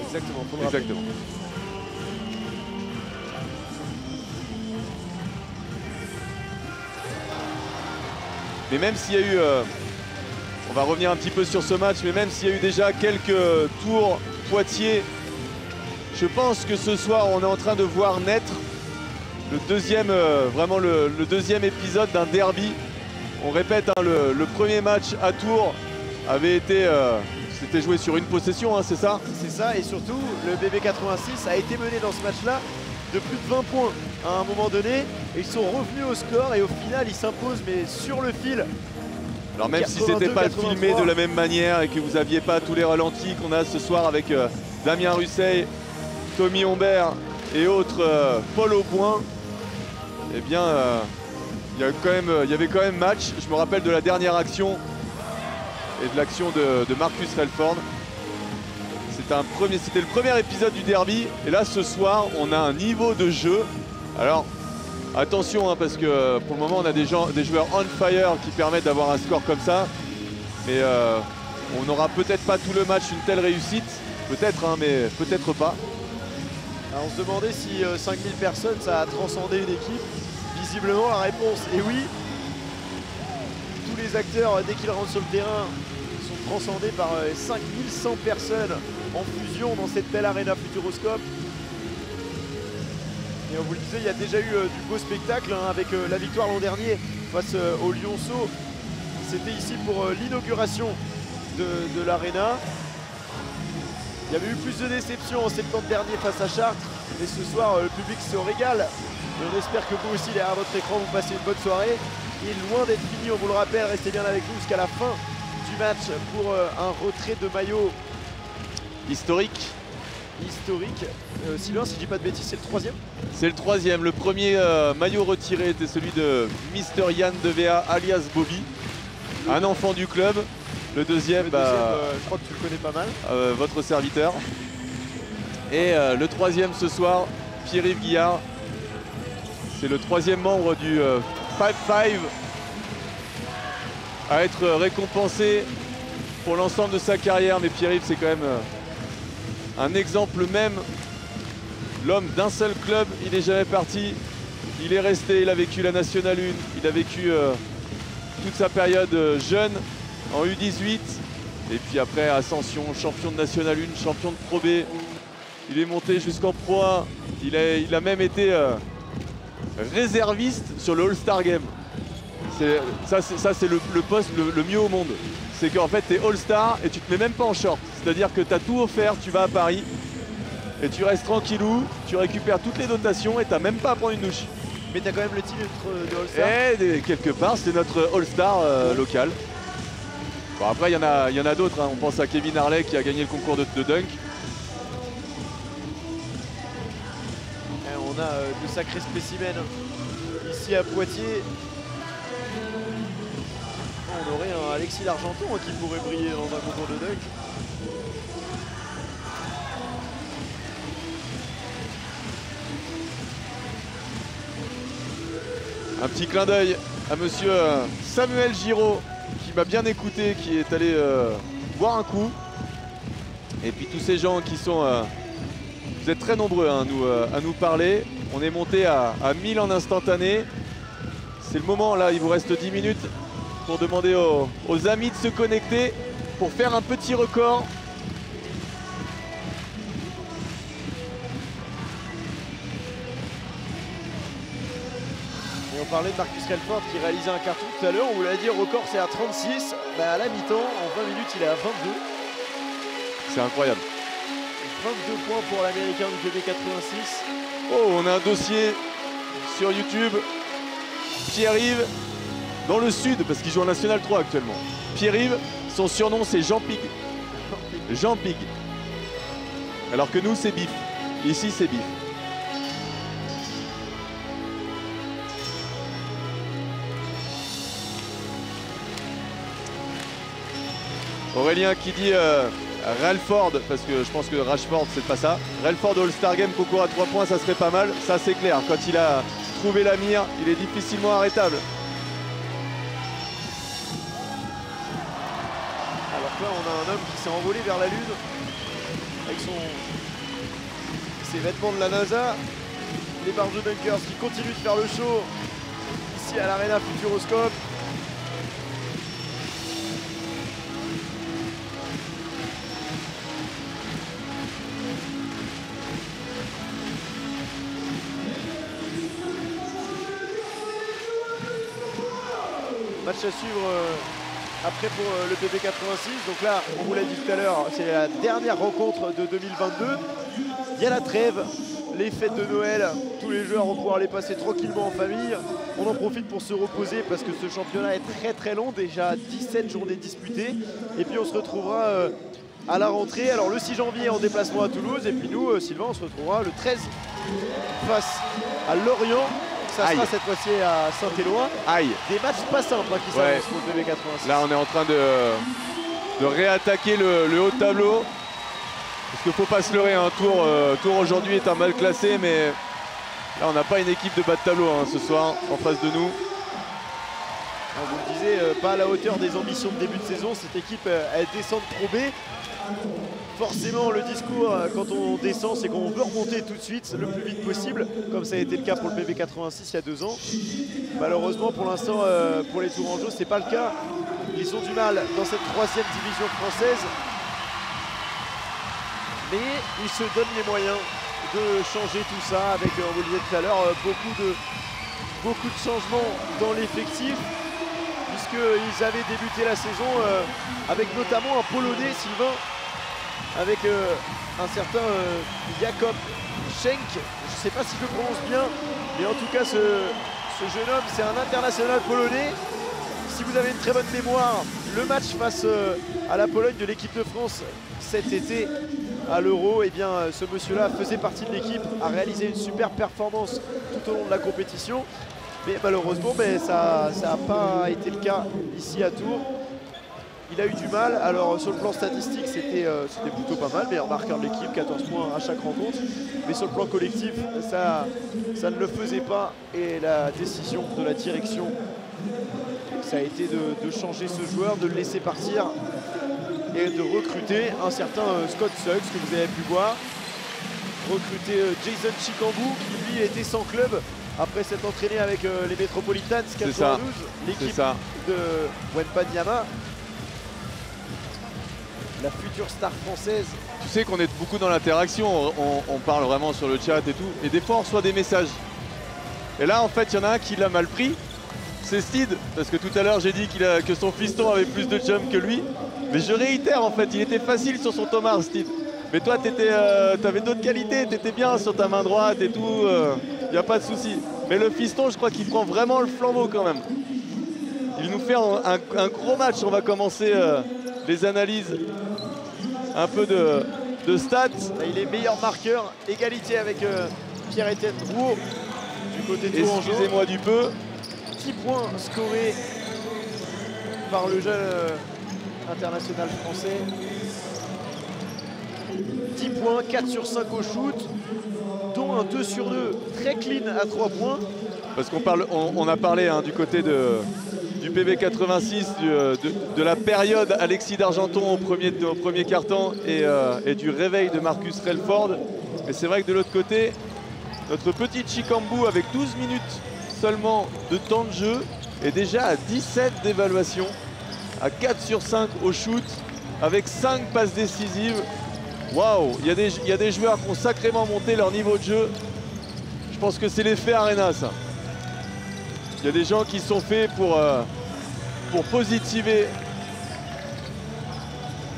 A: Exactement.
B: Exactement. Mais même s'il y a eu, euh, on va revenir un petit peu sur ce match, mais même s'il y a eu déjà quelques tours Poitiers, je pense que ce soir on est en train de voir naître le deuxième, euh, vraiment le, le deuxième épisode d'un derby. On répète, hein, le, le premier match à Tours avait été, euh, c'était joué sur une possession, hein, c'est ça
A: C'est ça, et surtout, le BB86 a été mené dans ce match-là de plus de 20 points à un moment donné. Et ils sont revenus au score et au final, ils s'imposent, mais sur le fil.
B: Alors même si c'était pas
A: 82,
B: filmé de la même manière et que vous aviez pas tous les ralentis qu'on a ce soir avec euh, Damien Russeil, Tommy Humbert et autres euh, Paul Aupoint, eh bien euh, y, il y avait quand même match. Je me rappelle de la dernière action et de l'action de, Marcus Relford. C'était le premier épisode du derby et là ce soir on a un niveau de jeu. Alors Attention hein, parce que euh, pour le moment on a des, gens, des joueurs on fire qui permettent d'avoir un score comme ça. Mais euh, on n'aura peut-être pas tout le match une telle réussite. Peut-être, hein, mais peut-être pas.
A: Alors, on se demandait si euh, 5000 personnes, ça a transcendé une équipe. Visiblement, la réponse est oui. Les acteurs, euh, dès qu'ils rentrent sur le terrain, sont transcendés par euh, 5100 personnes en fusion dans cette belle arena Futuroscope. Et on vous le disait, il y a déjà eu euh, du beau spectacle hein, avec euh, la victoire l'an dernier face euh, au Lyonceau. C'était ici pour euh, l'inauguration de, de l'arena. Il y avait eu plus de déceptions en septembre dernier face à Chartres. Et ce soir, euh, le public se régale. Et on espère que vous aussi, derrière votre écran, vous passez une bonne soirée. Il est loin d'être fini, on vous le rappelle. Restez bien avec nous jusqu'à la fin du match pour euh, un retrait de maillot
B: Historique.
A: historique. Euh, Sylvain, si je dis pas de bêtises, c'est le troisième.
B: C'est le troisième. Le premier euh, maillot retiré était celui de Mister Yann Devea alias Bobby. Un enfant du club. Le deuxième,
A: Le
B: bah,
A: euh, je crois que tu le connais pas mal.
B: votre serviteur. Et le troisième ce soir, Pierre-Yves Guillard. C'est le troisième membre du 5-5 à être récompensé pour l'ensemble de sa carrière. Mais Pierre-Yves, c'est quand même euh, un exemple même. L'homme d'un seul club, il n'est jamais parti. Il est resté, il a vécu la Nationale 1, il a vécu euh, toute sa période euh, jeune en U18. Et puis après, Ascension, champion de National 1, champion de Pro B. Il est monté jusqu'en Pro 1. Il a, il a même été réserviste sur le All-Star Game. Ça, c'est le, le poste le, le mieux au monde. c'est qu'en fait, tu es All-Star et tu te mets même pas en short. C'est-à-dire que tu as tout offert, tu vas à Paris et tu restes tranquillou, tu récupères toutes les dotations et tu même pas à prendre une douche.
A: Mais t'as quand même le titre de All-Star.
B: Et quelque part, c'est notre All-Star euh, local. Bon, après, il y en a, y en a d'autres. hein. On pense à Kevin Harley qui a gagné le concours de, de dunk.
A: A euh, de sacrés spécimens ici à Poitiers. On aurait un Alexis Largenton hein, qui pourrait briller dans un concours de dunk.
B: Un petit clin d'œil à monsieur euh, Samuel Giraud qui m'a bien écouté, qui est allé euh, boire un coup. Et puis tous ces gens qui sont... euh, vous êtes très nombreux hein, à, nous, euh, à nous parler. On est monté à, à 1000 en instantané. C'est le moment là, il vous reste 10 minutes pour demander aux, aux amis de se connecter pour faire un petit record.
A: Et on parlait de Marcus Relford qui réalisait un carton tout à l'heure. On vous l'a dit, le record c'est à 36. Bah, à la mi-temps, en 20 minutes, il est à 22.
B: C'est incroyable.
A: 22 points pour l'américain du PB86.
B: Oh, on a un dossier sur YouTube. Pierre-Yves, dans le sud, parce qu'il joue en National 3 actuellement. Pierre-Yves, son surnom c'est Jean Pig. Jean Pig. Alors que nous c'est Bif. Ici c'est Bif. Aurélien qui dit euh, Ralford, parce que je pense que Rashford c'est pas ça. Ralford All-Star Game concours à 3 points, ça serait pas mal. Ça c'est clair. Quand il a trouvé la mire, il est difficilement arrêtable.
A: Alors là, on a un homme qui s'est envolé vers la Lune avec son... ses vêtements de la NASA. Les barges de bunkers qui continuent de faire le show ici à l'Arena Futuroscope. Match à suivre euh, après pour euh, le PP86. Donc là, on vous l'a dit tout à l'heure, c'est la dernière rencontre de 2022. Il y a la trêve, les fêtes de Noël. Tous les joueurs vont pouvoir les passer tranquillement en famille. On en profite pour se reposer parce que ce championnat est très très long, déjà 17 journées disputées. Et puis on se retrouvera euh, à la rentrée. Alors le 6 janvier en déplacement à Toulouse. Et puis nous, Sylvain, on se retrouvera le 13 face à Lorient. Ça sera
B: Aïe.
A: cette fois-ci à Saint-Éloi.
B: Aïe.
A: Des matchs pas simples hein, qui
B: Ouais.
A: s'annoncent pour le PB86.
B: Là on est en train de, de réattaquer le, le haut de tableau. Parce qu'il faut pas se leurrer, un tour, euh, tour aujourd'hui est un mal classé, mais là on n'a pas une équipe de bas de tableau hein, ce soir en face de nous.
A: On vous le disait, euh, pas à la hauteur des ambitions de début de saison. Cette équipe, euh, elle descend de Pro B. Forcément, le discours euh, quand on descend, c'est qu'on veut remonter tout de suite, le plus vite possible, comme ça a été le cas pour le PB86 il y a deux ans. Malheureusement, pour l'instant, euh, pour les Tourangeaux, c'est pas le cas. Ils ont du mal dans cette troisième division française. Mais ils se donnent les moyens de changer tout ça avec, euh, on vous le disait tout à l'heure, beaucoup de, changements dans l'effectif puisqu'ils avaient débuté la saison avec notamment un Polonais, Sylvain, avec euh, un certain euh, Jakob Schenk. Je ne sais pas si je le prononce bien, mais en tout cas, ce, jeune homme, c'est un international polonais. Si vous avez une très bonne mémoire, le match face euh, à la Pologne de l'équipe de France cet été à l'Euro, eh bien, ce monsieur-là faisait partie de l'équipe, a réalisé une super performance tout au long de la compétition. Mais malheureusement, ben, ça n'a pas été le cas ici à Tours. Il a eu du mal. Alors sur le plan statistique, c'était euh, plutôt pas mal. Meilleur marqueur de l'équipe, 14 points à chaque rencontre. Mais sur le plan collectif, ça, ça ne le faisait pas. Et la décision de la direction, ça a été de, de changer ce joueur, de le laisser partir et de recruter un certain euh, Scott Suggs que vous avez pu voir. Recruter euh, Jason Chikambu qui lui était sans club après s'être entraîné avec les Metropolitans
B: C'est ça.
A: 92,
B: C'est
A: l'équipe de Wembanyama. La future star française.
B: Tu sais qu'on est beaucoup dans l'interaction, on, parle vraiment sur le chat et tout, et des fois on reçoit des messages. Et là en fait il y en a un qui l'a mal pris, c'est Steed, parce que tout à l'heure j'ai dit que son fiston avait plus de jump que lui. Mais je réitère en fait, il était facile sur son Thomas, Steed. Mais toi, tu avais d'autres qualités, tu étais bien sur ta main droite et tout, il n'y a pas de souci. Mais le fiston, je crois qu'il prend vraiment le flambeau quand même. Il nous fait un gros match. On va commencer euh, les analyses un peu de, de stats.
A: Bah, Il est meilleur marqueur, égalité avec euh, Pierre-Étienne Drouot du côté de.
B: Excusez-moi du peu.
A: 10 points scorés par le jeune euh, international français. 10 points, 4 sur 5 au shoot, dont un 2 sur 2 très clean à 3 points.
B: Parce qu'on parle, on, on a parlé hein, du côté de, du PB 86, du, euh, de, la période Alexis d'Argenton au premier, au premier carton et, euh, et du réveil de Marcus Relford. Mais c'est vrai que de l'autre côté, notre petit Chikambu avec 12 minutes seulement de temps de jeu est déjà à 17 d'évaluation, à 4 sur 5 au shoot, avec 5 passes décisives. Waouh, il y, a des- il y a des joueurs qui ont sacrément monté leur niveau de jeu. Je pense que c'est l'effet Arena. Il y a des gens qui sont faits pour, euh, pour positiver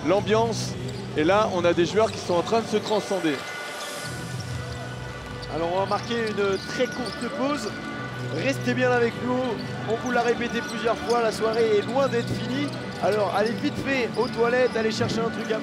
B: l'ambiance. Et là, on a des joueurs qui sont en train de se transcender.
A: Alors on va marquer une très courte pause. Restez bien avec nous. On vous l'a répété plusieurs fois, la soirée est loin d'être finie. Alors allez vite fait aux toilettes, allez chercher un truc à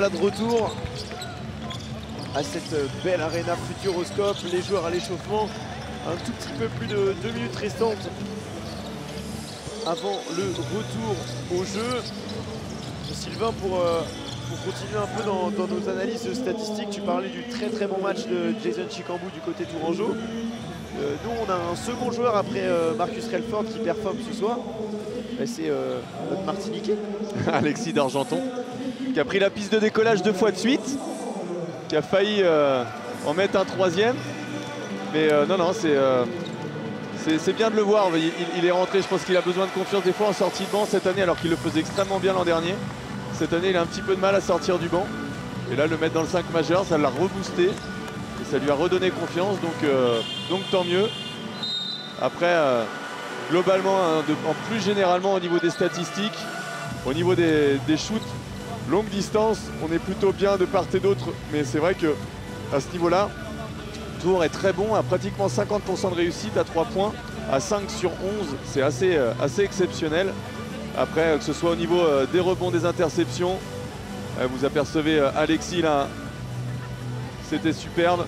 A: voilà de retour à cette belle arena Futuroscope. Les joueurs à l'échauffement. Un tout petit peu plus de deux minutes restantes avant le retour au jeu. Sylvain, pour, euh, continuer un peu dans, nos analyses statistiques, tu parlais du très très bon match de Jason Chikambu du côté Tourangeau. Euh, nous, on a un second joueur après euh, Marcus Relford qui performe ce soir. Et C'est euh, notre Martiniquais.
B: Alexis d'Argenton, qui a pris la piste de décollage deux fois de suite, qui a failli euh, en mettre un troisième. Mais euh, non, non, c'est euh, c'est- bien de le voir. Il, est rentré, je pense qu'il a besoin de confiance des fois en sortie de banc cette année, alors qu'il le faisait extrêmement bien l'an dernier. Cette année, il a un petit peu de mal à sortir du banc. Et là, le mettre dans le 5 majeur, ça l'a reboosté. Et ça lui a redonné confiance, donc, donc tant mieux. Après, globalement, hein, en plus généralement au niveau des statistiques, au niveau des shoots, longue distance, on est plutôt bien de part et d'autre. Mais c'est vrai que à ce niveau-là, Tour est très bon, à pratiquement 50% de réussite à 3 points, à 5 sur 11, c'est assez, euh, assez exceptionnel. Après, que ce soit au niveau euh, des rebonds, des interceptions, euh, vous apercevez Alexis là, c'était superbe.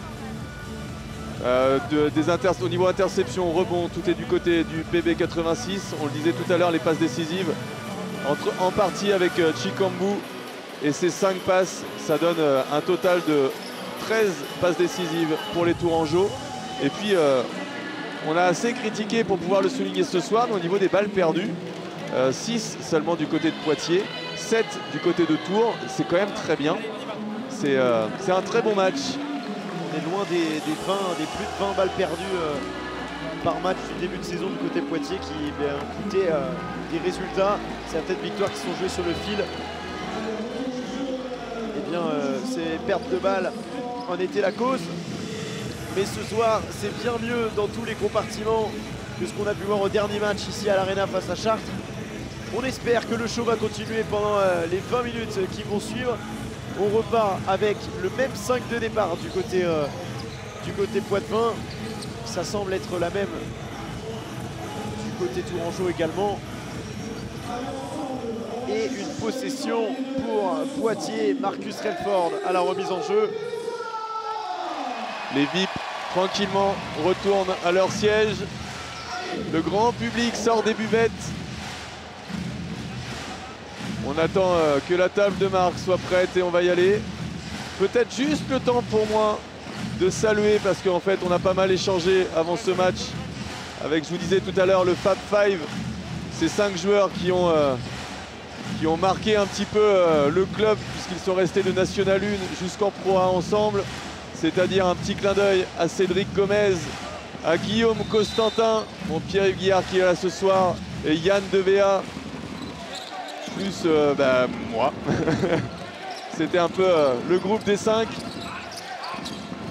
B: De- des au niveau interception, rebond, tout est du côté du PB86. On le disait tout à l'heure, les passes décisives entre, en partie avec Chikambu et ses 5 passes, ça donne euh, un total de 13 passes décisives pour les Tourangeaux. Et puis, euh, on a assez critiqué pour pouvoir le souligner ce soir, mais au niveau des balles perdues, 6 seulement du côté de Poitiers, 7 du côté de Tours, c'est quand même très bien. C'est euh, un très bon match.
A: On est loin des, des 20, des plus de 20 balles perdues euh, par match du début de saison du côté Poitiers qui ben, coûtait euh, des résultats, certaines victoires qui sont jouées sur le fil. Euh, ces pertes de balles en étaient la cause. Mais ce soir, c'est bien mieux dans tous les compartiments que ce qu'on a pu voir au dernier match ici à l'Arena face à Chartres. On espère que le show va continuer pendant euh, les 20 minutes qui vont suivre. On repart avec le même 5 de départ du côté, euh, du côté Poitvin. Ça semble être la même du côté Tourangeau également. Et une possession pour Poitiers, Marcus Relford à la remise en jeu.
B: Les VIP tranquillement retournent à leur siège. Le grand public sort des buvettes. On attend euh, que la table de marque soit prête et on va y aller. Peut-être juste le temps pour moi de saluer parce qu'en fait on a pas mal échangé avant ce match avec, je vous disais tout à l'heure, le Fab Five. Ces cinq joueurs qui ont, euh, qui ont marqué un petit peu euh, le club puisqu'ils sont restés de National 1 jusqu'en Pro A ensemble. C'est-à-dire un petit clin d'œil à Cédric Gomez, à Guillaume Costantin, mon Pierre-Yves Guillard qui est là ce soir, et Yann Devea, plus euh, bah, moi. C'était un peu euh, le groupe des cinq.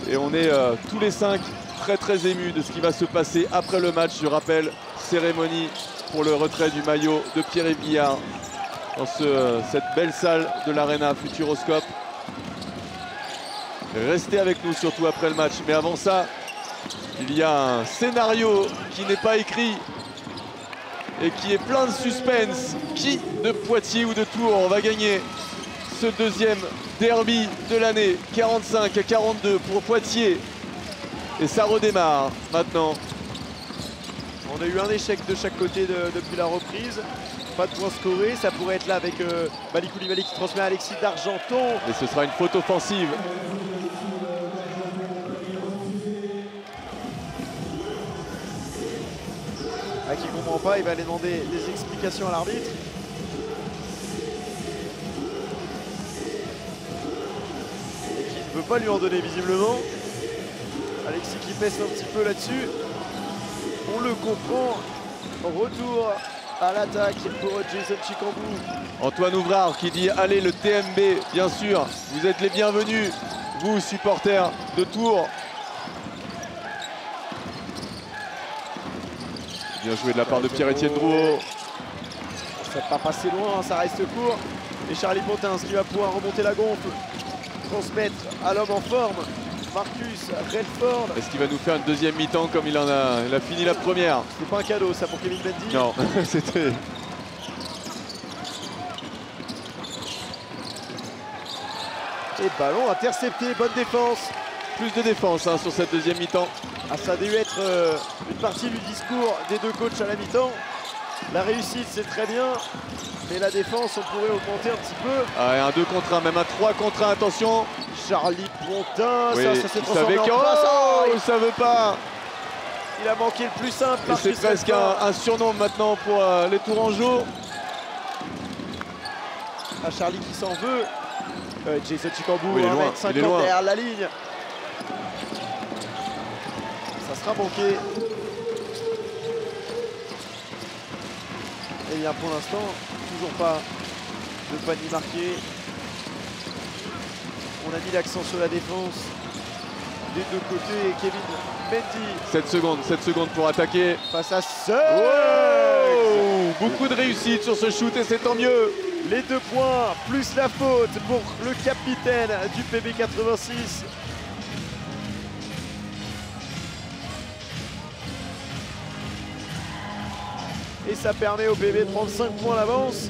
B: Et on est tous les cinq très très émus de ce qui va se passer après le match. Je rappelle, cérémonie pour le retrait du maillot de Pierre-Yves Guillard dans ce- cette belle salle de l'Arena Futuroscope. Restez avec nous surtout après le match. Mais avant ça, il y a un scénario qui n'est pas écrit et qui est plein de suspense. Qui de Poitiers ou de Tours va gagner ce deuxième derby de l'année 45 à 42 pour Poitiers? Et ça redémarre maintenant.
A: On a eu un échec de chaque côté de- depuis la reprise. Pas de points scorés. Ça pourrait être là avec euh, Bali Koulibaly qui transmet à Alexis d'Argenton.
B: Et ce sera une faute offensive.
A: Ah, qui comprend pas, il va aller demander des explications à l'arbitre. Et qui ne veut pas lui en donner visiblement. Alexis qui pèse un petit peu là-dessus. On le comprend. Retour à l'attaque pour Jason Chikambou.
B: Antoine Ouvrard qui dit allez le TMB, bien sûr, vous êtes les bienvenus, vous supporters de Tours. Bien joué de la part de Pierre-Étienne Drouot.
A: Ça va pas passer loin, ça reste court. Et Charlie Pontins qui va pouvoir remonter la gonfle. Transmettre à l'homme en forme. Marcus Redford.
B: Est-ce qu'il va nous faire une deuxième mi-temps comme il en a, il a fini la première?
A: C'est pas un cadeau ça pour Kevin Mendy.
B: Non, c'était...
A: Et ballon intercepté, bonne défense.
B: Plus de défense hein, sur cette deuxième mi-temps.
A: Ah, ça a dû être euh, une partie du discours des deux coachs à la mi-temps. La réussite c'est très bien, mais la défense on pourrait augmenter un petit peu.
B: Ah, et un 2 contre 1, même un 3 contre 1, attention
A: Charlie Pontin,
B: Oui,
A: ça, ça s'est transformé en passe.
B: Oh,
A: Ah,
B: il savait pas
A: il a manqué le plus simple.
B: C'est presque un, un surnom maintenant pour euh, les Tourangeaux.
A: à Charlie qui s'en veut. Euh, Jason Chikambou,
B: Oui, il est loin,
A: 1m50
B: il est loin.
A: derrière la ligne. Ça sera manqué. Et bien pour l'instant, toujours pas de panier marqué. On a mis l'accent sur la défense des deux côtés. Kevin Mendy
B: 7 secondes, 7 secondes pour attaquer.
A: face à Suggs.
B: Wow Beaucoup de réussite sur ce shoot et c'est tant mieux.
A: Les deux points, plus la faute pour le capitaine du PB86. Et ça permet au PB de prendre 5 points d'avance.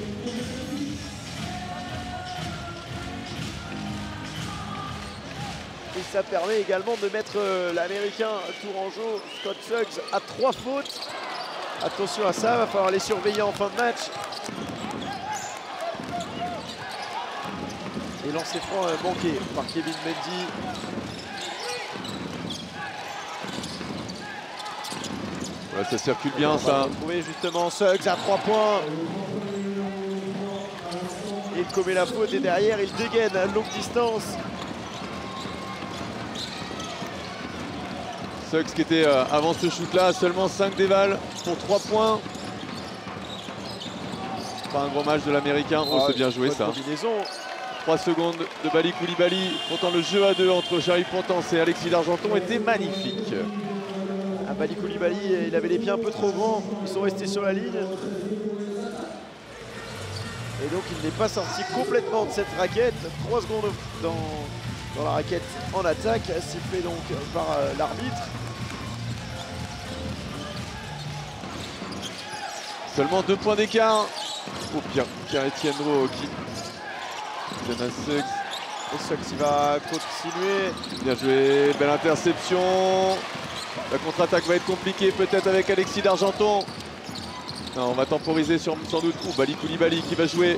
A: Et ça permet également de mettre euh, l'américain Tourangeau, Scott Suggs, à 3 fautes. Attention à ça, va falloir les surveiller en fin de match. Et lancer franc euh, manqué par Kevin Mendy.
B: Ouais, ça circule bien ça.
A: retrouver justement Suggs à 3 points. Il commet la faute et derrière il dégaine à longue distance.
B: Suggs qui était euh, avant ce shoot là, seulement 5 dévals pour 3 points. Pas un gros match de l'américain. Oh, c'est bien joué ça.
A: combinaison.
B: 3 secondes de Bali Koulibaly. Pourtant le jeu à deux entre Charlie Pontance et Alexis D'Argenton était magnifique.
A: Bali Koulibaly, il avait les pieds un peu trop grands. Ils sont restés sur la ligne. Et donc il n'est pas sorti complètement de cette raquette. 3 secondes dans, dans la raquette en attaque, sifflé donc par euh, l'arbitre.
B: Seulement deux points d'écart. Oh Pierre, Pierre-Etienne Rowe qui donne un
A: qui va continuer.
B: Bien joué, belle interception. La contre-attaque va être compliquée peut-être avec Alexis d'Argenton. On va temporiser sur, sans doute. Ouh, Bali Koulibaly qui va jouer.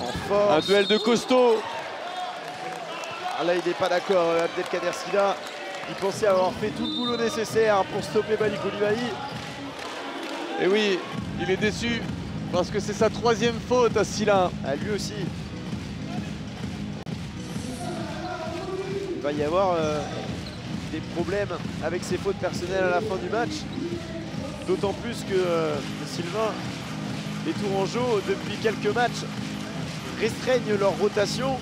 A: En force.
B: Un duel de costaud.
A: Ah, là, il n'est pas d'accord, euh, Abdelkader Silla. Il pensait avoir fait tout le boulot nécessaire pour stopper Bali Koulibaly.
B: Et oui, il est déçu parce que c'est sa troisième faute à Silla.
A: Ah, lui aussi. Il va y avoir euh, des problèmes avec ses fautes personnelles à la fin du match. D'autant plus que euh, Sylvain, les Tourangeaux, depuis quelques matchs, restreignent leur rotation.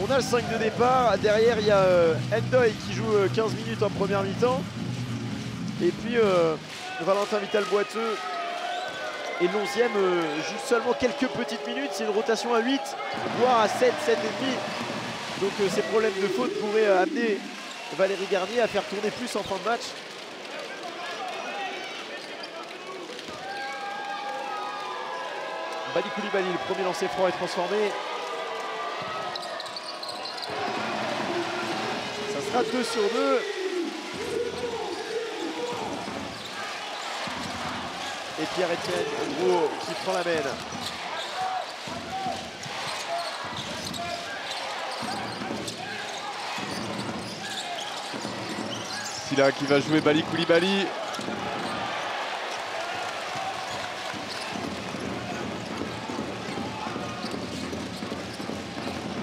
A: On a le 5 de départ. Derrière, il y a euh, qui joue euh, 15 minutes en première mi-temps. Et puis euh, Valentin Vital-Boiteux et le 11e joue seulement quelques petites minutes. C'est une rotation à 8, voire à 7, 7 et demi. Donc euh, ces problèmes de faute pourraient euh, amener Valérie Garnier à faire tourner plus en fin de match. Bali Koulibaly, le premier lancé franc est transformé. Ça sera 2 sur 2. Et Pierre-Etienne Gros qui prend la mène.
B: Qui va jouer Bali Koulibaly.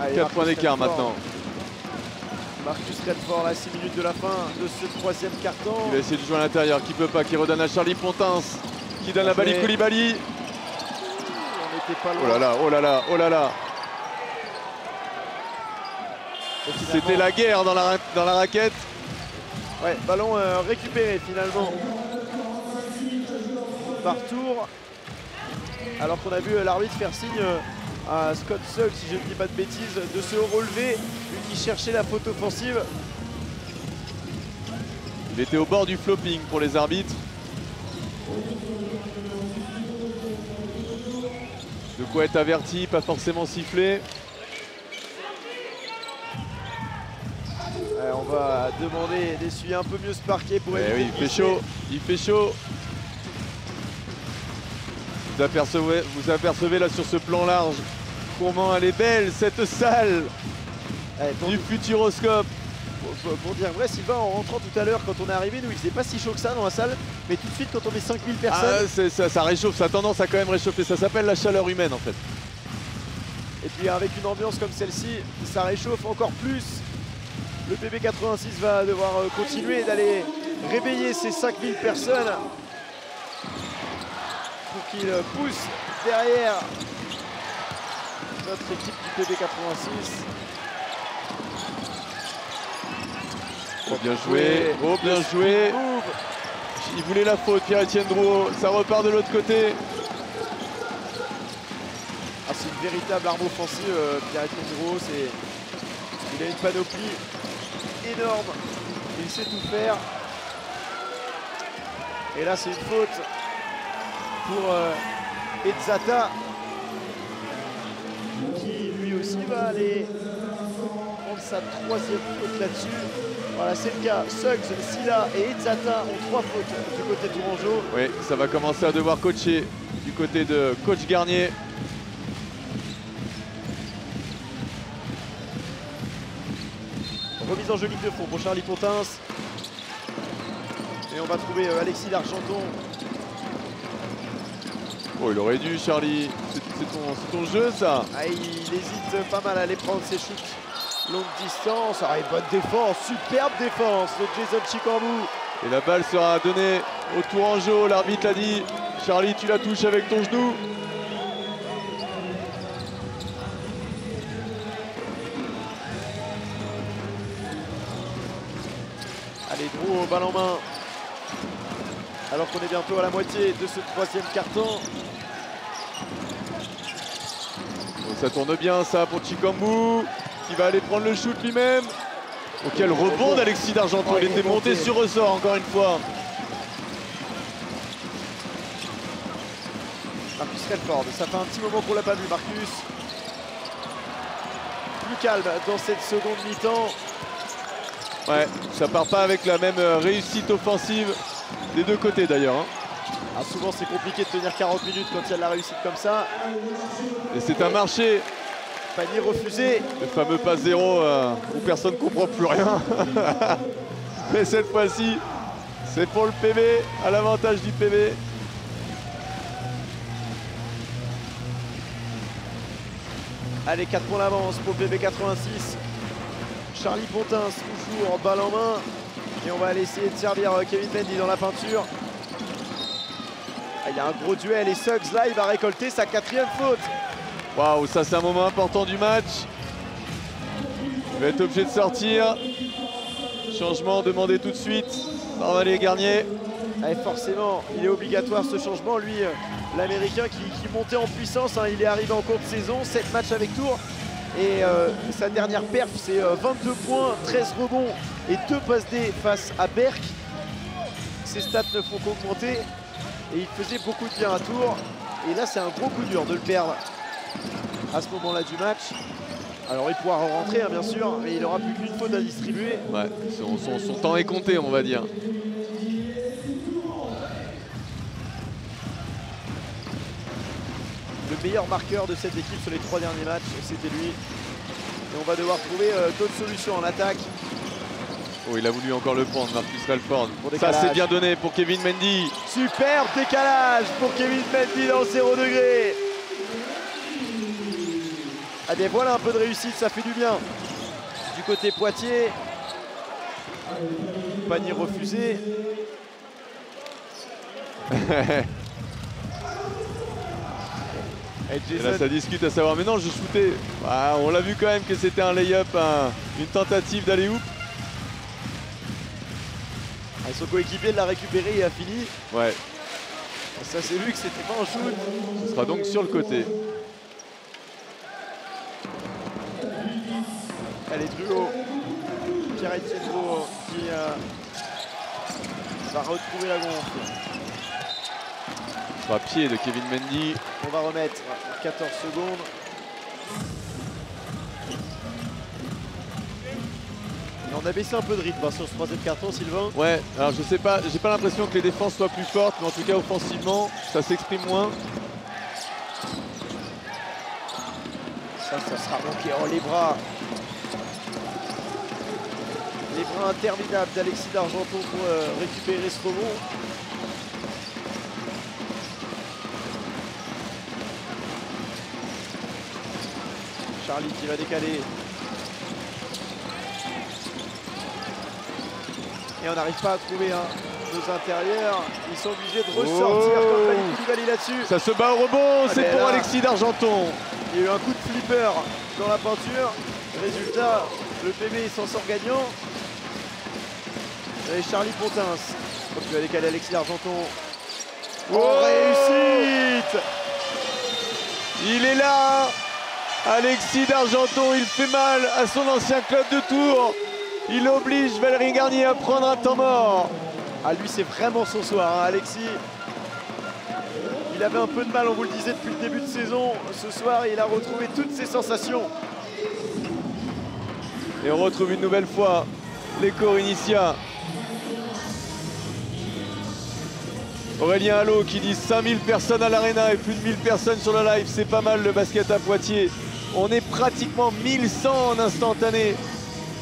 A: Allez,
B: 4
A: Marcus
B: points d'écart maintenant.
A: Marcus Redford à 6 minutes de la fin de ce troisième carton.
B: Il va essayer de jouer à l'intérieur, qui peut pas, qui redonne à Charlie Pontins, qui donne à Bali. Koulibaly?
A: On n'était pas loin.
B: Oh là là, oh là là, oh là là. C'était la guerre dans la, ra- dans la raquette.
A: Ouais, ballon euh, récupéré finalement par tour. Alors qu'on a vu euh, l'arbitre faire signe euh, à Scott Suggs, si je ne dis pas de bêtises, de se relever, lui qui cherchait la faute offensive.
B: Il était au bord du flopping pour les arbitres. De quoi être averti, pas forcément sifflé.
A: Euh, on va demander d'essuyer un peu mieux ce parquet pour
B: Eh
A: éviter
B: oui, il fait chaud, il fait chaud. Vous apercevez, vous apercevez là sur ce plan large comment elle est belle cette salle
A: Eh,
B: du futuroscope.
A: pour- pour dire vrai, Sylvain, en rentrant tout à l'heure, quand on est arrivé, nous, il faisait pas si chaud que ça dans la salle, mais tout de suite, quand on met 5000
B: Ah,
A: personnes,
B: ça, ça réchauffe, ça a tendance à quand même réchauffer. Ça s'appelle la chaleur humaine en fait.
A: Et puis avec une ambiance comme celle-ci, ça réchauffe encore plus. Le PB86 va devoir euh, continuer d'aller réveiller ces 5000 personnes pour qu'il euh, pousse derrière notre équipe du PB86.
B: Oh, bien joué, oh bien joué. Il voulait la faute, Pierre-Etienne Drouot. Ça repart de l'autre côté.
A: Ah, c'est une véritable arme offensive, euh, Pierre-Etienne. C'est... Il a une panoplie énorme. Il sait tout faire. Et là, c'est une faute pour euh, Ezzata. Qui lui aussi va aller prendre sa troisième faute là-dessus. Voilà, c'est le cas. Suggs, Silla et Ezzata ont trois fautes du côté tourangeau.
B: Oui, ça va commencer à devoir coacher du côté de coach Garnier.
A: Jeu ligne de fond pour Charlie Pontins. Et on va trouver euh, Alexis Largenton.
B: Oh, il aurait dû, Charlie. C'est ton, jeu, ça.
A: Ah, il hésite pas mal à aller prendre ses shoots longue distance. Ah, et bonne défense, superbe défense de Jason Chikambou.
B: Et la balle sera donnée au Tourangeau. L'arbitre l'a dit. Charlie, tu la touches avec ton genou.
A: Balle en main. Alors qu'on est bientôt à la moitié de ce troisième carton.
B: ça tourne bien ça pour Chikambu qui va aller prendre le shoot lui-même. Oh, quel rebond d'Alexis d'Argenton.
A: Oh,
B: il était monté
A: monté.
B: sur ressort encore une fois.
A: Marcus Redford, ça fait un petit moment qu'on l'a pas vu Marcus. Plus calme dans cette seconde mi-temps.
B: Ouais, ça part pas avec la même euh, réussite offensive des deux côtés d'ailleurs. hein.
A: Ah, souvent c'est compliqué de tenir 40 minutes quand il y a de la réussite comme ça.
B: Et c'est un marché,
A: Panier refusé.
B: le fameux pas zéro euh, où personne ne comprend plus rien. Mais cette fois-ci, c'est pour le PB, à l'avantage du PB.
A: Allez, 4 points d'avance pour le PB86. Charlie Pontins, toujours balle en main. Et on va aller essayer de servir euh, Kevin Mendy dans la peinture. Ah, Il y a un gros duel et Suggs là, il va récolter sa quatrième faute.
B: Waouh, ça c'est un moment important du match. Il va être obligé de sortir. Changement demandé tout de suite par Valérie Garnier.
A: Ah, et forcément, il est obligatoire ce changement. Lui, euh, l'Américain qui, qui montait en puissance, hein, il est arrivé en cours de saison, 7 matchs avec Tours. Et euh, sa dernière perf, c'est euh, 22 points, 13 rebonds et 2 passes D face à Berck. Ses stats ne font qu'augmenter. Et il faisait beaucoup de bien à Tours. Et là, c'est un gros coup dur de le perdre à ce moment-là du match. Alors, il pourra rentrer, hein, bien sûr, mais il aura plus qu'une faute à distribuer.
B: Ouais, son temps est compté, on va dire.
A: Le meilleur marqueur de cette équipe sur les trois derniers matchs, c'était lui. Et on va devoir trouver euh, d'autres solutions en attaque.
B: Oh, il a voulu encore le prendre, Marcus Ralford. Ça, c'est bien donné pour Kevin Mendy.
A: Superbe décalage pour Kevin Mendy dans le 0 degré. Ah bien voilà un peu de réussite, ça fait du bien. Du côté Poitiers. Panier refusé. Et
B: Et là, ça discute à savoir, mais non, je shootais. Ah, on l'a vu quand même que c'était un lay-up, un- une tentative d'aller hoop.
A: ah, son coéquipier l'a récupéré et a fini.
B: Ouais,
A: Ça s'est vu que c'était pas un shoot.
B: ce sera donc sur le côté.
A: Allez, Druot. Pierre-Etienne qui euh, va retrouver la gonfle.
B: Ce sera pied de Kevin Mendy.
A: On va remettre 14 secondes. Et on a baissé un peu de rythme hein, sur ce troisième carton, Sylvain.
B: Ouais, alors je sais pas, j'ai pas l'impression que les défenses soient plus fortes, mais en tout cas offensivement, ça s'exprime moins.
A: Ça, ça sera manqué. Oh, les bras. Les bras interminables d'Alexis d'Argenton pour euh, récupérer ce rebond. Charlie qui va décaler. Et on n'arrive pas à trouver hein, nos intérieurs. Ils sont obligés de ressortir
B: Oh.
A: comme Malik Koulibaly là-dessus.
B: Ça se bat au rebond,
A: Ah,
B: c'est pour
A: là-
B: Alexis d'Argenton.
A: Il y a eu un coup de flipper dans la peinture. Résultat, le PB s'en sort gagnant. Et Charlie Pontins. Tu vas décaler Alexis Argenton. Oh,
B: Oh
A: réussite
B: Il est là Alexis d'Argenton, il fait mal à son ancien club de Tours. Il oblige Valérie Garnier à prendre un temps mort.
A: Ah lui c'est vraiment son soir, hein, Alexis. Il avait un peu de mal, on vous le disait depuis le début de saison. Ce soir, il a retrouvé toutes ses sensations.
B: Et on retrouve une nouvelle fois les Initia. Aurélien Allo qui dit 5000 personnes à l'arena et plus de 1000 personnes sur le live. C'est pas mal le basket à Poitiers. On est pratiquement 1100 en instantané.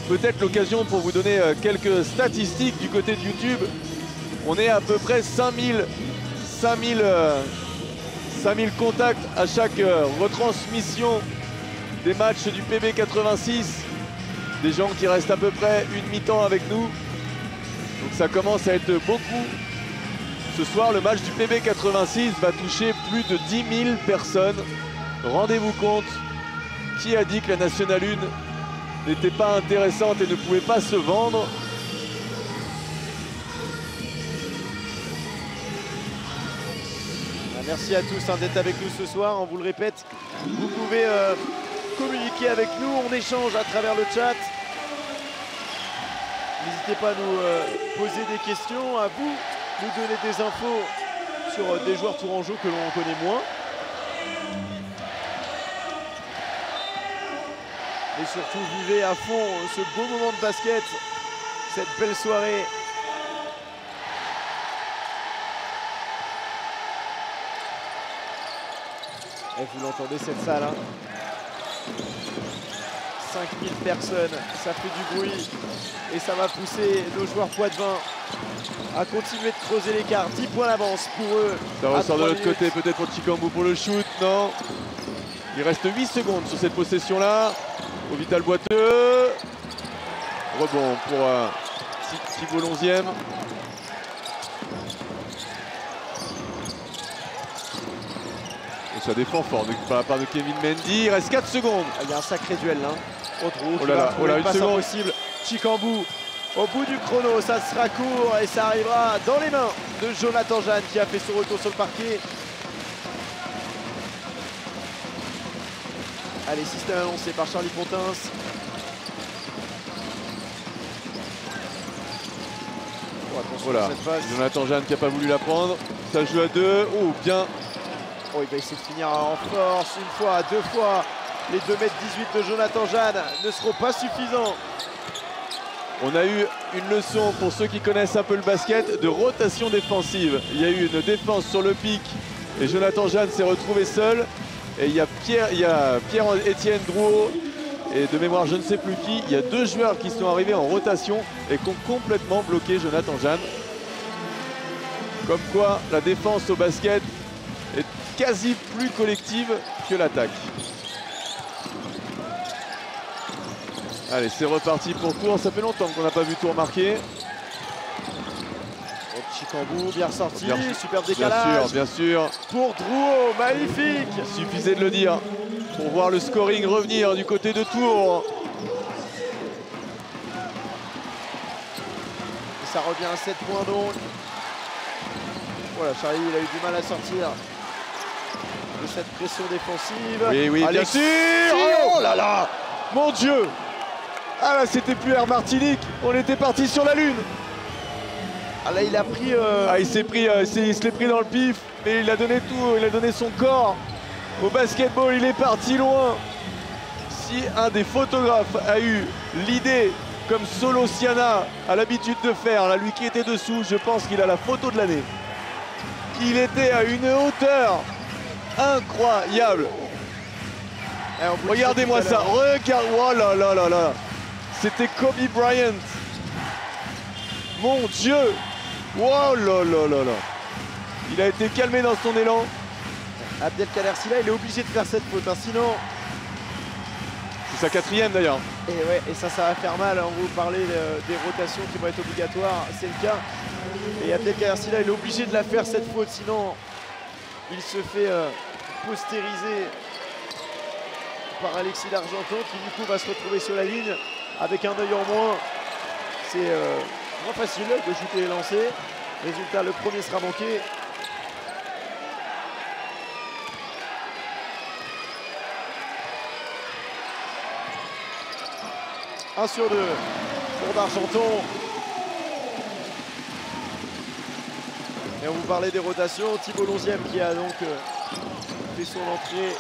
B: Peut-être l'occasion pour vous donner euh, quelques statistiques du côté de YouTube. On est à peu près 5000, 5000, euh, 5000 contacts à chaque euh, retransmission des matchs du PB 86 des gens qui restent à peu près une mi-temps avec nous. Donc ça commence à être beaucoup. Ce soir, le match du PB 86 va toucher plus de 10 000 personnes. Rendez-vous compte, qui a dit que la Nationale 1 n'était pas intéressante et ne pouvait pas se vendre
A: Merci à tous hein, d'être avec nous ce soir. On vous le répète, vous pouvez euh, communiquer avec nous. On échange à travers le chat. N'hésitez pas à nous euh, poser des questions, à vous nous donner des infos sur euh, des joueurs tourangeaux que l'on connaît moins. Et surtout, vivez à fond ce beau moment de basket, cette belle soirée. Et vous l'entendez cette salle, hein 5000 personnes, ça fait du bruit et ça va pousser nos joueurs Poitvin à continuer de creuser l'écart. 10 points d'avance pour eux.
B: Ça ressort de l'autre côté, peut-être pour Chikambu pour le shoot, non? Il reste 8 secondes sur cette possession-là. Au Vital boiteux. Rebond pour euh, Thi- Thibault 11e. Et ça défend fort de- par la part de Kevin Mendy. Il reste 4 secondes.
A: Ah, Il y a un sacré duel là. Otro
B: Oh là là, oh là, une seconde.
A: impossible. Chikambu au bout du chrono, ça sera court et ça arrivera dans les mains de Jonathan Jeanne qui a fait son retour sur le parquet. Allez, système annoncé par Charlie Pontins. Oh, attention
B: Voilà.
A: à cette passe.
B: Jonathan Jeanne qui n'a pas voulu la prendre. Ça joue à 2. Oh, bien.
A: Oh, il va essayer de finir en force une fois, deux fois. Les 2m18 de Jonathan Jeanne ne seront pas suffisants.
B: On a eu une leçon pour ceux qui connaissent un peu le basket de rotation défensive. Il y a eu une défense sur le pic et Jonathan Jeanne s'est retrouvé seul. Et il y a Pierre, il y a Pierre-Étienne Drouot et de mémoire je ne sais plus qui. Il y a deux joueurs qui sont arrivés en rotation et qui ont complètement bloqué Jonathan Jeanne. Comme quoi la défense au basket est quasi plus collective que l'attaque. Allez, c'est reparti pour Tours. Ça fait longtemps qu'on n'a pas vu Tours marquer.
A: Bien ressorti,
B: Bien-
A: super
B: Bien
A: décalage
B: sûr, bien sûr.
A: pour Drouot, magnifique
B: Il suffisait de le dire pour voir le scoring revenir du côté de Tours.
A: Et ça revient à 7 points donc. Voilà, Charlie, il a eu du mal à sortir de cette pression défensive.
B: Oui, oui, bien
A: Alexis-
B: sûr. Oh là là Mon Dieu Ah là, c'était plus Air Martinique. On était parti sur la Lune.
A: Ah là, il a pris... euh,
B: Ah, il s'est pris, euh, il se l'est pris dans le pif. Et il a donné tout, il a donné son corps. Au basketball, il est parti loin. Si un des photographes a eu l'idée, comme Solo Siana a l'habitude de faire, là, lui qui était dessous, je pense qu'il a la photo de l'année. Il était à une hauteur incroyable. Regardez-moi ça, regarde, oh là là là là. C'était Kobe Bryant. Mon Dieu. Oh là là là là. Il a été calmé dans son élan.
A: Abdelkader Silla, il est obligé de faire cette faute, hein, sinon...
B: C'est sa quatrième d'ailleurs.
A: Et ouais, et ça, ça va faire mal. On vous parlait euh, des rotations qui vont être obligatoires, c'est le cas. Et Abdelkader Silla, il est obligé de la faire cette faute, sinon il se fait euh, postériser par Alexis D'Argenton qui du coup va se retrouver sur la ligne avec un œil en moins. C'est euh, moins facile de shooter et lancer. Résultat, le premier sera manqué. Un sur deux pour D'Argenton. Et on vous parlait des rotations. Thibault 11e qui a donc euh, fait son entrée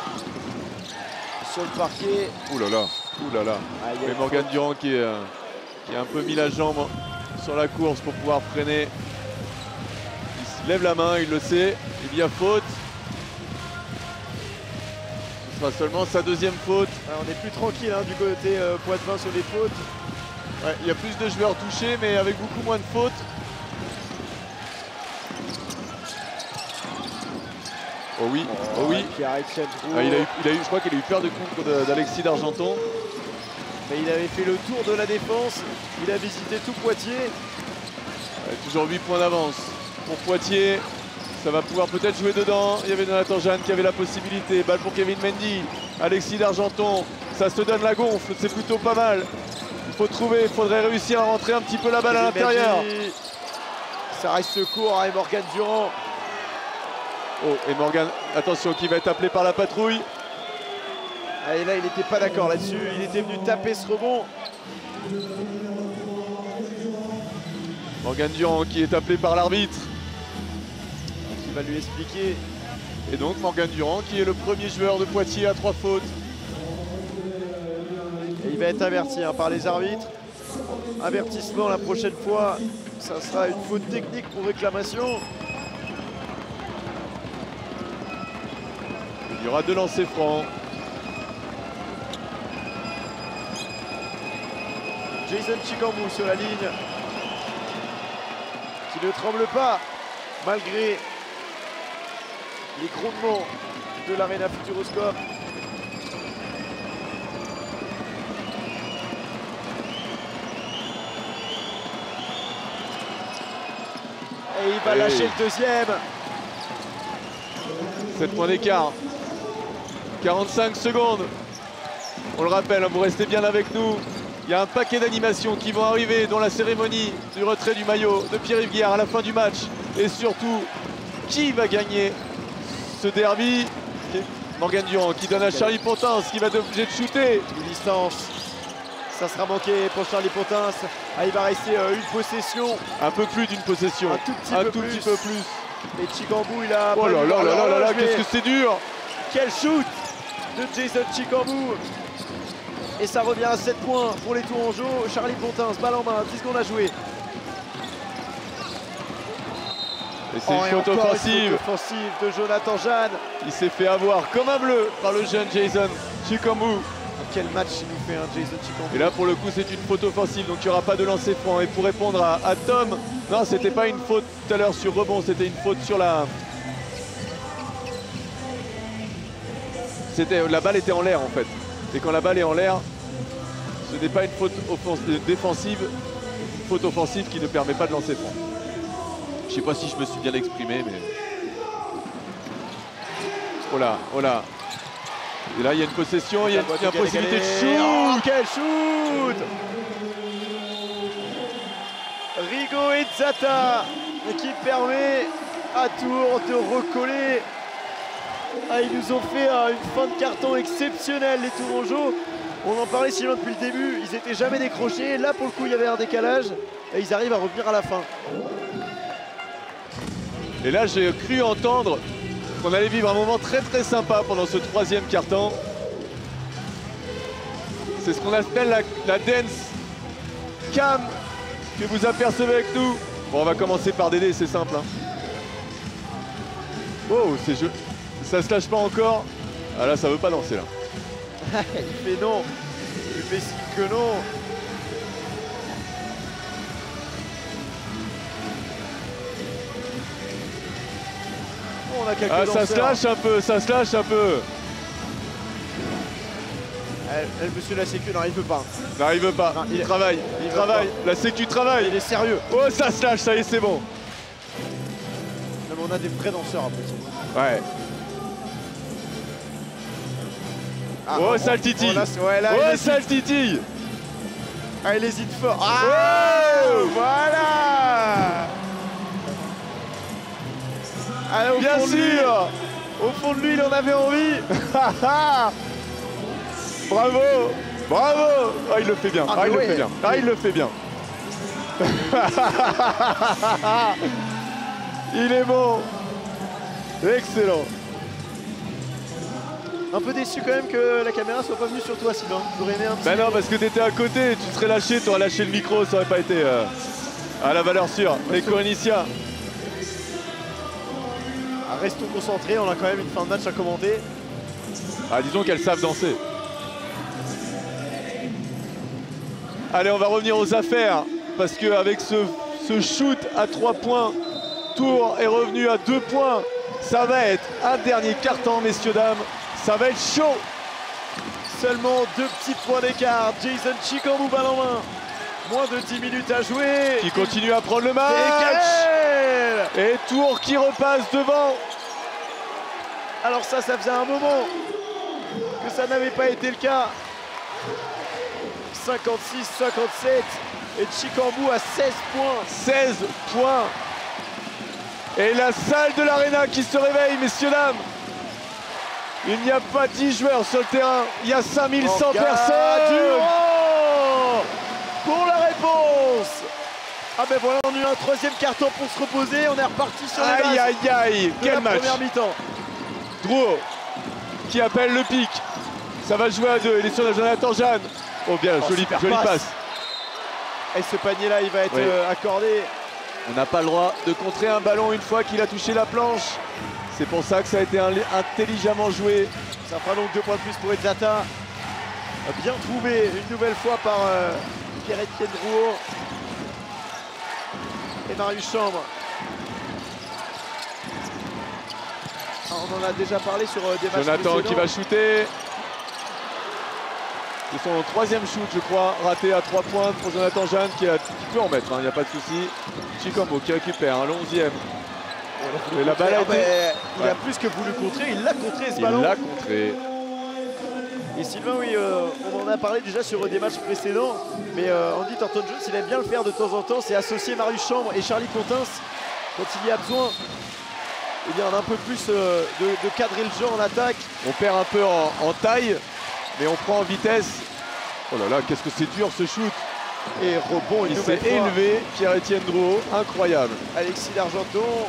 A: sur le parquet.
B: Ouh là là. Ouh là là.
A: Ah, a
B: Morgan. Durand qui, est, euh, qui a un peu mis la jambe sur la course pour pouvoir freiner. Il se lève la main, il le sait. Il y a faute. Ce sera seulement sa deuxième faute.
A: Ah, on est plus tranquille hein, du côté euh, Poitvin sur les fautes.
B: Ouais, il y a plus de joueurs touchés, mais avec beaucoup moins de fautes. Oh oui, oh oui.
A: Drouot.
B: Ah, il a eu, il a eu, je crois qu'il a eu peur de contre d'Alexis d'Argenton.
A: Mais il avait fait le tour de la défense. Il a visité tout Poitiers.
B: Ouais, toujours 8 points d'avance pour Poitiers. Ça va pouvoir peut-être jouer dedans. Il y avait Jonathan Jeanne qui avait la possibilité. Balle pour Kevin Mendy. Alexis d'Argenton. Ça se donne la gonfle. C'est plutôt pas mal. Il faut trouver. Il faudrait réussir à rentrer un petit peu la balle à l'intérieur.
A: Ça reste court hein, et Morgan Durand.
B: Oh, et Morgan, attention, qui va être appelé par la patrouille.
A: Ah, et là, il n'était pas d'accord là-dessus. Il était venu taper ce rebond.
B: Morgan Durand qui est appelé par l'arbitre.
A: Qui va lui expliquer.
B: Et donc Morgan Durand qui est le premier joueur de Poitiers à trois fautes.
A: Il va être averti hein, par les arbitres. Avertissement la prochaine fois. Ça sera une faute technique pour réclamation.
B: Il y aura deux lancers francs.
A: Jason Chikambou sur la ligne. Qui ne tremble pas malgré les grondements de l'Arena Futuroscope. Et il va
B: Et-
A: lâcher le deuxième.
B: 7 points d'écart. 45 secondes. On le rappelle, hein, vous restez bien avec nous. Il y a un paquet d'animations qui vont arriver, dont la cérémonie du retrait du maillot de Pierre-Yves Guillard à la fin du match. Et surtout, qui va gagner ce derby? Morgan Durand qui donne à Charlie Pontins qui va être obligé de shooter.
A: Une distance. Ça sera manqué pour Charlie Pontins. Ah, il va rester euh, une possession.
B: Un peu plus d'une possession.
A: Un tout petit
B: Un
A: peu
B: tout
A: plus.
B: petit peu plus.
A: Et Chikambou, il a.
B: Oh là là là là là là,
A: je vais-
B: qu'est-ce que c'est dur
A: Quel shoot de Jason Chikambou Et ça revient à 7 points pour les Tourangeaux. Charlie Pontins, balle en main, 10 secondes à jouer.
B: Et c'est
A: Oh,
B: une faute offensive.
A: de Jonathan Jeanne.
B: Il s'est fait avoir comme un bleu par le jeune Jason Chikambu.
A: Quel match il nous fait, un Jason Chikambou
B: Et là, pour le coup, c'est une faute offensive, donc il n'y aura pas de lancer franc. Et pour répondre à, à Tom, non, c'était pas une faute tout à l'heure sur rebond, c'était une faute sur la. C'était la balle était en l'air en fait. Et quand la balle est en l'air, ce n'est pas une faute euh, défensive, une faute offensive qui ne permet pas de lancer franc. Je sais pas si je me suis bien exprimé, mais. Oh là, oh là. Et là, il y a une possession, il y a une, possibilité de shoot.
A: Oh, quel shoot Rigo et Zata qui permet à Tours de recoller. Ah, ils nous ont fait euh, une fin de carton exceptionnelle, les Tourangeaux. On en parlait Sylvain depuis le début, ils étaient jamais décrochés. Là, pour le coup, il y avait un décalage et ils arrivent à revenir à la fin.
B: Et là, j'ai cru entendre qu'on allait vivre un moment très très sympa pendant ce troisième quart-temps. C'est ce qu'on appelle la, la dance cam que vous apercevez avec nous. Bon, on va commencer par Dédé, c'est simple. hein. Oh, c'est jeu. Ça se lâche pas encore. Ah là, ça veut pas danser là.
A: il fait non. Il fait signe que non. On a quelques
B: Ah, ça se lâche un peu, ça se lâche un peu.
A: Elle, elle, monsieur la sécu, non, il peut pas.
B: Pas.
A: Non,
B: il,
A: il-
B: travaille, il,
A: il veut
B: travaille. La sécu travaille.
A: Il est sérieux.
B: Oh, ça se lâche, ça y est, c'est bon.
A: Non, mais on a des vrais danseurs après.
B: Ouais.
A: Ah,
B: Oh, sale titi.
A: ouais, là,
B: Oh,
A: hésite.
B: sale titi.
A: Ah, il hésite fort. Ah,
B: Oh
A: voilà Ah, au
B: Bien
A: fond de lui,
B: sûr
A: Au fond de lui, il en avait envie.
B: Bravo Bravo Ah, il le fait bien.
A: Ah,
B: Ah, il
A: ouais.
B: le fait bien. Ah, il le fait bien. il est bon. Excellent.
A: Un peu déçu quand même que la caméra soit pas venue sur toi, Sylvain. J'aurais aimé un petit.
B: Ben non, parce que t'étais à côté, tu serais lâché, t'aurais lâché le micro, ça aurait pas été euh, à la valeur sûre. Les Corinicia.
A: Ah, restons concentrés, on a quand même une fin de match à commenter.
B: Ah, disons qu'elles savent danser. Allez, on va revenir aux affaires. Parce qu'avec ce, ce shoot à 3 points, Tour est revenu à 2 points. Ça va être un dernier carton, messieurs, dames. Ça va être chaud.
A: Seulement deux petits points d'écart. Jason Chikambou balle en main. Moins de 10 minutes à jouer.
B: Qui continue à prendre le match.
A: Dégage
B: Et Tour qui repasse devant.
A: Alors ça, ça faisait un moment que ça n'avait pas été le cas. 56-57 et Chikambou à 16 points.
B: 16 points. Et la salle de l'Arena qui se réveille, messieurs, dames. Il n'y a pas 10 joueurs sur le terrain, il y a 5100
A: Morgane
B: personnes.
A: Durand pour la réponse. Ah ben voilà, on a eu un troisième carton pour se reposer. On est reparti sur les
B: Aïe, aïe, aïe, quel
A: la
B: match.
A: première mi-temps.
B: Drouot qui appelle le pic. Ça va jouer à deux, il est sur la Jonathan Jeanne. Oh bien,
A: Oh,
B: jolie,
A: passe.
B: passe.
A: Et ce panier-là, il va être
B: Oui.
A: euh, accordé.
B: On n'a pas le droit de contrer un ballon une fois qu'il a touché la planche. C'est pour ça que ça a été intelligemment joué.
A: Ça fera donc deux points de plus pour Edlata. Bien trouvé une nouvelle fois par euh, Pierre-Étienne et Marius Chambre. Ah, on en a déjà parlé sur euh, des matchs
B: Jonathan qui va shooter. C'est son troisième shoot, je crois, raté à trois points pour Jonathan Jeanne qui, a, peut en mettre, hein, il n'y a pas de souci. Chicombo qui récupère, hein, le 11e. La
A: Il a plus que voulu contrer, il l'a contré ce
B: il
A: ballon.
B: Il l'a contré.
A: Et Sylvain, oui, euh, on en a parlé déjà sur des matchs précédents, mais euh, Andy Thornton-Jones, il aime bien le faire de temps en temps, c'est associer Marius Chambre et Charlie Contins quand il y a besoin eh bien, un peu plus euh, de, cadrer le jeu en attaque.
B: On perd un peu en, taille, mais on prend en vitesse. Oh là là, qu'est-ce que c'est dur ce shoot
A: Et rebond,
B: il s'est élevé, Pierre-Étienne Drouot, incroyable.
A: Alexis D'Argenton,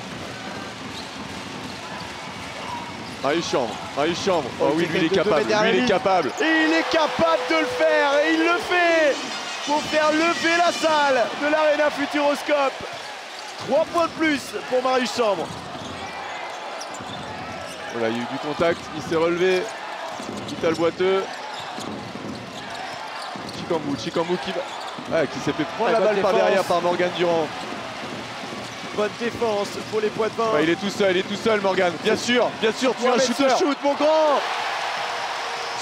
B: Marius Chambre, Marius Chambre. Oh
A: Oh,
B: oui,
A: il
B: lui il est capable, lui il est capable.
A: Et il est capable de le faire, et il le fait pour faire lever la salle de l'Arena Futuroscope. Trois points de plus pour Marius Chambre.
B: Voilà, il y a eu du contact, il s'est relevé. Quitte le boiteux. Chikambu, Chikambu qui va. Qui s'est fait prendre la balle par
A: défense.
B: derrière par Morgan Durand.
A: Bonne défense pour les poids de vin.
B: Ouais, il est tout seul, il est tout seul Morgan. Bien sûr, bien sûr, tu es un shooter.
A: shoot, mon grand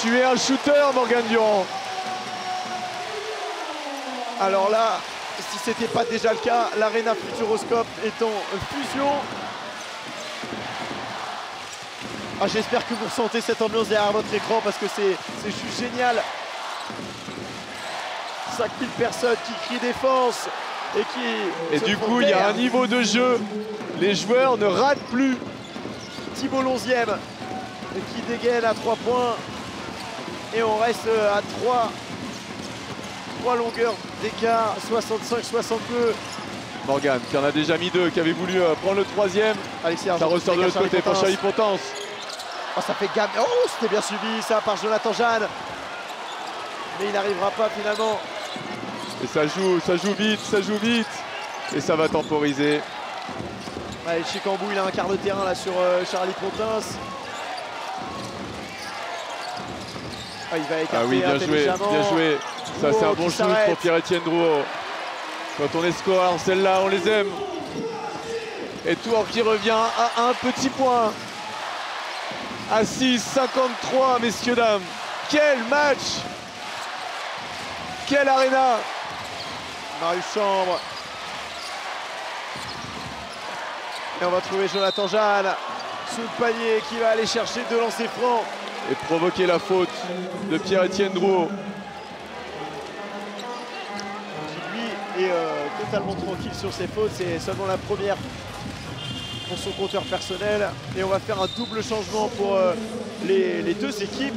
B: Tu es un shooter Morgan Durand.
A: Alors là, si c'était pas déjà le cas, l'Arena Futuroscope est en fusion. Ah, J'espère que vous ressentez cette ambiance derrière votre écran parce que c'est c'est juste génial. 5000 personnes qui crient défense et qui.
B: Et du coup, il y a un niveau de jeu. Les joueurs ne ratent plus.
A: Thibault 11e qui dégaine à 3 points. Et on reste à 3, 3 longueurs d'écart, 65-62.
B: Morgan qui en a déjà mis deux, qui avait voulu euh, prendre le troisième.
A: Alexis
B: Ça ressort de l'autre côté pour
A: Charlie. Oh, ça fait gamme. Oh, c'était bien suivi ça par Jonathan Jeanne. Mais il n'arrivera pas finalement.
B: Et ça joue, ça joue vite, ça joue vite. Et ça va temporiser.
A: Allez, Chicambou, il a un quart de terrain là sur euh, Charlie Contins. Ah, il va écarter
B: Ah oui, bien joué, bien joué. Ça, c'est un bon shoot pour Pierre-Étienne Drouot. Quand on est scoreur, celle-là, on les aime. Et Tour qui revient à un petit point. À 6-53, messieurs, dames. Quel match Quelle arena
A: Marius Chambre. Et on va trouver Jonathan Jeanne sous le panier qui va aller chercher deux lancers francs.
B: Et provoquer la faute de Pierre-Étienne Drouot.
A: qui lui est euh, totalement tranquille sur ses fautes. C'est seulement la première pour son compteur personnel. Et on va faire un double changement pour euh, les, les deux équipes.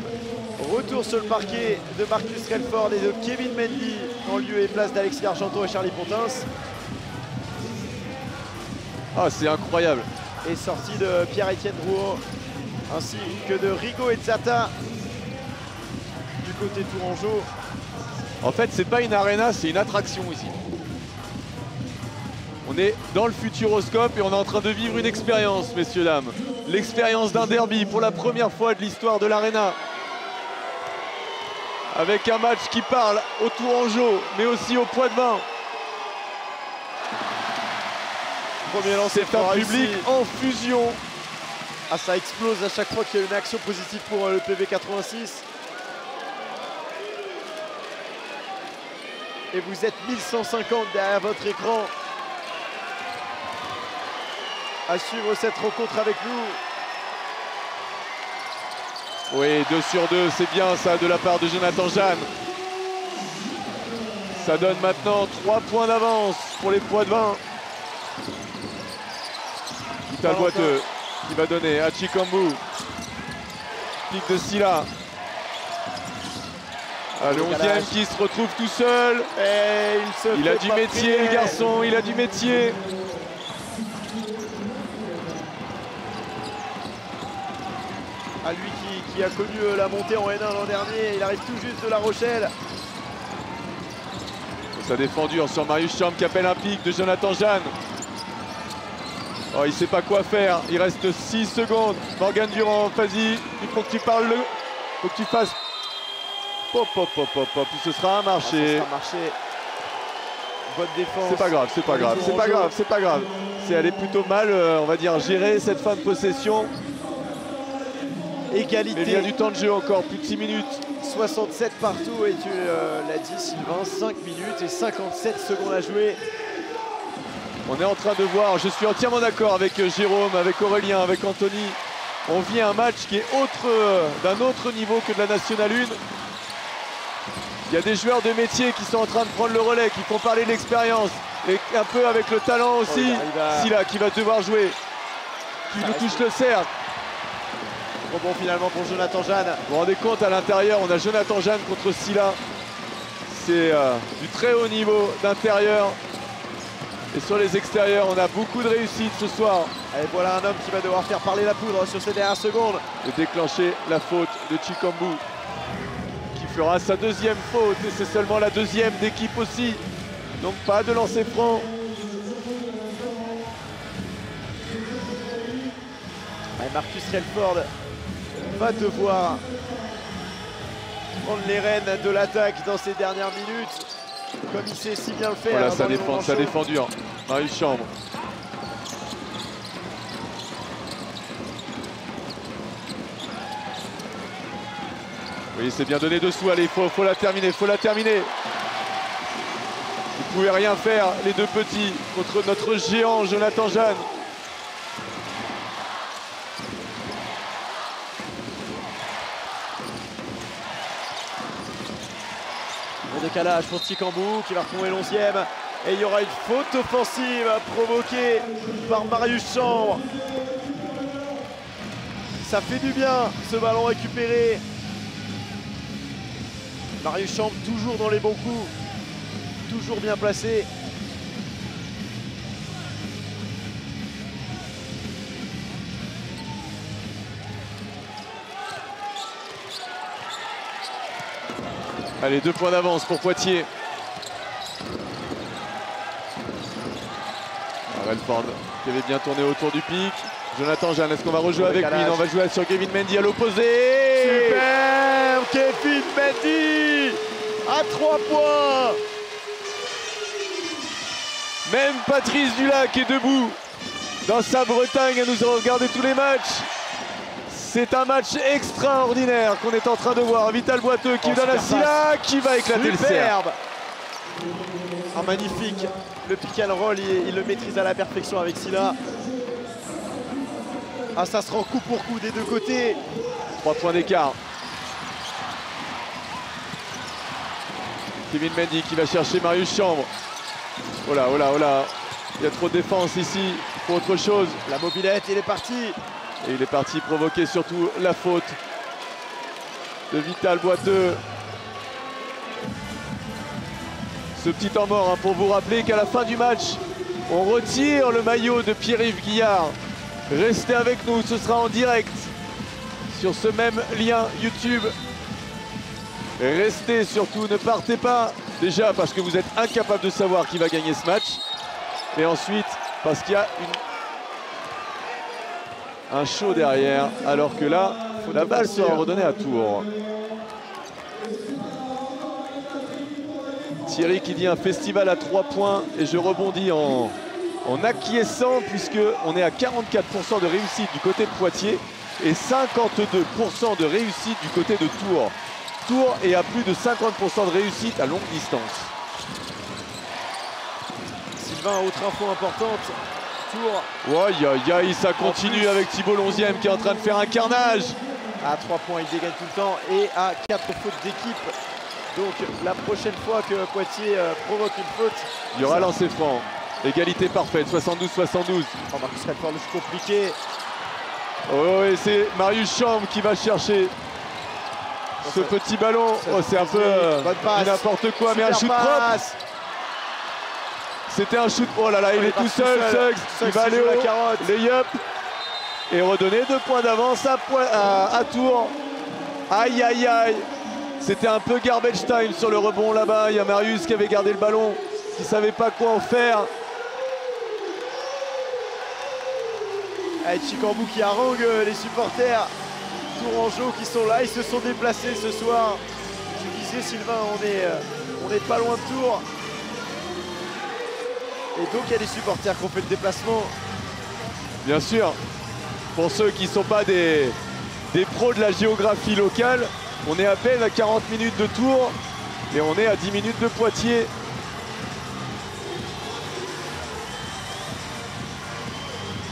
A: Retour sur le parquet de Marcus Relford et de Kevin Mendy en lieu et place d'Alexis Argenton et Charlie Pontins.
B: Ah, c'est incroyable.
A: Et sortie de Pierre-Étienne Drouot ainsi que de Rigo et Zata du côté tourangeau.
B: En fait, c'est pas une arena, c'est une attraction ici. On est dans le Futuroscope et on est en train de vivre une expérience, messieurs, dames. L'expérience d'un derby pour la première fois de l'histoire de l'arena. Avec un match qui parle au Tourangeau, mais aussi au poids de vin.
A: Premier lancer franc
B: public en fusion.
A: Ah, ça explose à chaque fois qu'il y a une action positive pour euh, le PV86. Et vous êtes 1150 derrière votre écran à suivre cette rencontre avec nous.
B: Oui, 2 sur 2, c'est bien ça de la part de Jonathan Jeanne. Ça donne maintenant 3 points d'avance pour les poids de vin. Vital
A: Valentin.
B: Boiteux qui va donner à Chikambu. Pic de Silla. Ah, le
A: Le
B: 11e
A: calage.
B: qui se retrouve tout seul.
A: Et il se
B: Il a du métier,
A: prier.
B: le garçon, il a du métier.
A: À lui qui, a connu euh, la montée en N1 l'an dernier, il arrive tout juste de La Rochelle.
B: Ça défend dur sur Marius Champ qui appelle un pic de Jonathan Jeanne. Oh, il sait pas quoi faire. Il reste 6 secondes. Morgan Durand, vas-y. Il faut que tu parles le. faut que tu fasses. Pop, pop, pop, pop, pop. Ce sera un
A: Ah,
B: marché.
A: sera marché. Bonne défense.
B: C'est pas grave, c'est pas grave, c'est pas grave, c'est pas grave. C'est elle est plutôt mal, euh, on va dire, gérée cette fin de possession. Mais il y a
A: Égalité.
B: du temps de jeu encore, plus de 6 minutes.
A: 67 partout et tu euh, l'as dit Sylvain, 5 minutes et 57 secondes à jouer.
B: On est en train de voir, je suis entièrement d'accord avec euh, Jérôme, avec Aurélien, avec Anthony. On vit un match qui est autre, euh, d'un autre niveau que de la Nationale 1. Il y a des joueurs de métier qui sont en train de prendre le relais, qui font parler de l'expérience. Et un peu avec le talent aussi.
A: il arrive à-
B: Silla qui va devoir jouer. Qui nous
A: reste-
B: touche le cercle.
A: Rebond finalement pour Jonathan Jeanne.
B: Vous vous rendez compte à l'intérieur, on a Jonathan Jeanne contre Silla. C'est euh, du très haut niveau d'intérieur. Et sur les extérieurs, on a beaucoup de réussite ce soir.
A: Et voilà un homme qui va devoir faire parler la poudre sur ces dernières secondes.
B: Et déclencher la faute de Chikambu. Qui fera sa deuxième faute. Et c'est seulement la deuxième d'équipe aussi. Donc pas de lancer franc.
A: Marcus Relford va devoir prendre les rênes de l'attaque dans ces dernières minutes. Comme il sait si bien le faire.
B: Voilà, ça défend, ça défend dur. Marius Chambre. Oui, c'est bien donné dessous. Allez, il faut, faut la terminer, faut la terminer. Vous pouvez rien faire, les deux petits, contre notre géant Jonathan Jeanne.
A: Décalage pour Tikambu qui va retrouver l'onzième. Et il y aura une faute offensive provoquée par Marius Chambre. Ça fait du bien ce ballon récupéré. Marius Chambre toujours dans les bons coups. Toujours bien placé.
B: Allez, deux points d'avance pour Poitiers. Ah, Relford qui avait bien tourné autour du pic. Jonathan Jeanne, est-ce qu'on va rejouer avec lui? On va jouer sur Kevin Mendy à l'opposé.
A: Super Kevin Mendy à 3 points.
B: Même Patrice Dulac est debout dans sa Bretagne à nous regarder tous les matchs. C'est un match extraordinaire qu'on est en train de voir. Vital Boiteux qui
A: Oh,
B: donne à Silla qui va éclater le
A: Ah, magnifique Le pick and roll, il, il le maîtrise à la perfection avec Silla. Ah, ça se rend coup pour coup des deux côtés.
B: Trois points d'écart. Kevin Mendy qui va chercher Marius Chambre. Oh là, oh là, oh là. Il y a trop de défense ici pour autre chose.
A: La mobilette, il est parti.
B: Et il est parti provoquer surtout la faute de Vital Boiteux. Ce petit temps mort hein, pour vous rappeler qu'à la fin du match, on retire le maillot de Pierre-Yves Guillard. Restez avec nous, ce sera en direct sur ce même lien YouTube. Restez surtout, ne partez pas. Déjà parce que vous êtes incapable de savoir qui va gagner ce match. Et ensuite parce qu'il y a une un show derrière, alors que là, la balle sera redonnée à Tours. Thierry qui dit un festival à 3 points et je rebondis en, en acquiesçant puisque on est à 44% de réussite du côté de Poitiers et 52% de réussite du côté de Tours. Tours est à plus de 50% de réussite à longue distance.
A: Sylvain, autre info importante. Tour
B: Aïe aïe aïe, ça continue avec Thibault Lonzième qui est en train de faire un carnage.
A: à 3 points, il dégaine tout le temps. Et à 4 fautes d'équipe. Donc la prochaine fois que Poitiers euh, provoque une faute,
B: Il y aura lancé franc. Égalité parfaite, 72-72.
A: Oh, Marcus Redford, le compliqué.
B: Oh, et c'est Marius Chambre qui va chercher ce petit ballon. Oh, c'est un peu euh,
A: passe.
B: n'importe quoi, mais un shoot propre. C'était un shoot. Oh là là, il est tout seul, Suggs.
A: Suggs
B: Il va aller
A: joue la carotte.
B: Layup. Et redonner deux points d'avance à, à, à Tours. Aïe, aïe, aïe. C'était un peu garbage time sur le rebond là-bas. Il y a Marius qui avait gardé le ballon, qui ne savait pas quoi en faire.
A: Allez, Chicambou qui harangue euh, les supporters Tourangeau qui sont là, ils se sont déplacés ce soir. Tu disais Sylvain, on est, euh, on est pas loin de Tours. Et donc il y a des supporters qui ont fait le déplacement.
B: Bien sûr, pour ceux qui ne sont pas des, des pros de la géographie locale, on est à peine à 40 minutes de Tours et on est à 10 minutes de Poitiers.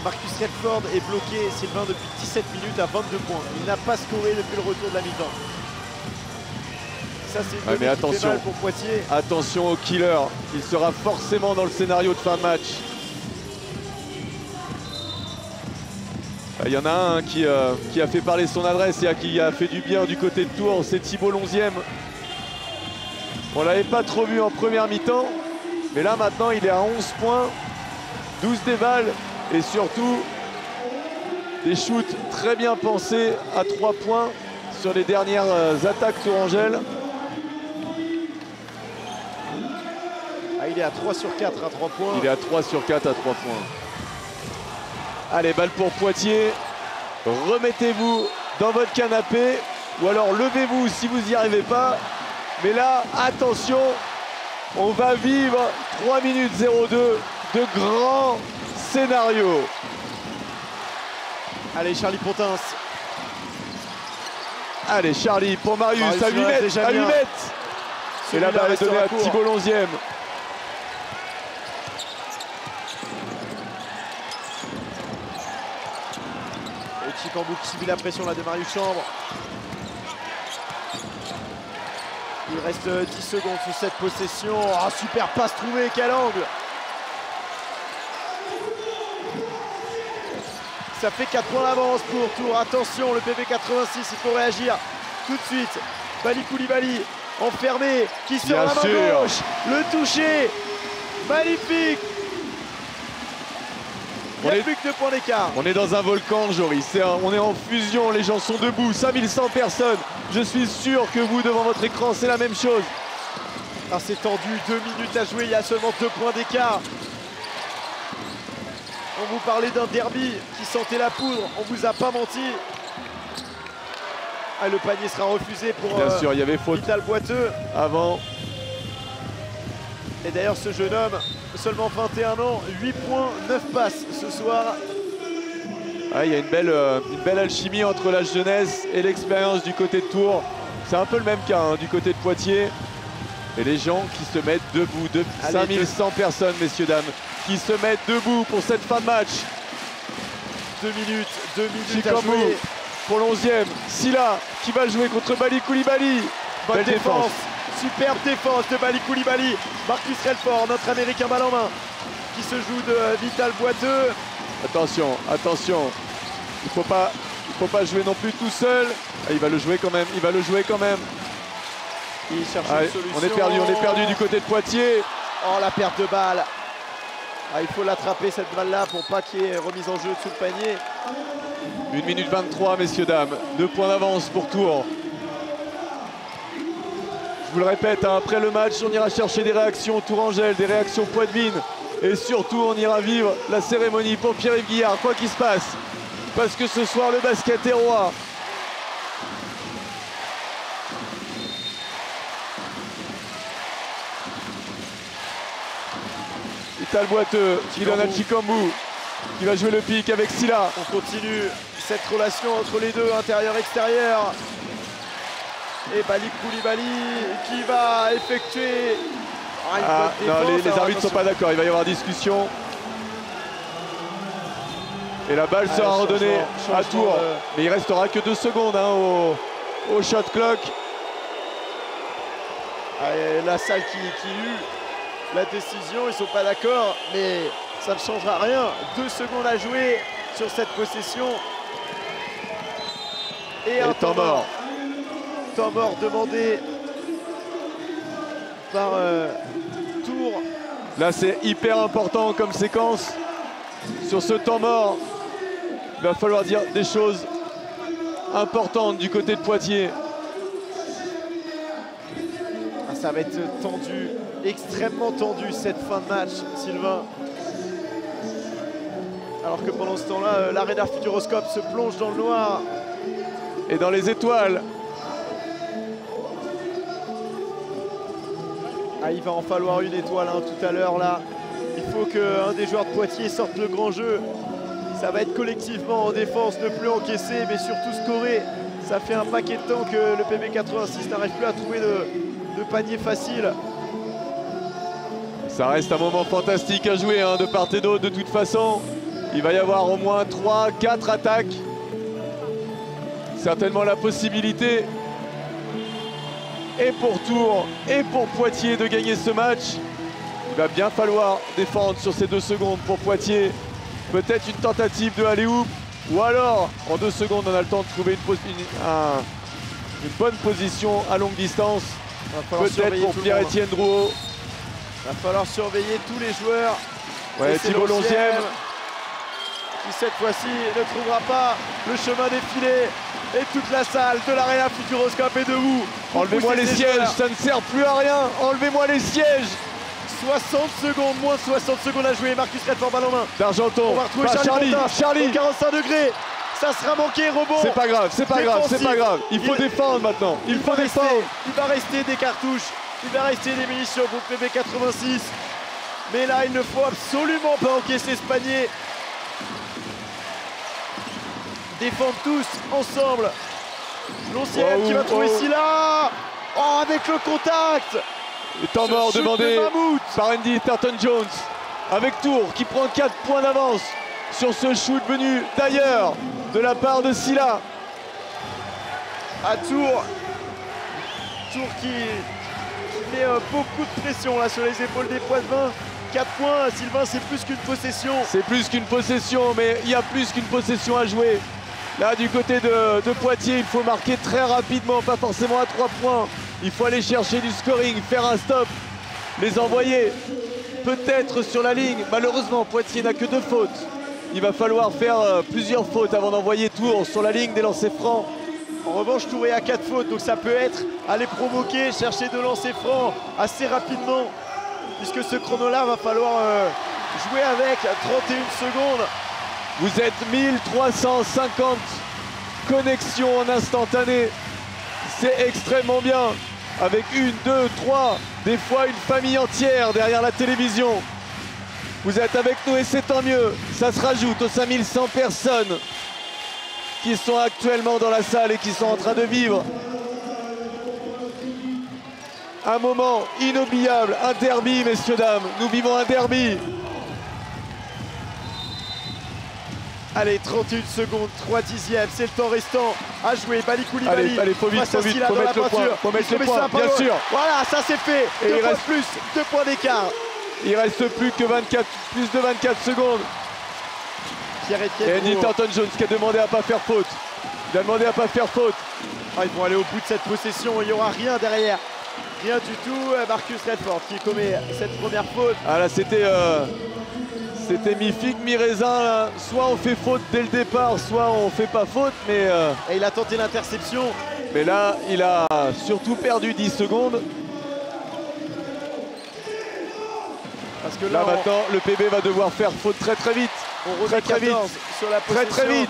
A: Marcus Redford est bloqué, Sylvain, depuis 17 minutes à 22 points. Il n'a pas scoré depuis le retour de la mi-temps. Ça, c'est une
B: Ouais, mais
A: donnée qui fait
B: attention.
A: mal pour Poitiers.
B: Attention au killer, il sera forcément dans le scénario de fin de match. Il y en a un qui, euh, qui a fait parler son adresse et à qui a fait du bien du côté de Tours, c'est Thibault Lonzième. On l'avait pas trop vu en première mi-temps, mais là maintenant il est à 11 points, 12 déballes et surtout des shoots très bien pensés à 3 points sur les dernières euh, attaques tourangelles.
A: il est à 3 sur 4 à 3 points.
B: Il est à 3 sur 4 à 3 points. Allez, balle pour Poitiers. Remettez-vous dans votre canapé ou alors levez-vous si vous n'y arrivez pas. Mais là, attention, on va vivre 3 minutes 02 de grands scénarios.
A: Allez, Charlie Pontins.
B: Allez, Charlie pour Marius,
A: Marius
B: à 8 mètres, à 8 mètres. Et
A: là,
B: balle est donnée à Thibault
A: 11e. Chicambou qui subit la pression là de Marius Chambre. Il reste 10 secondes sous cette possession. Ah, super passe trouvée, quel angle Ça fait 4 points d'avance pour Tours. Attention, le PV86, il faut réagir tout de suite. Bali Koulibaly, enfermé, qui sort
B: Bien
A: la main
B: sûr.
A: gauche. Le toucher, magnifique. Il
B: On
A: n'y a
B: est-
A: plus que 2 points d'écart.
B: On est dans un volcan, Joris. Un- on est en fusion, les gens sont debout. 5100 personnes. Je suis sûr que vous, devant votre écran, c'est la même chose.
A: Ah, c'est tendu, deux minutes à jouer, il y a seulement deux points d'écart. On vous parlait d'un derby qui sentait la poudre, on vous a pas menti. Ah, le panier sera refusé pour
B: Bien
A: euh,
B: sûr, il y avait faute
A: Vital Boiteux.
B: avant.
A: Et d'ailleurs, ce jeune homme, seulement 21 ans, 8 points, 9 passes ce soir.
B: Ah, il y a une belle, euh, une belle alchimie entre la jeunesse et l'expérience du côté de Tours. C'est un peu le même cas hein, du côté de Poitiers. Et les gens qui se mettent debout, de
A: Allez,
B: 5100 personnes, messieurs, dames, qui se mettent debout pour cette fin de match.
A: Deux minutes, deux minutes à
B: Chicambou
A: jouer.
B: pour l'onzième. Silla qui va jouer contre Bali Koulibaly.
A: Bonne défense. Superbe défense de Bali Koulibaly. Marcus Relfort, notre américain balle en main, qui se joue de euh, Vital Boiteux.
B: Attention, attention. Il faut pas, il faut pas jouer non plus tout seul. Ah, il va le jouer quand même. Il va le jouer quand même.
A: Il cherche
B: Ah,
A: une solution.
B: on est perdu, on est perdu du côté de Poitiers.
A: Oh la perte de balle. Ah, il faut l'attraper cette balle-là pour pas qu'il y ait remise en jeu sous le panier.
B: 1 minute 23, messieurs, dames. Deux points d'avance pour Tours. Je vous le répète, hein, après le match, on ira chercher des réactions Tourangelle, des réactions Poitvine. Et surtout, on ira vivre la cérémonie pour Pierre-Yves Guillard, quoi qu'il se passe. Parce que ce soir, le basket est roi. Vital Boiteux qui donne à Chicambou qui va jouer le pic avec Silla.
A: On continue cette relation entre les deux, intérieur-extérieur. Et Bali Koulibaly qui va effectuer. Ah,
B: Ah, non, les, arbitres sont
A: attention.
B: pas d'accord, il va y avoir discussion. Et la balle sera redonnée à Tours. Mais il restera que deux secondes hein, au, au shot clock.
A: Ah, la salle qui, qui hue. la décision, ils sont pas d'accord, mais ça ne changera rien. Deux secondes à jouer sur cette possession. Et, un
B: temps mort.
A: Temps mort demandé par euh, Tour.
B: Là, c'est hyper important comme séquence. Sur ce temps mort, il va falloir dire des choses importantes du côté de Poitiers.
A: Ah, ça va être tendu, extrêmement tendu cette fin de match, Sylvain. Alors que pendant ce temps-là, euh, l'Arena Futuroscope se plonge dans le noir.
B: Et dans les étoiles,
A: Ah, il va en falloir une étoile hein, tout à l'heure là. Il faut qu'un des joueurs de Poitiers sorte le grand jeu. Ça va être collectivement en défense, ne plus encaisser, mais surtout scorer. Ça fait un paquet de temps que le PB86 n'arrive plus à trouver de, de panier facile.
B: ça reste un moment fantastique à jouer hein, de part et d'autre de toute façon. Il va y avoir au moins 3-4 attaques. Certainement la possibilité et pour Tours et pour Poitiers de gagner ce match. Il va bien falloir défendre sur ces deux secondes pour Poitiers. Peut-être une tentative de aller-hoop ou alors en deux secondes on a le temps de trouver une, pos- une- un- une bonne position à longue distance. Peut-être pour. Pierre-Étienne Drouot.
A: Il va falloir surveiller tous les joueurs.
B: Ouais, Thibault
A: Lonzième. Qui cette fois-ci ne trouvera pas le chemin défilé. Et toute la salle de l'Arena Futuroscope est debout.
B: Enlevez-moi les sièges,
A: joueurs.
B: ça ne sert plus à rien. Enlevez-moi les sièges.
A: 60 secondes, moins 60 secondes à jouer. Marcus Redford, balle en main.
B: D'Argenton.
A: On va retrouver Charlie,
B: Charlie.
A: Pontin,
B: Charlie.
A: au 45 degrés. Ça sera manqué, rebond.
B: C'est pas grave, c'est pas grave, c'est pas grave. Il faut
A: Il-
B: défendre maintenant. Il, faut
A: va rester,
B: défendre.
A: il va rester des cartouches, il va rester des munitions pour le PB86. Mais là, il ne faut absolument pas encaisser ce panier. Défendre tous ensemble. L'ancien
B: Oh,
A: qui va trouver
B: oh.
A: Silla. Oh, avec le contact.
B: Et temps mort
A: de
B: demandé par Andy Tarton Jones. Avec Tour qui prend 4 points d'avance sur ce shoot venu d'ailleurs de la part de Silla.
A: à Tours. Tours qui, qui met euh, beaucoup de pression là sur les épaules des Poitevins. 4 points, Sylvain, c'est plus qu'une possession.
B: C'est plus qu'une possession, mais il y a plus qu'une possession à jouer. Là, du côté de, Poitiers, il faut marquer très rapidement, pas forcément à 3 points. Il faut aller chercher du scoring, faire un stop, les envoyer peut-être sur la ligne. Malheureusement, Poitiers n'a que deux fautes. Il va falloir faire euh, plusieurs fautes avant d'envoyer Tours sur la ligne des lancers francs.
A: En revanche, Tours est à 4 fautes, donc ça peut être aller provoquer, chercher de lancer franc assez rapidement. Puisque ce chrono-là, va falloir euh, jouer avec 31 secondes.
B: Vous êtes 1350 connexions en instantané. C'est extrêmement bien. Avec une, deux, trois, des fois une famille entière derrière la télévision. Vous êtes avec nous et c'est tant mieux. Ça se rajoute aux 5100 personnes qui sont actuellement dans la salle et qui sont en train de vivre un moment inoubliable, un derby, messieurs, dames. Nous vivons un derby.
A: Allez, 31 secondes, 3 dixièmes, c'est le temps restant à jouer. Bali Koulibaly.
B: Allez, allez, faut vite, faut vite, faut mettre le point, faut mettre
A: ça pas
B: bien sûr.
A: Voilà, ça c'est fait.
B: Et
A: deux
B: il reste-
A: plus, deux points d'écart.
B: Il reste plus que 24, plus de 24 secondes. Andy. Thornton Jones qui a demandé à pas faire faute. Il a demandé à pas faire faute.
A: Ah, ils vont aller au bout de cette possession, il n'y aura rien derrière. Rien du tout. Euh, Marcus Redford qui commet cette première faute.
B: Ah là c'était euh, c'était mi figue mi raisin là. Soit on fait faute dès le départ, soit on fait pas faute. Mais, euh,
A: Et il a tenté l'interception.
B: mais là il a surtout perdu 10 secondes.
A: Parce que
B: Là
A: là, on-
B: maintenant le PB va devoir faire faute très très vite.
A: on,
B: très, très vite.
A: 14 sur la
B: Très très vite.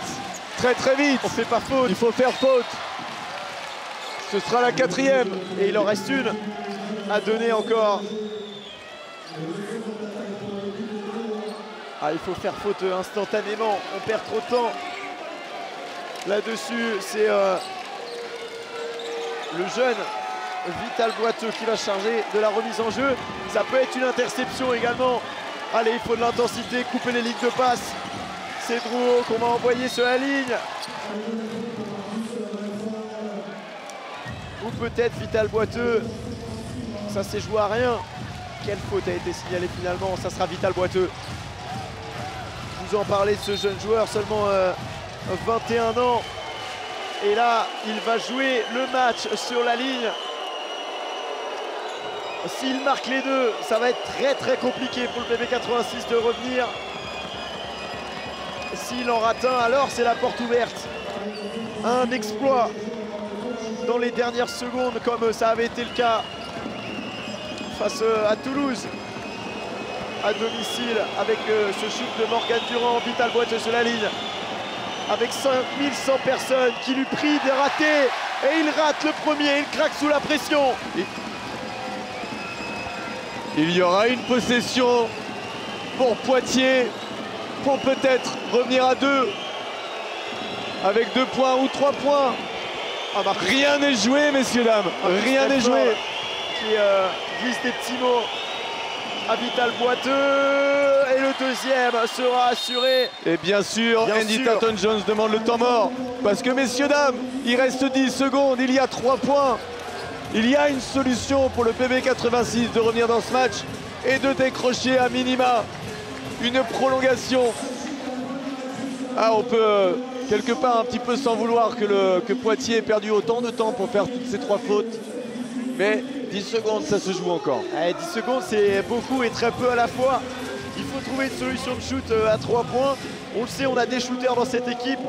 B: Très très vite.
A: On fait pas faute.
B: Il faut faire faute. Ce sera la quatrième.
A: Et il en reste une à donner encore. Ah, il faut faire faute instantanément. On perd trop de temps. Là-dessus, c'est euh, le jeune Vital Boiteux qui va charger de la remise en jeu. Ça peut être une interception également. Allez, il faut de l'intensité, couper les lignes de passe. C'est Drouot qu'on va envoyer sur la ligne. Ou peut-être Vital Boiteux. Ça s'est joué à rien. quelle faute a été signalée finalement Ça sera Vital Boiteux. En parlez de ce jeune joueur, seulement euh, 21 ans. Et là, il va jouer le match sur la ligne. S'il marque les deux, ça va être très très compliqué pour le PB86 de revenir. S'il en rate un, alors c'est la porte ouverte. Un exploit dans les dernières secondes, comme ça avait été le cas face euh, à Toulouse à domicile avec euh, ce shoot de Morgan Durand, Vital Boite sur la ligne avec 5100 personnes qui lui prient de rater et il rate le premier, il craque sous la pression.
B: Il y aura une possession pour Poitiers pour peut-être revenir à deux avec deux points ou trois points.
A: Ah bah,
B: Rien n'est joué, messieurs, dames. Rien n'est joué.
A: Qui euh, glisse des petits mots à Vital Boiteux. Et le deuxième sera assuré.
B: Et bien sûr,
A: Bien
B: Andy
A: sûr.
B: Tatton Jones demande le temps mort. Parce que, messieurs, dames, il reste 10 secondes, il y a 3 points. Il y a une solution pour le PB86 de revenir dans ce match et de décrocher à minima une prolongation. Ah, on peut euh, quelque part un petit peu s'en vouloir que, le, que Poitiers ait perdu autant de temps pour faire toutes ces trois fautes. Mais 10 secondes, ça se joue encore.
A: Allez, 10 secondes, c'est beaucoup et très peu à la fois. Il faut trouver une solution de shoot euh, à 3 points. On le sait, on a des shooters dans cette équipe.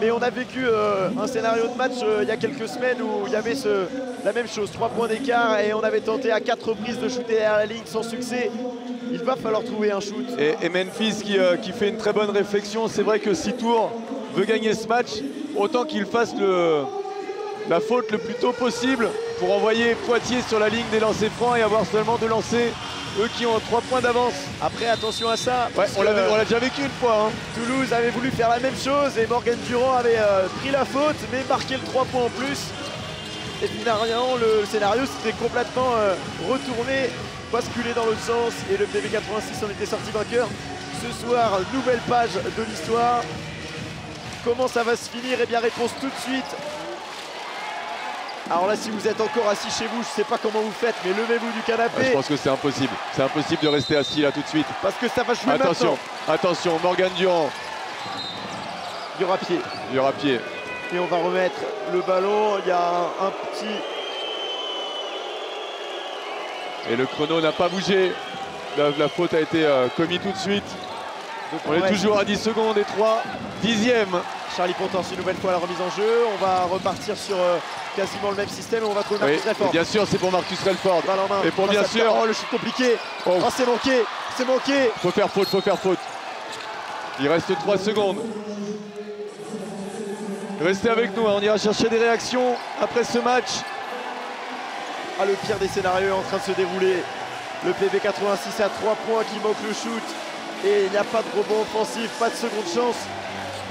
A: Mais on a vécu euh, un scénario de match euh, il y a quelques semaines où il y avait ce- la même chose, 3 points d'écart et on avait tenté à 4 reprises de shooter derrière la ligne sans succès. Il va falloir trouver un shoot.
B: Et, et Memphis qui, euh, qui fait une très bonne réflexion. C'est vrai que si Tours veut gagner ce match, autant qu'il fasse le, la faute le plus tôt possible pour envoyer Poitiers sur la ligne des lancers francs et avoir seulement deux lancers, eux qui ont trois points d'avance.
A: Après, attention à ça.
B: Ouais, on l'a déjà vécu une fois. hein.
A: Toulouse avait voulu faire la même chose et Morgan Durand avait euh, pris la faute mais marqué le 3 points en plus. Et finalement le scénario s'était complètement euh, retourné, basculé dans l'autre sens et le PB86 en était sorti vainqueur. Ce soir, nouvelle page de l'histoire. Comment ça va se finir? Eh bien réponse tout de suite. Alors là si vous êtes encore assis chez vous, je sais pas comment vous faites, mais levez-vous du
B: Ah, je
A: canapé
B: pense que c'est impossible. C'est impossible de rester assis là tout de suite.
A: parce que ça va jouer
B: Attention,
A: maintenant.
B: attention, Morgan Durand,
A: Il y aura pied.
B: pied.
A: Et on va remettre le ballon. Il y a un, un petit
B: Et le chrono n'a pas bougé. La, la faute a été euh, commise tout de suite. On est toujours à 10 secondes et 3 dixièmes.
A: Charlie Pontorce une nouvelle fois la remise en jeu. On va repartir sur euh, quasiment le même système et on va trouver
B: Oui,
A: Marcus Redford.
B: bien sûr, c'est pour Marcus Relford.
A: Main.
B: Et pour bien sûr-.
A: Oh, le chute compliqué.
B: Oh.
A: Oh, c'est manqué. C'est manqué.
B: Faut faire faute, faut faire faute. Il reste 3 secondes. Restez avec nous, hein, on ira chercher des réactions après ce match.
A: Ah, le pire des scénarios est en train de se dérouler. Le PB86 à 3 points qui manque le shoot. Et il n'y a pas de rebond offensif, pas de seconde chance.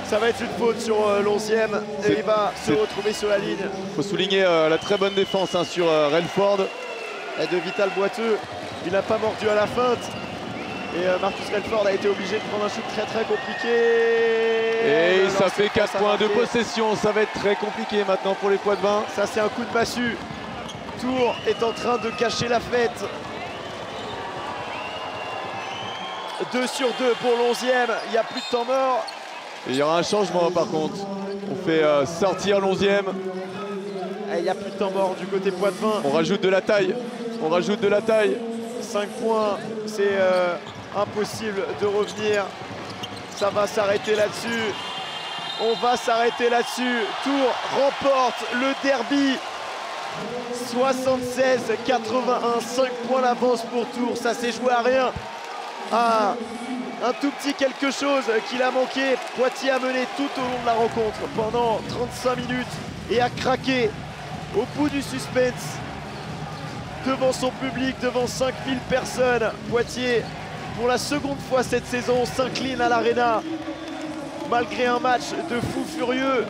A: Ça va être une faute sur euh, l'onzième et il va se retrouver sur la ligne.
B: Il faut souligner euh, la très bonne défense hein, sur euh, Relford.
A: Et de Vital Boiteux. Il n'a pas mordu à la feinte. Et euh, Marcus Redford a été obligé de prendre un shoot très très compliqué.
B: Et ça fait
A: franc,
B: 4
A: ça a
B: points de possession. Ça va être très compliqué maintenant pour les poids de vin.
A: Ça c'est un coup de massue. Tour est en train de cacher la fête. 2 sur 2 pour l'onzième. Il n'y a plus de temps mort.
B: Il y aura un changement par contre. On fait euh, sortir l'onzième.
A: Et Il n'y a plus de temps mort du côté Poitvin.
B: On rajoute de la taille. On rajoute de la taille.
A: 5 points, c'est euh, impossible de revenir. Ça va s'arrêter là-dessus. On va s'arrêter là-dessus. Tour remporte le derby. 76-81, 5 points d'avance pour Tours. Ça s'est joué à rien. Ah, un tout petit quelque chose qu'il a manqué. Poitiers a mené tout au long de la rencontre pendant 35 minutes et a craqué au bout du suspense devant son public, devant 5000 personnes. Poitiers, pour la seconde fois cette saison, s'incline à l'Arena. Malgré un match de fou furieux,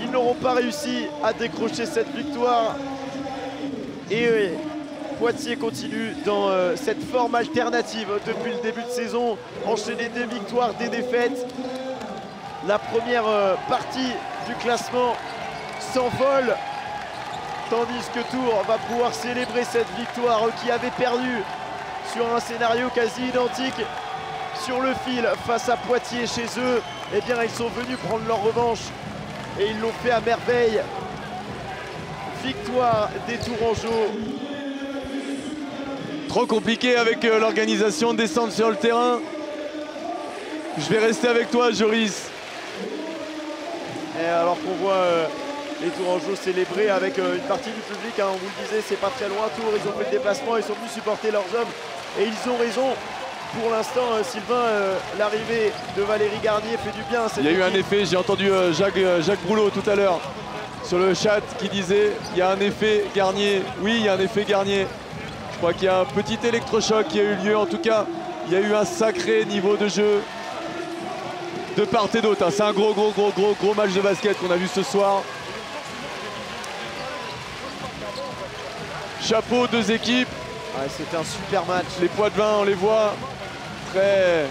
A: ils n'auront pas réussi à décrocher cette victoire. Oui, Poitiers continue dans euh, cette forme alternative depuis le début de saison. Enchaîner des victoires, des défaites. La première euh, partie du classement s'envole Tandis que Tours va pouvoir célébrer cette victoire qui avait perdu sur un scénario quasi identique sur le fil face à Poitiers chez eux. Eh bien, ils sont venus prendre leur revanche et ils l'ont fait à merveille. Victoire des Tourangeaux.
B: Trop compliqué avec euh, l'organisation de descendre sur le terrain. Je vais rester avec toi, Joris.
A: Et alors qu'on voit euh, les Tourangeaux célébrer avec euh, une partie du public, hein, on vous le disait, c'est pas très loin. Tours, ils ont fait le déplacement, ils sont venus supporter leurs hommes et ils ont raison. Pour l'instant, euh, Sylvain, l'arrivée de Valérie Garnier fait du bien.
B: Il y a eu un effet, j'ai entendu Jacques, Jacques Broulot tout à l'heure sur le chat qui disait il y a un effet Garnier. Oui, il y a un effet Garnier. Je crois qu'il y a un petit électrochoc qui a eu lieu. En tout cas, il y a eu un sacré niveau de jeu de part et d'autre. C'est un gros, gros, gros, gros, gros match de basket qu'on a vu ce soir. Chapeau, deux équipes.
A: Ouais, C'était un super match.
B: Les poids de vin, on les voit très,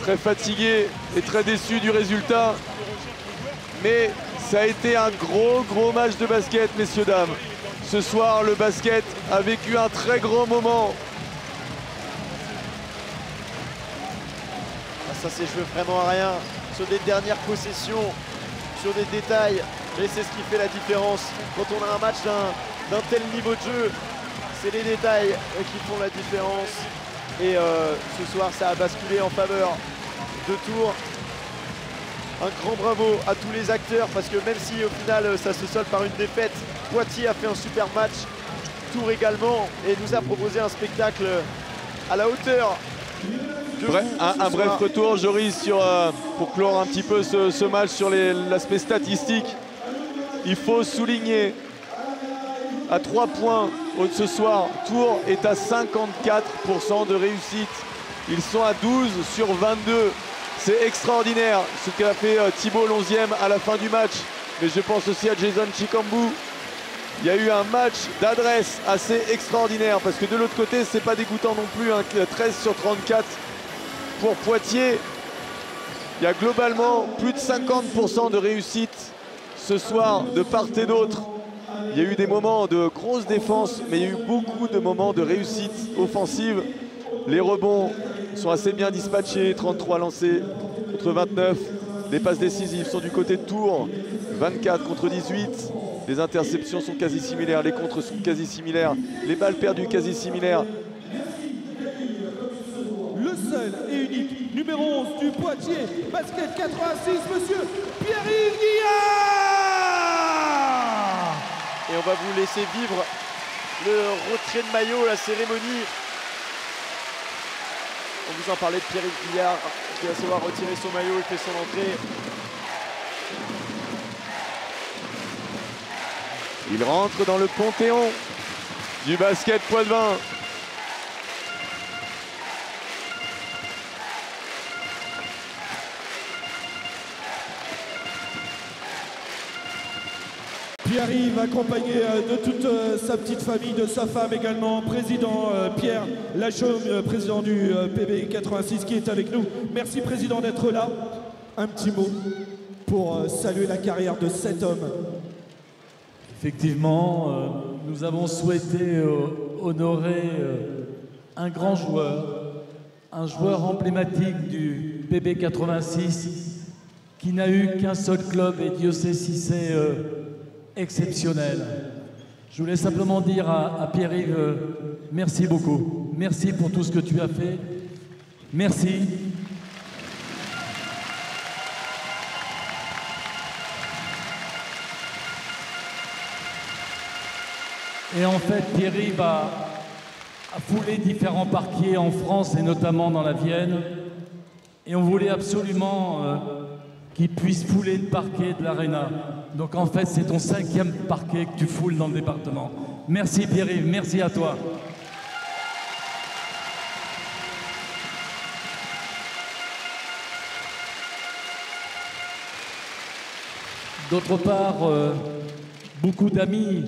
B: très fatigués et très déçus du résultat. Mais ça a été un gros, gros match de basket, messieurs, dames. Ce soir, le basket a vécu un très grand moment.
A: Ah, Ça s'est joué vraiment à rien sur des dernières possessions, sur des détails. Et c'est ce qui fait la différence. Quand on a un match d'un tel niveau de jeu, c'est les détails euh, qui font la différence. Et euh, ce soir, ça a basculé en faveur de Tours. Un grand bravo à tous les acteurs parce que même si au final ça se solde par une défaite, Poitiers a fait un super match. Tours également et nous a proposé un spectacle à la hauteur. de
B: Bref,
A: vous
B: un, bref retour, Joris, sur, euh, pour clore un petit peu ce, ce match sur l'aspect statistique. Il faut souligner à 3 points ce soir, Tours est à 54% de réussite. Ils sont à 12 sur 22. C'est extraordinaire ce qu'a fait euh, Thibaut Lonzième à la fin du match. Mais je pense aussi à Jason Chikambu. Il y a eu un match d'adresse assez extraordinaire parce que de l'autre côté, c'est pas dégoûtant non plus. hein, 13 sur 34 pour Poitiers. Il y a globalement plus de 50% de réussite ce soir de part et d'autre. Il y a eu des moments de grosse défense, mais il y a eu beaucoup de moments de réussite offensive. Les rebonds sont assez bien dispatchés, 33 lancés contre 29. Les passes décisives sont du côté de Tours, 24 contre 18. Les interceptions sont quasi similaires, les contres sont quasi similaires, les balles perdues quasi similaires.
F: le seul et unique numéro 11 du Poitiers, basket 86, monsieur Pierre-Yves Guillard
A: Et on va vous laisser vivre le retrait de maillot, la cérémonie. On vous en parlait de Pierre-Yves Guillard qui va savoir retirer son maillot, il fait son entrée.
B: Il rentre dans le panthéon du basket Poitvin.
F: Pierre-Yves accompagné euh, de toute euh, sa petite famille, de sa femme également, président euh, Pierre Lachaume, président du euh, PB 86 qui est avec nous. Merci président d'être là. Un petit mot pour saluer la carrière de cet homme.
G: Effectivement, nous avons souhaité honorer un grand joueur, un joueur emblématique du PB 86 qui n'a eu qu'un seul club et Dieu sait si c'est exceptionnel. Je voulais simplement dire à, Pierre-Yves, euh, merci beaucoup. Merci pour tout ce que tu as fait. Merci. Et en fait, Pierre-Yves a, a foulé différents parquets en France et notamment dans la Vienne. Et on voulait absolument euh, qu'il puisse fouler le parquet de l'Arena. Donc en fait, c'est ton cinquième parquet que tu foules dans le département. Merci Pierre-Yves, merci à toi. D'autre part, euh, beaucoup d'amis,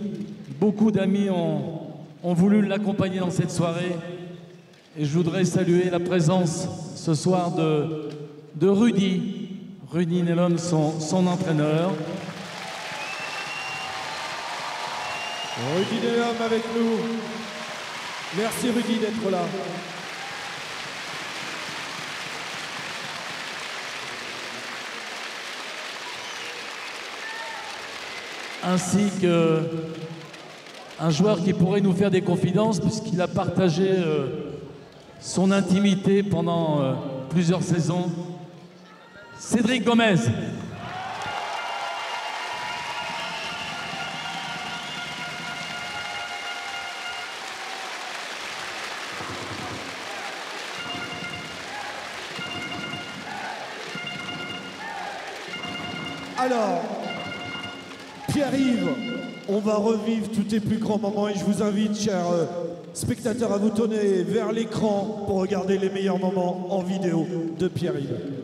G: beaucoup d'amis ont, voulu l'accompagner dans cette soirée. Et je voudrais saluer la présence ce soir de Rudy, Rudy Nellum, son, son entraîneur.
F: Rudy Delhomme avec nous. Merci Rudy d'être là.
G: ainsi que un joueur qui pourrait nous faire des confidences puisqu'il a partagé euh, son intimité pendant euh, plusieurs saisons. Cédric Gomez.
F: Alors, Pierre-Yves, on va revivre tous tes plus grands moments et je vous invite, chers euh, spectateurs, à vous tourner vers l'écran pour regarder les meilleurs moments en vidéo de Pierre-Yves.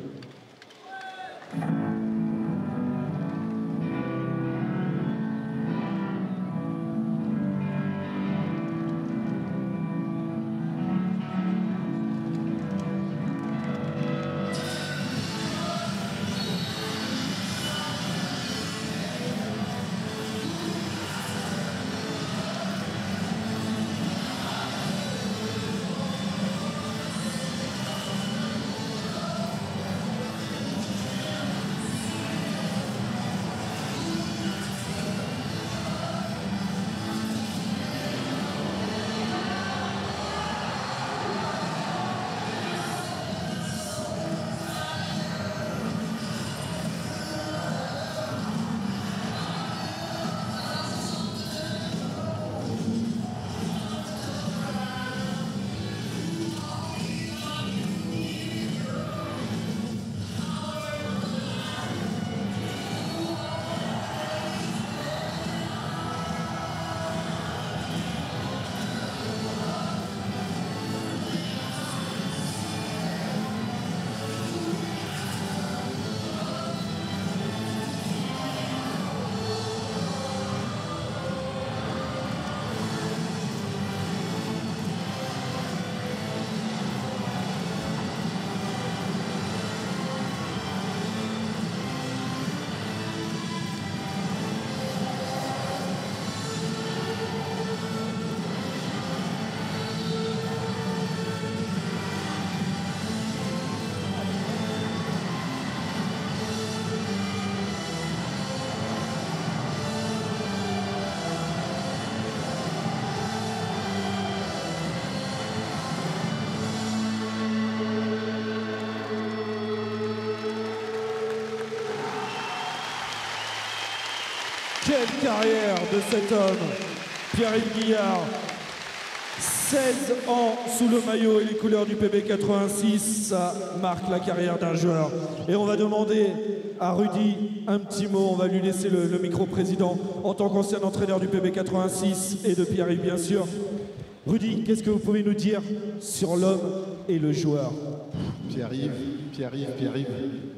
F: Carrière de cet homme, Pierre-Yves Guillard. 16 ans sous le maillot et les couleurs du PB 86, ça marque la carrière d'un joueur. Et on va demander à Rudy un petit mot, on va lui laisser le, le micro président en tant qu'ancien entraîneur du PB 86 et de Pierre-Yves bien sûr. Rudy, qu'est-ce que vous pouvez nous dire sur l'homme et le joueur?
H: Pierre-Yves, Pierre-Yves, Pierre-Yves.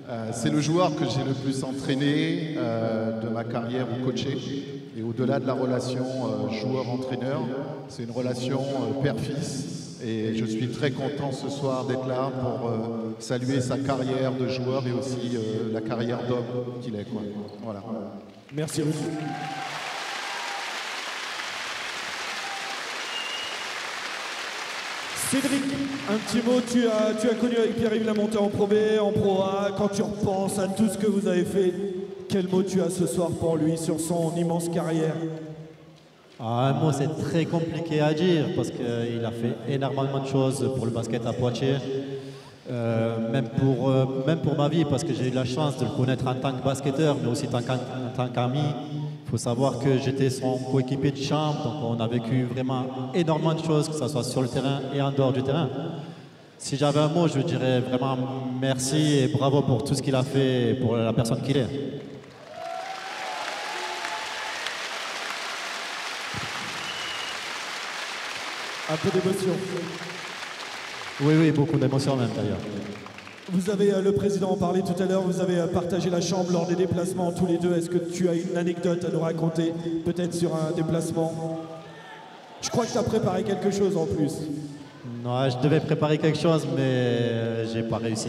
H: Euh, c'est le joueur que j'ai le plus entraîné euh, de ma carrière ou coaché. Et au-delà de la relation euh, joueur-entraîneur, c'est une relation père-fils. Et je suis très content ce soir d'être là pour saluer sa carrière de joueur et aussi la carrière d'homme qu'il est. Voilà.
F: Merci. Cédric, un petit mot, tu as, connu avec Pierre-Yves la montée en Pro B, en Pro A, quand tu repenses à tout ce que vous avez fait, quel mot tu as ce soir pour lui sur son immense carrière?
I: Ah, un mot, c'est très compliqué à dire parce qu'il a fait énormément de choses pour le basket à Poitiers. Euh, même, pour, euh, même pour ma vie, parce que j'ai eu la chance de le connaître en tant que basketteur, mais aussi en tant qu'ami. Il faut savoir que j'étais son coéquipier de chambre, donc on a vécu vraiment énormément de choses, que ce soit sur le terrain et en dehors du terrain. Si j'avais un mot, je dirais vraiment merci et bravo pour tout ce qu'il a fait et pour la personne qu'il est.
F: Un peu d'émotion.
I: Oui, oui, beaucoup d'émotions même d'ailleurs.
F: Vous avez, euh, le président en parlait tout à l'heure, vous avez euh, partagé la chambre lors des déplacements tous les deux. Est-ce que tu as une anecdote à nous raconter, peut-être sur un déplacement? Je crois que tu as préparé quelque chose en plus.
I: Non, je devais préparer quelque chose, mais euh, j'ai pas réussi.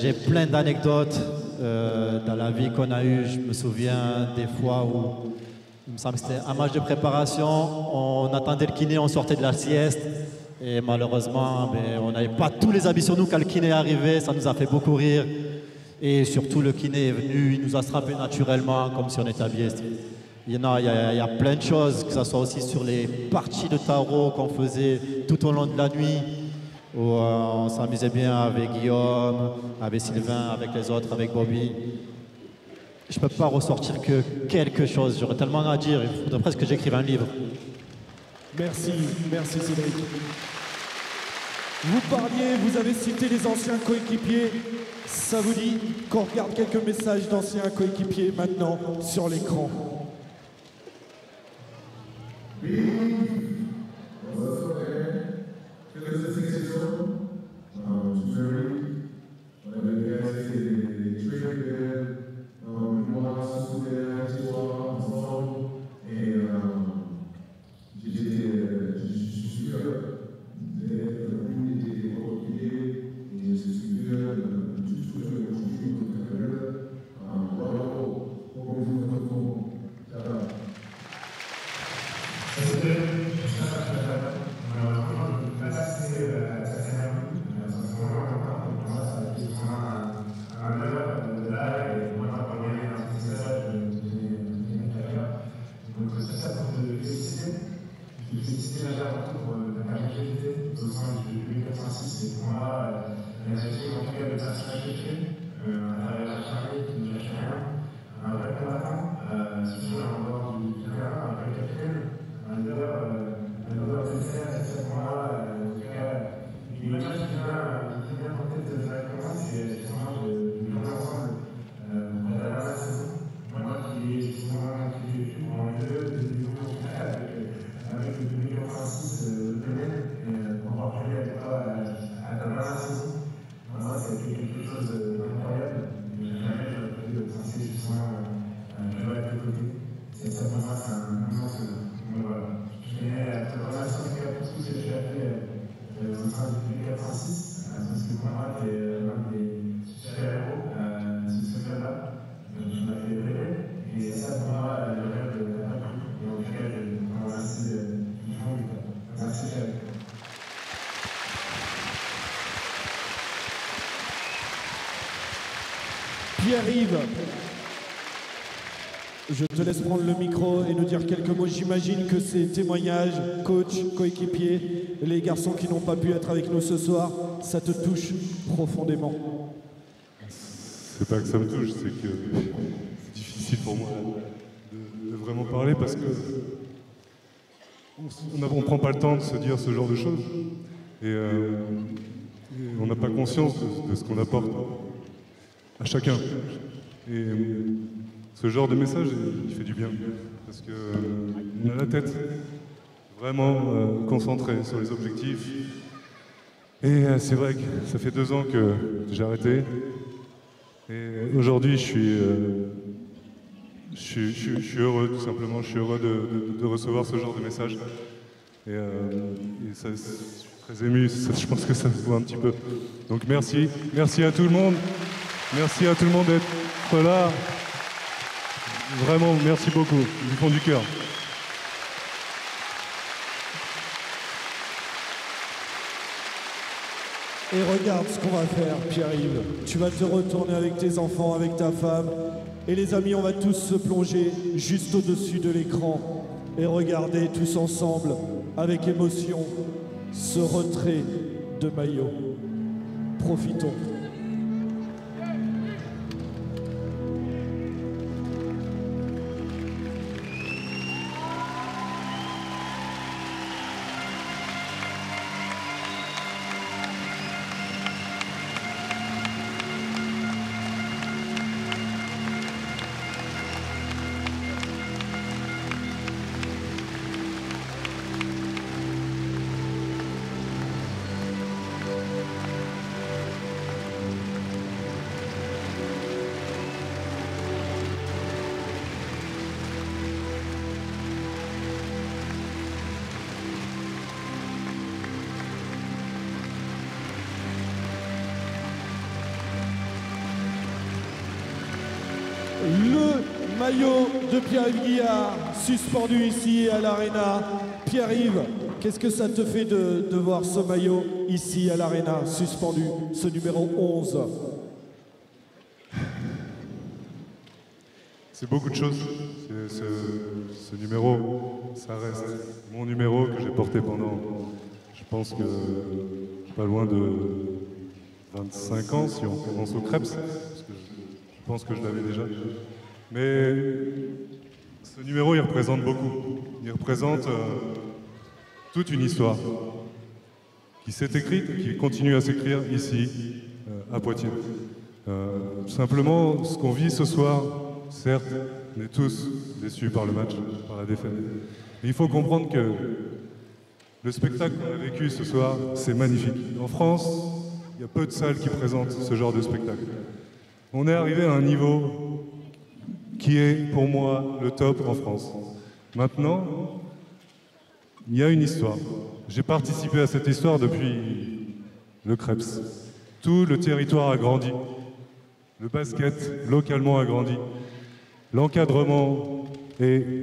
I: J'ai plein d'anecdotes dans la vie qu'on a eue. Je me souviens des fois où Il me semble que c'était un match de préparation. On attendait le kiné, on sortait de la sieste. Et malheureusement, ben, on n'avait pas tous les habits sur nous quand le kiné est arrivé. Ça nous a fait beaucoup rire. Et surtout, le kiné est venu, il nous a strappé naturellement, comme si on était habillés. Il y, a, a, il y a plein de choses, que ce soit aussi sur les parties de tarot qu'on faisait tout au long de la nuit, où euh, on s'amusait bien avec Guillaume, avec Sylvain, avec les autres, avec Bobby. Je ne peux pas ressortir que quelque chose. J'aurais tellement à dire. Il faudrait presque que j'écrive un livre.
J: Merci, merci Cédric. Vous parliez, vous avez cité les anciens coéquipiers. Ça vous dit qu'on regarde quelques messages d'anciens coéquipiers maintenant sur l'écran Pierre-Yves, laisse prendre le micro et nous dire quelques mots. J'imagine que ces témoignages, coach, coéquipier, les garçons qui n'ont pas pu être avec nous ce soir, ça te touche profondément.
D: C'est pas que ça me touche, c'est que c'est difficile pour moi de, vraiment parler parce que on ne prend pas le temps de se dire ce genre de choses et, euh, on n'a pas conscience de, ce qu'on apporte à chacun. Ce genre de message, il fait du bien parce qu'on a la tête vraiment euh, concentrée sur les objectifs. Et euh, c'est vrai que ça fait deux ans que j'ai arrêté. Et aujourd'hui, je suis, euh, je, suis, je suis- heureux, tout simplement. Je suis heureux de, recevoir ce genre de message. Et, euh, ça, je suis très ému. je pense que ça se voit un petit peu. Donc merci, merci à tout le monde. Merci à tout le monde d'être là. Vraiment, merci beaucoup, du fond du cœur.
J: Et regarde ce qu'on va faire, Pierre-Yves. Tu vas te retourner avec tes enfants, avec ta femme. Et les amis, on va tous se plonger juste au-dessus de l'écran et regarder tous ensemble, avec émotion, ce retrait de maillot. Profitons.
F: Suspendu ici à l'Arena. Pierre-Yves, qu'est-ce que ça te fait de, voir ce maillot ici à l'Arena suspendu, ce numéro 11
D: C'est beaucoup de choses. Ce, ce numéro, ça reste mon numéro que j'ai porté pendant, je pense que pas loin de 25 ans si on commence au Krebs. Parce que je pense que je l'avais déjà. Mais ce numéro, il représente beaucoup. Il représente euh, toute une histoire qui s'est écrite, qui continue à s'écrire ici, euh, à Poitiers. Euh, simplement, ce qu'on vit ce soir, certes, on est tous déçus par le match, par la défaite. Mais il faut comprendre que le spectacle qu'on a vécu ce soir, c'est magnifique. En France, il y a peu de salles qui présentent ce genre de spectacle. On est arrivé à un niveau qui est pour moi le top en France. Maintenant, il y a une histoire. J'ai participé à cette histoire depuis le Krebs. Tout le territoire a grandi. Le basket localement a grandi. L'encadrement, et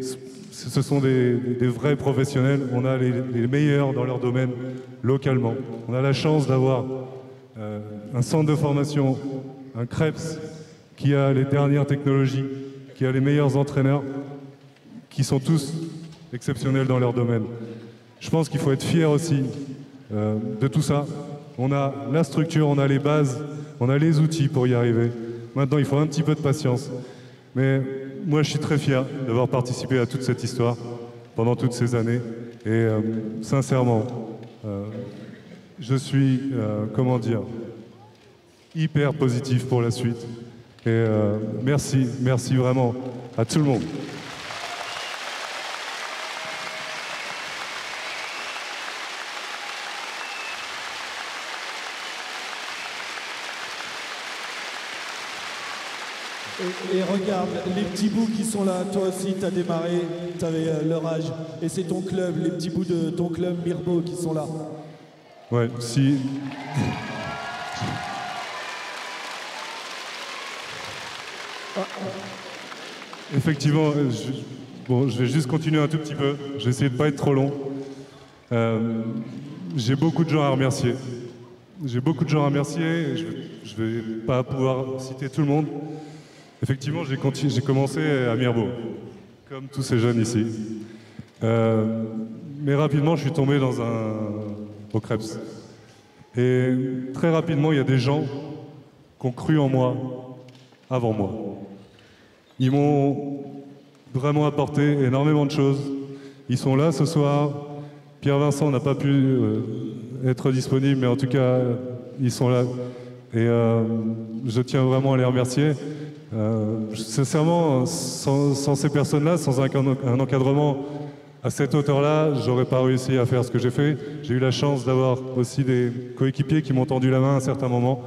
D: ce sont des, vrais professionnels. On a les, les meilleurs dans leur domaine localement. On a la chance d'avoir euh, un centre de formation, un Krebs, qui a les dernières technologies, qui a les meilleurs entraîneurs, qui sont tous exceptionnels dans leur domaine. Je pense qu'il faut être fier aussi euh, de tout ça. On a la structure, on a les bases, on a les outils pour y arriver. Maintenant, il faut un petit peu de patience. Mais moi, je suis très fier d'avoir participé à toute cette histoire pendant toutes ces années. Et euh, sincèrement, euh, je suis, comment dire, hyper positif pour la suite. Et euh, merci, merci vraiment à tout le monde.
F: Et, et regarde, les petits bouts qui sont là, toi aussi, tu as démarré, tu avais leur âge. Et c'est ton club, les petits bouts de ton club Mirbeau qui sont là.
D: Ouais, si. Effectivement, euh, je, bon, je vais juste continuer un tout petit peu. Je vais essayer de pas être trop long. Euh, J'ai beaucoup de gens à remercier. J'ai beaucoup de gens à remercier. Je ne vais pas pouvoir citer tout le monde. Effectivement, j'ai commencé à Mirbeau, comme tous ces jeunes ici. Euh, mais rapidement, je suis tombé dans un au Krebs. Et très rapidement, il y a des gens qui ont cru en moi avant moi. Ils m'ont vraiment apporté énormément de choses. Ils sont là ce soir. Pierre Vincent n'a pas pu euh, être disponible, mais en tout cas, ils sont là. Et euh, je tiens vraiment à les remercier. Euh, sincèrement, sans, ces personnes-là, sans un, encadrement à cette hauteur-là, j'aurais pas réussi à faire ce que j'ai fait. J'ai eu la chance d'avoir aussi des coéquipiers qui m'ont tendu la main à certains moments.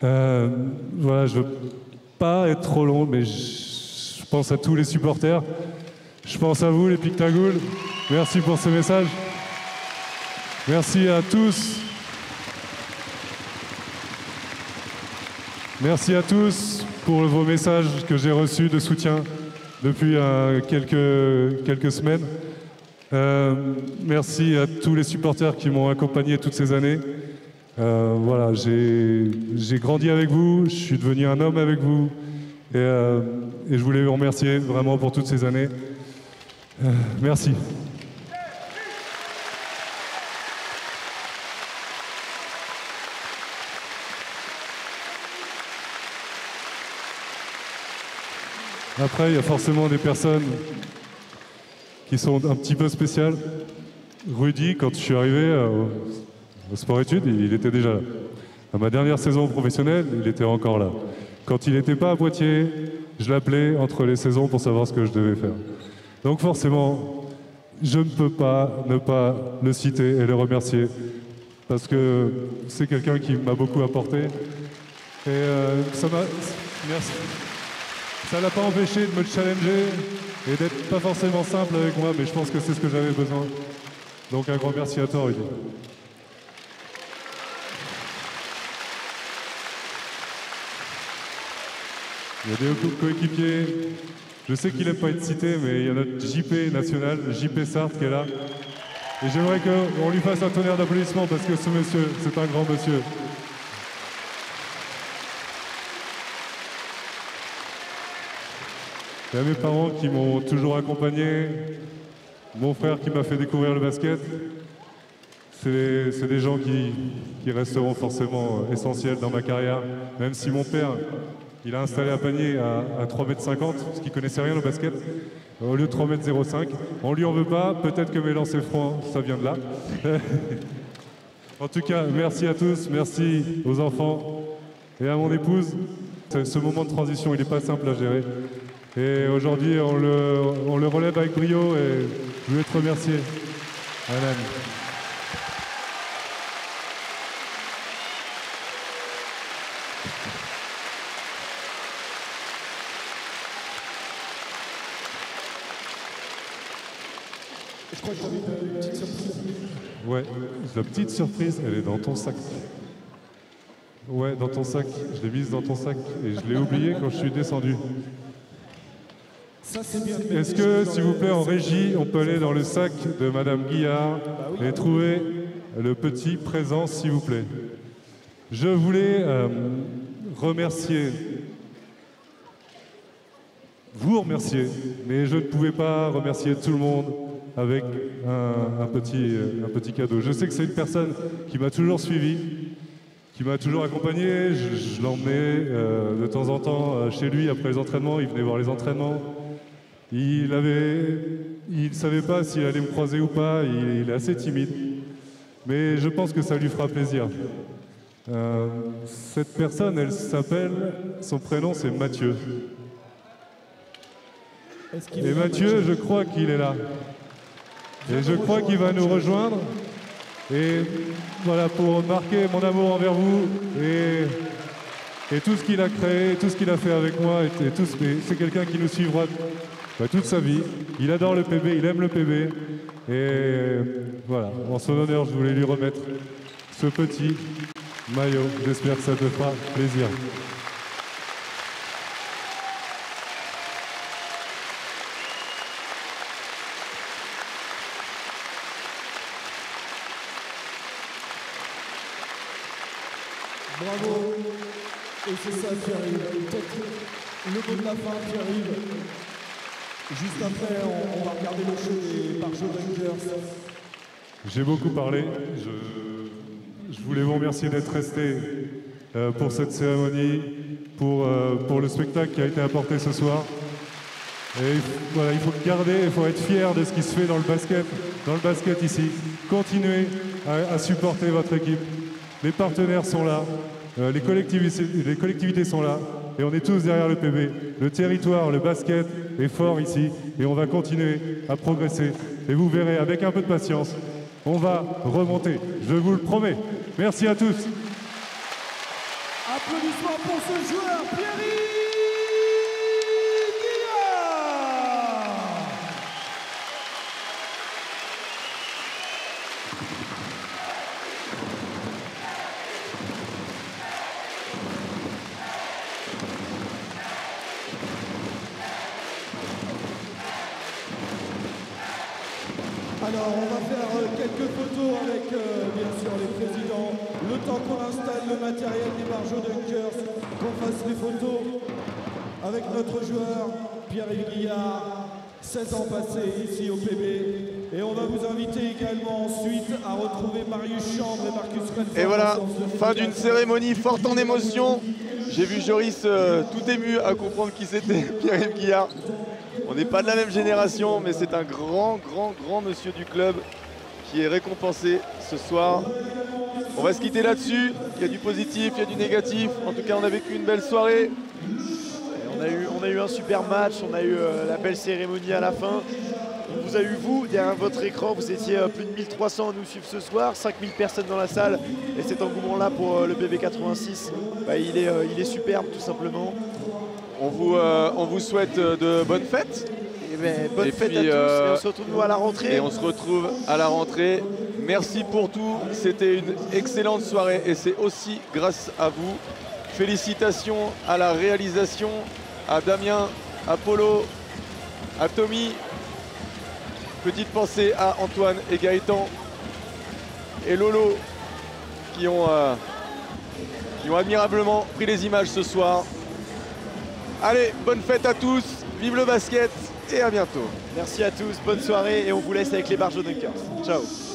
D: Voilà, je pas être trop long, mais je, pense à tous les supporters. Je pense à vous, les Pictagoules. Merci pour ce message. Merci à tous. Merci à tous pour vos messages que j'ai reçus de soutien depuis euh, quelques, quelques semaines. Euh, merci à tous les supporters qui m'ont accompagné toutes ces années. Euh, voilà, j'ai grandi avec vous, je suis devenu un homme avec vous et, euh, je voulais vous remercier vraiment pour toutes ces années. Euh, merci. Après, il y a forcément des personnes qui sont un petit peu spéciales. Rudy, quand je suis arrivé au, au sport-études, il, était déjà là. À ma dernière saison professionnelle, il était encore là. Quand il n'était pas à Poitiers, je l'appelais entre les saisons pour savoir ce que je devais faire. Donc forcément, je ne peux pas ne pas le citer et le remercier parce que c'est quelqu'un qui m'a beaucoup apporté. Et euh, ça m'a. L'a pas empêché de me challenger et d'être pas forcément simple avec moi, mais je pense que c'est ce que j'avais besoin. Donc un grand merci à toi. Il y a des co- coéquipiers. Je sais qu'il n'aime pas être cité, mais il y a notre JP national, JP Sartre, qui est là. Et j'aimerais qu'on lui fasse un tonnerre d'applaudissements parce que ce monsieur, c'est un grand monsieur. Il y a mes parents qui m'ont toujours accompagné, mon frère qui m'a fait découvrir le basket. C'est des, c'est des gens qui, qui resteront forcément euh, essentiels dans ma carrière, même si mon père, il a installé un panier à, à 3,50 m, parce qu'il connaissait rien au basket, au lieu de 3,05 m. On lui en veut pas, peut-être que mes lancers francs, ça vient de là. en tout cas, merci à tous, merci aux enfants et à mon épouse. Ce ce moment de transition, il n'est pas simple à gérer. Et aujourd'hui, on le, relève avec brio et je voulais te remercier. Alan.
F: Je crois que t'avais une petite surprise.
D: Ouais, la petite surprise, elle est dans ton sac. Ouais, dans ton sac. Je l'ai mise dans ton sac et je l'ai oublié quand je suis descendu. Est-ce que, s'il vous
F: la-
D: plaît, en régie, on peut aller dans le sac de Madame Guillard et trouver le petit présent, s'il vous plaît? Je voulais euh, remercier, vous remercier, mais je ne pouvais pas remercier tout le monde avec un, un petit, un petit cadeau. Je sais que c'est une personne qui m'a toujours suivi, qui m'a toujours accompagné. Je, je l'emmenais euh, de temps en temps euh, chez lui après les entraînements. Il venait voir les entraînements. Il avait, il ne savait pas s'il allait me croiser ou pas. Il, il est assez timide, mais je pense que ça lui fera plaisir. Euh, cette personne, elle s'appelle, son prénom c'est Mathieu. Et Mathieu, je crois qu'il est là. Et je crois qu'il va nous rejoindre. Et voilà, pour marquer mon amour envers vous et, tout ce qu'il a créé, tout ce qu'il a fait avec moi, et, et c'est quelqu'un qui nous suivra bah, toute sa vie. Il adore le PB, il aime le PB. Et voilà, en son honneur, je voulais lui remettre ce petit maillot. J'espère que ça te fera plaisir.
F: Bravo. Et c'est ça, Pierre-Yves. Peut-être le mot de la fin, Pierre-Yves. Juste après, on, on va regarder le show des par show Dunkers.
D: J'ai beaucoup parlé. Je, je voulais vous remercier d'être resté euh, pour cette cérémonie, pour, euh, pour le spectacle qui a été apporté ce soir. Et voilà, il faut garder, il faut être fier de ce qui se fait dans le basket, dans le basket ici. Continuez à, à supporter votre équipe. Les partenaires sont là, euh, les, collectivités, les collectivités sont là, et on est tous derrière le PB. Le territoire, le basket est fort ici, et on va continuer à progresser. Et vous verrez, avec un peu de patience, on va remonter. Je vous le promets. Merci à tous.
F: Applaudissements pour ce joueur, Pierre-Yves installe le matériel des barjots Dunkers, qu'on fasse les photos avec notre joueur, Pierre-Yves Guillard, 16 ans passés ici au PB. Et on va vous inviter également ensuite à retrouver Marius Chambre et Marcus Renfort.
B: Et voilà,
F: de
B: fin d'une cérémonie forte en émotion. J'ai vu Joris euh, tout ému à comprendre qui c'était, Pierre-Yves Guillard. On n'est pas de la même génération, mais c'est un grand, grand, grand monsieur du club qui est récompensé ce soir. On va se quitter là-dessus. Il y a du positif, il y a du négatif. En tout cas, on a vécu une belle soirée.
K: On, a eu, on a eu un super match, on a eu euh, la belle cérémonie à la fin. On vous a eu vous derrière votre écran, vous étiez euh, plus de 1300 à nous suivre ce soir, 5000 personnes dans la salle et cet engouement-là pour euh, le BB86, bah, il, est, il est superbe tout simplement.
B: On vous, on vous souhaite de bonnes fêtes.
K: Et ben, bonne
B: Et
K: fête
B: puis,
K: à tous et on se retrouve nous à la rentrée.
B: Et on se retrouve à la rentrée. Merci pour tout. C'était une excellente soirée et c'est aussi grâce à vous. Félicitations à la réalisation à Damien, à Polo, à Tommy. Petite pensée à Antoine et Gaëtan et Lolo qui ont, euh, admirablement pris les images ce soir. Allez, bonne fête à tous, vive le basket et à bientôt.
A: Merci à tous, bonne soirée et on vous laisse avec les Barjo Dunkers. Ciao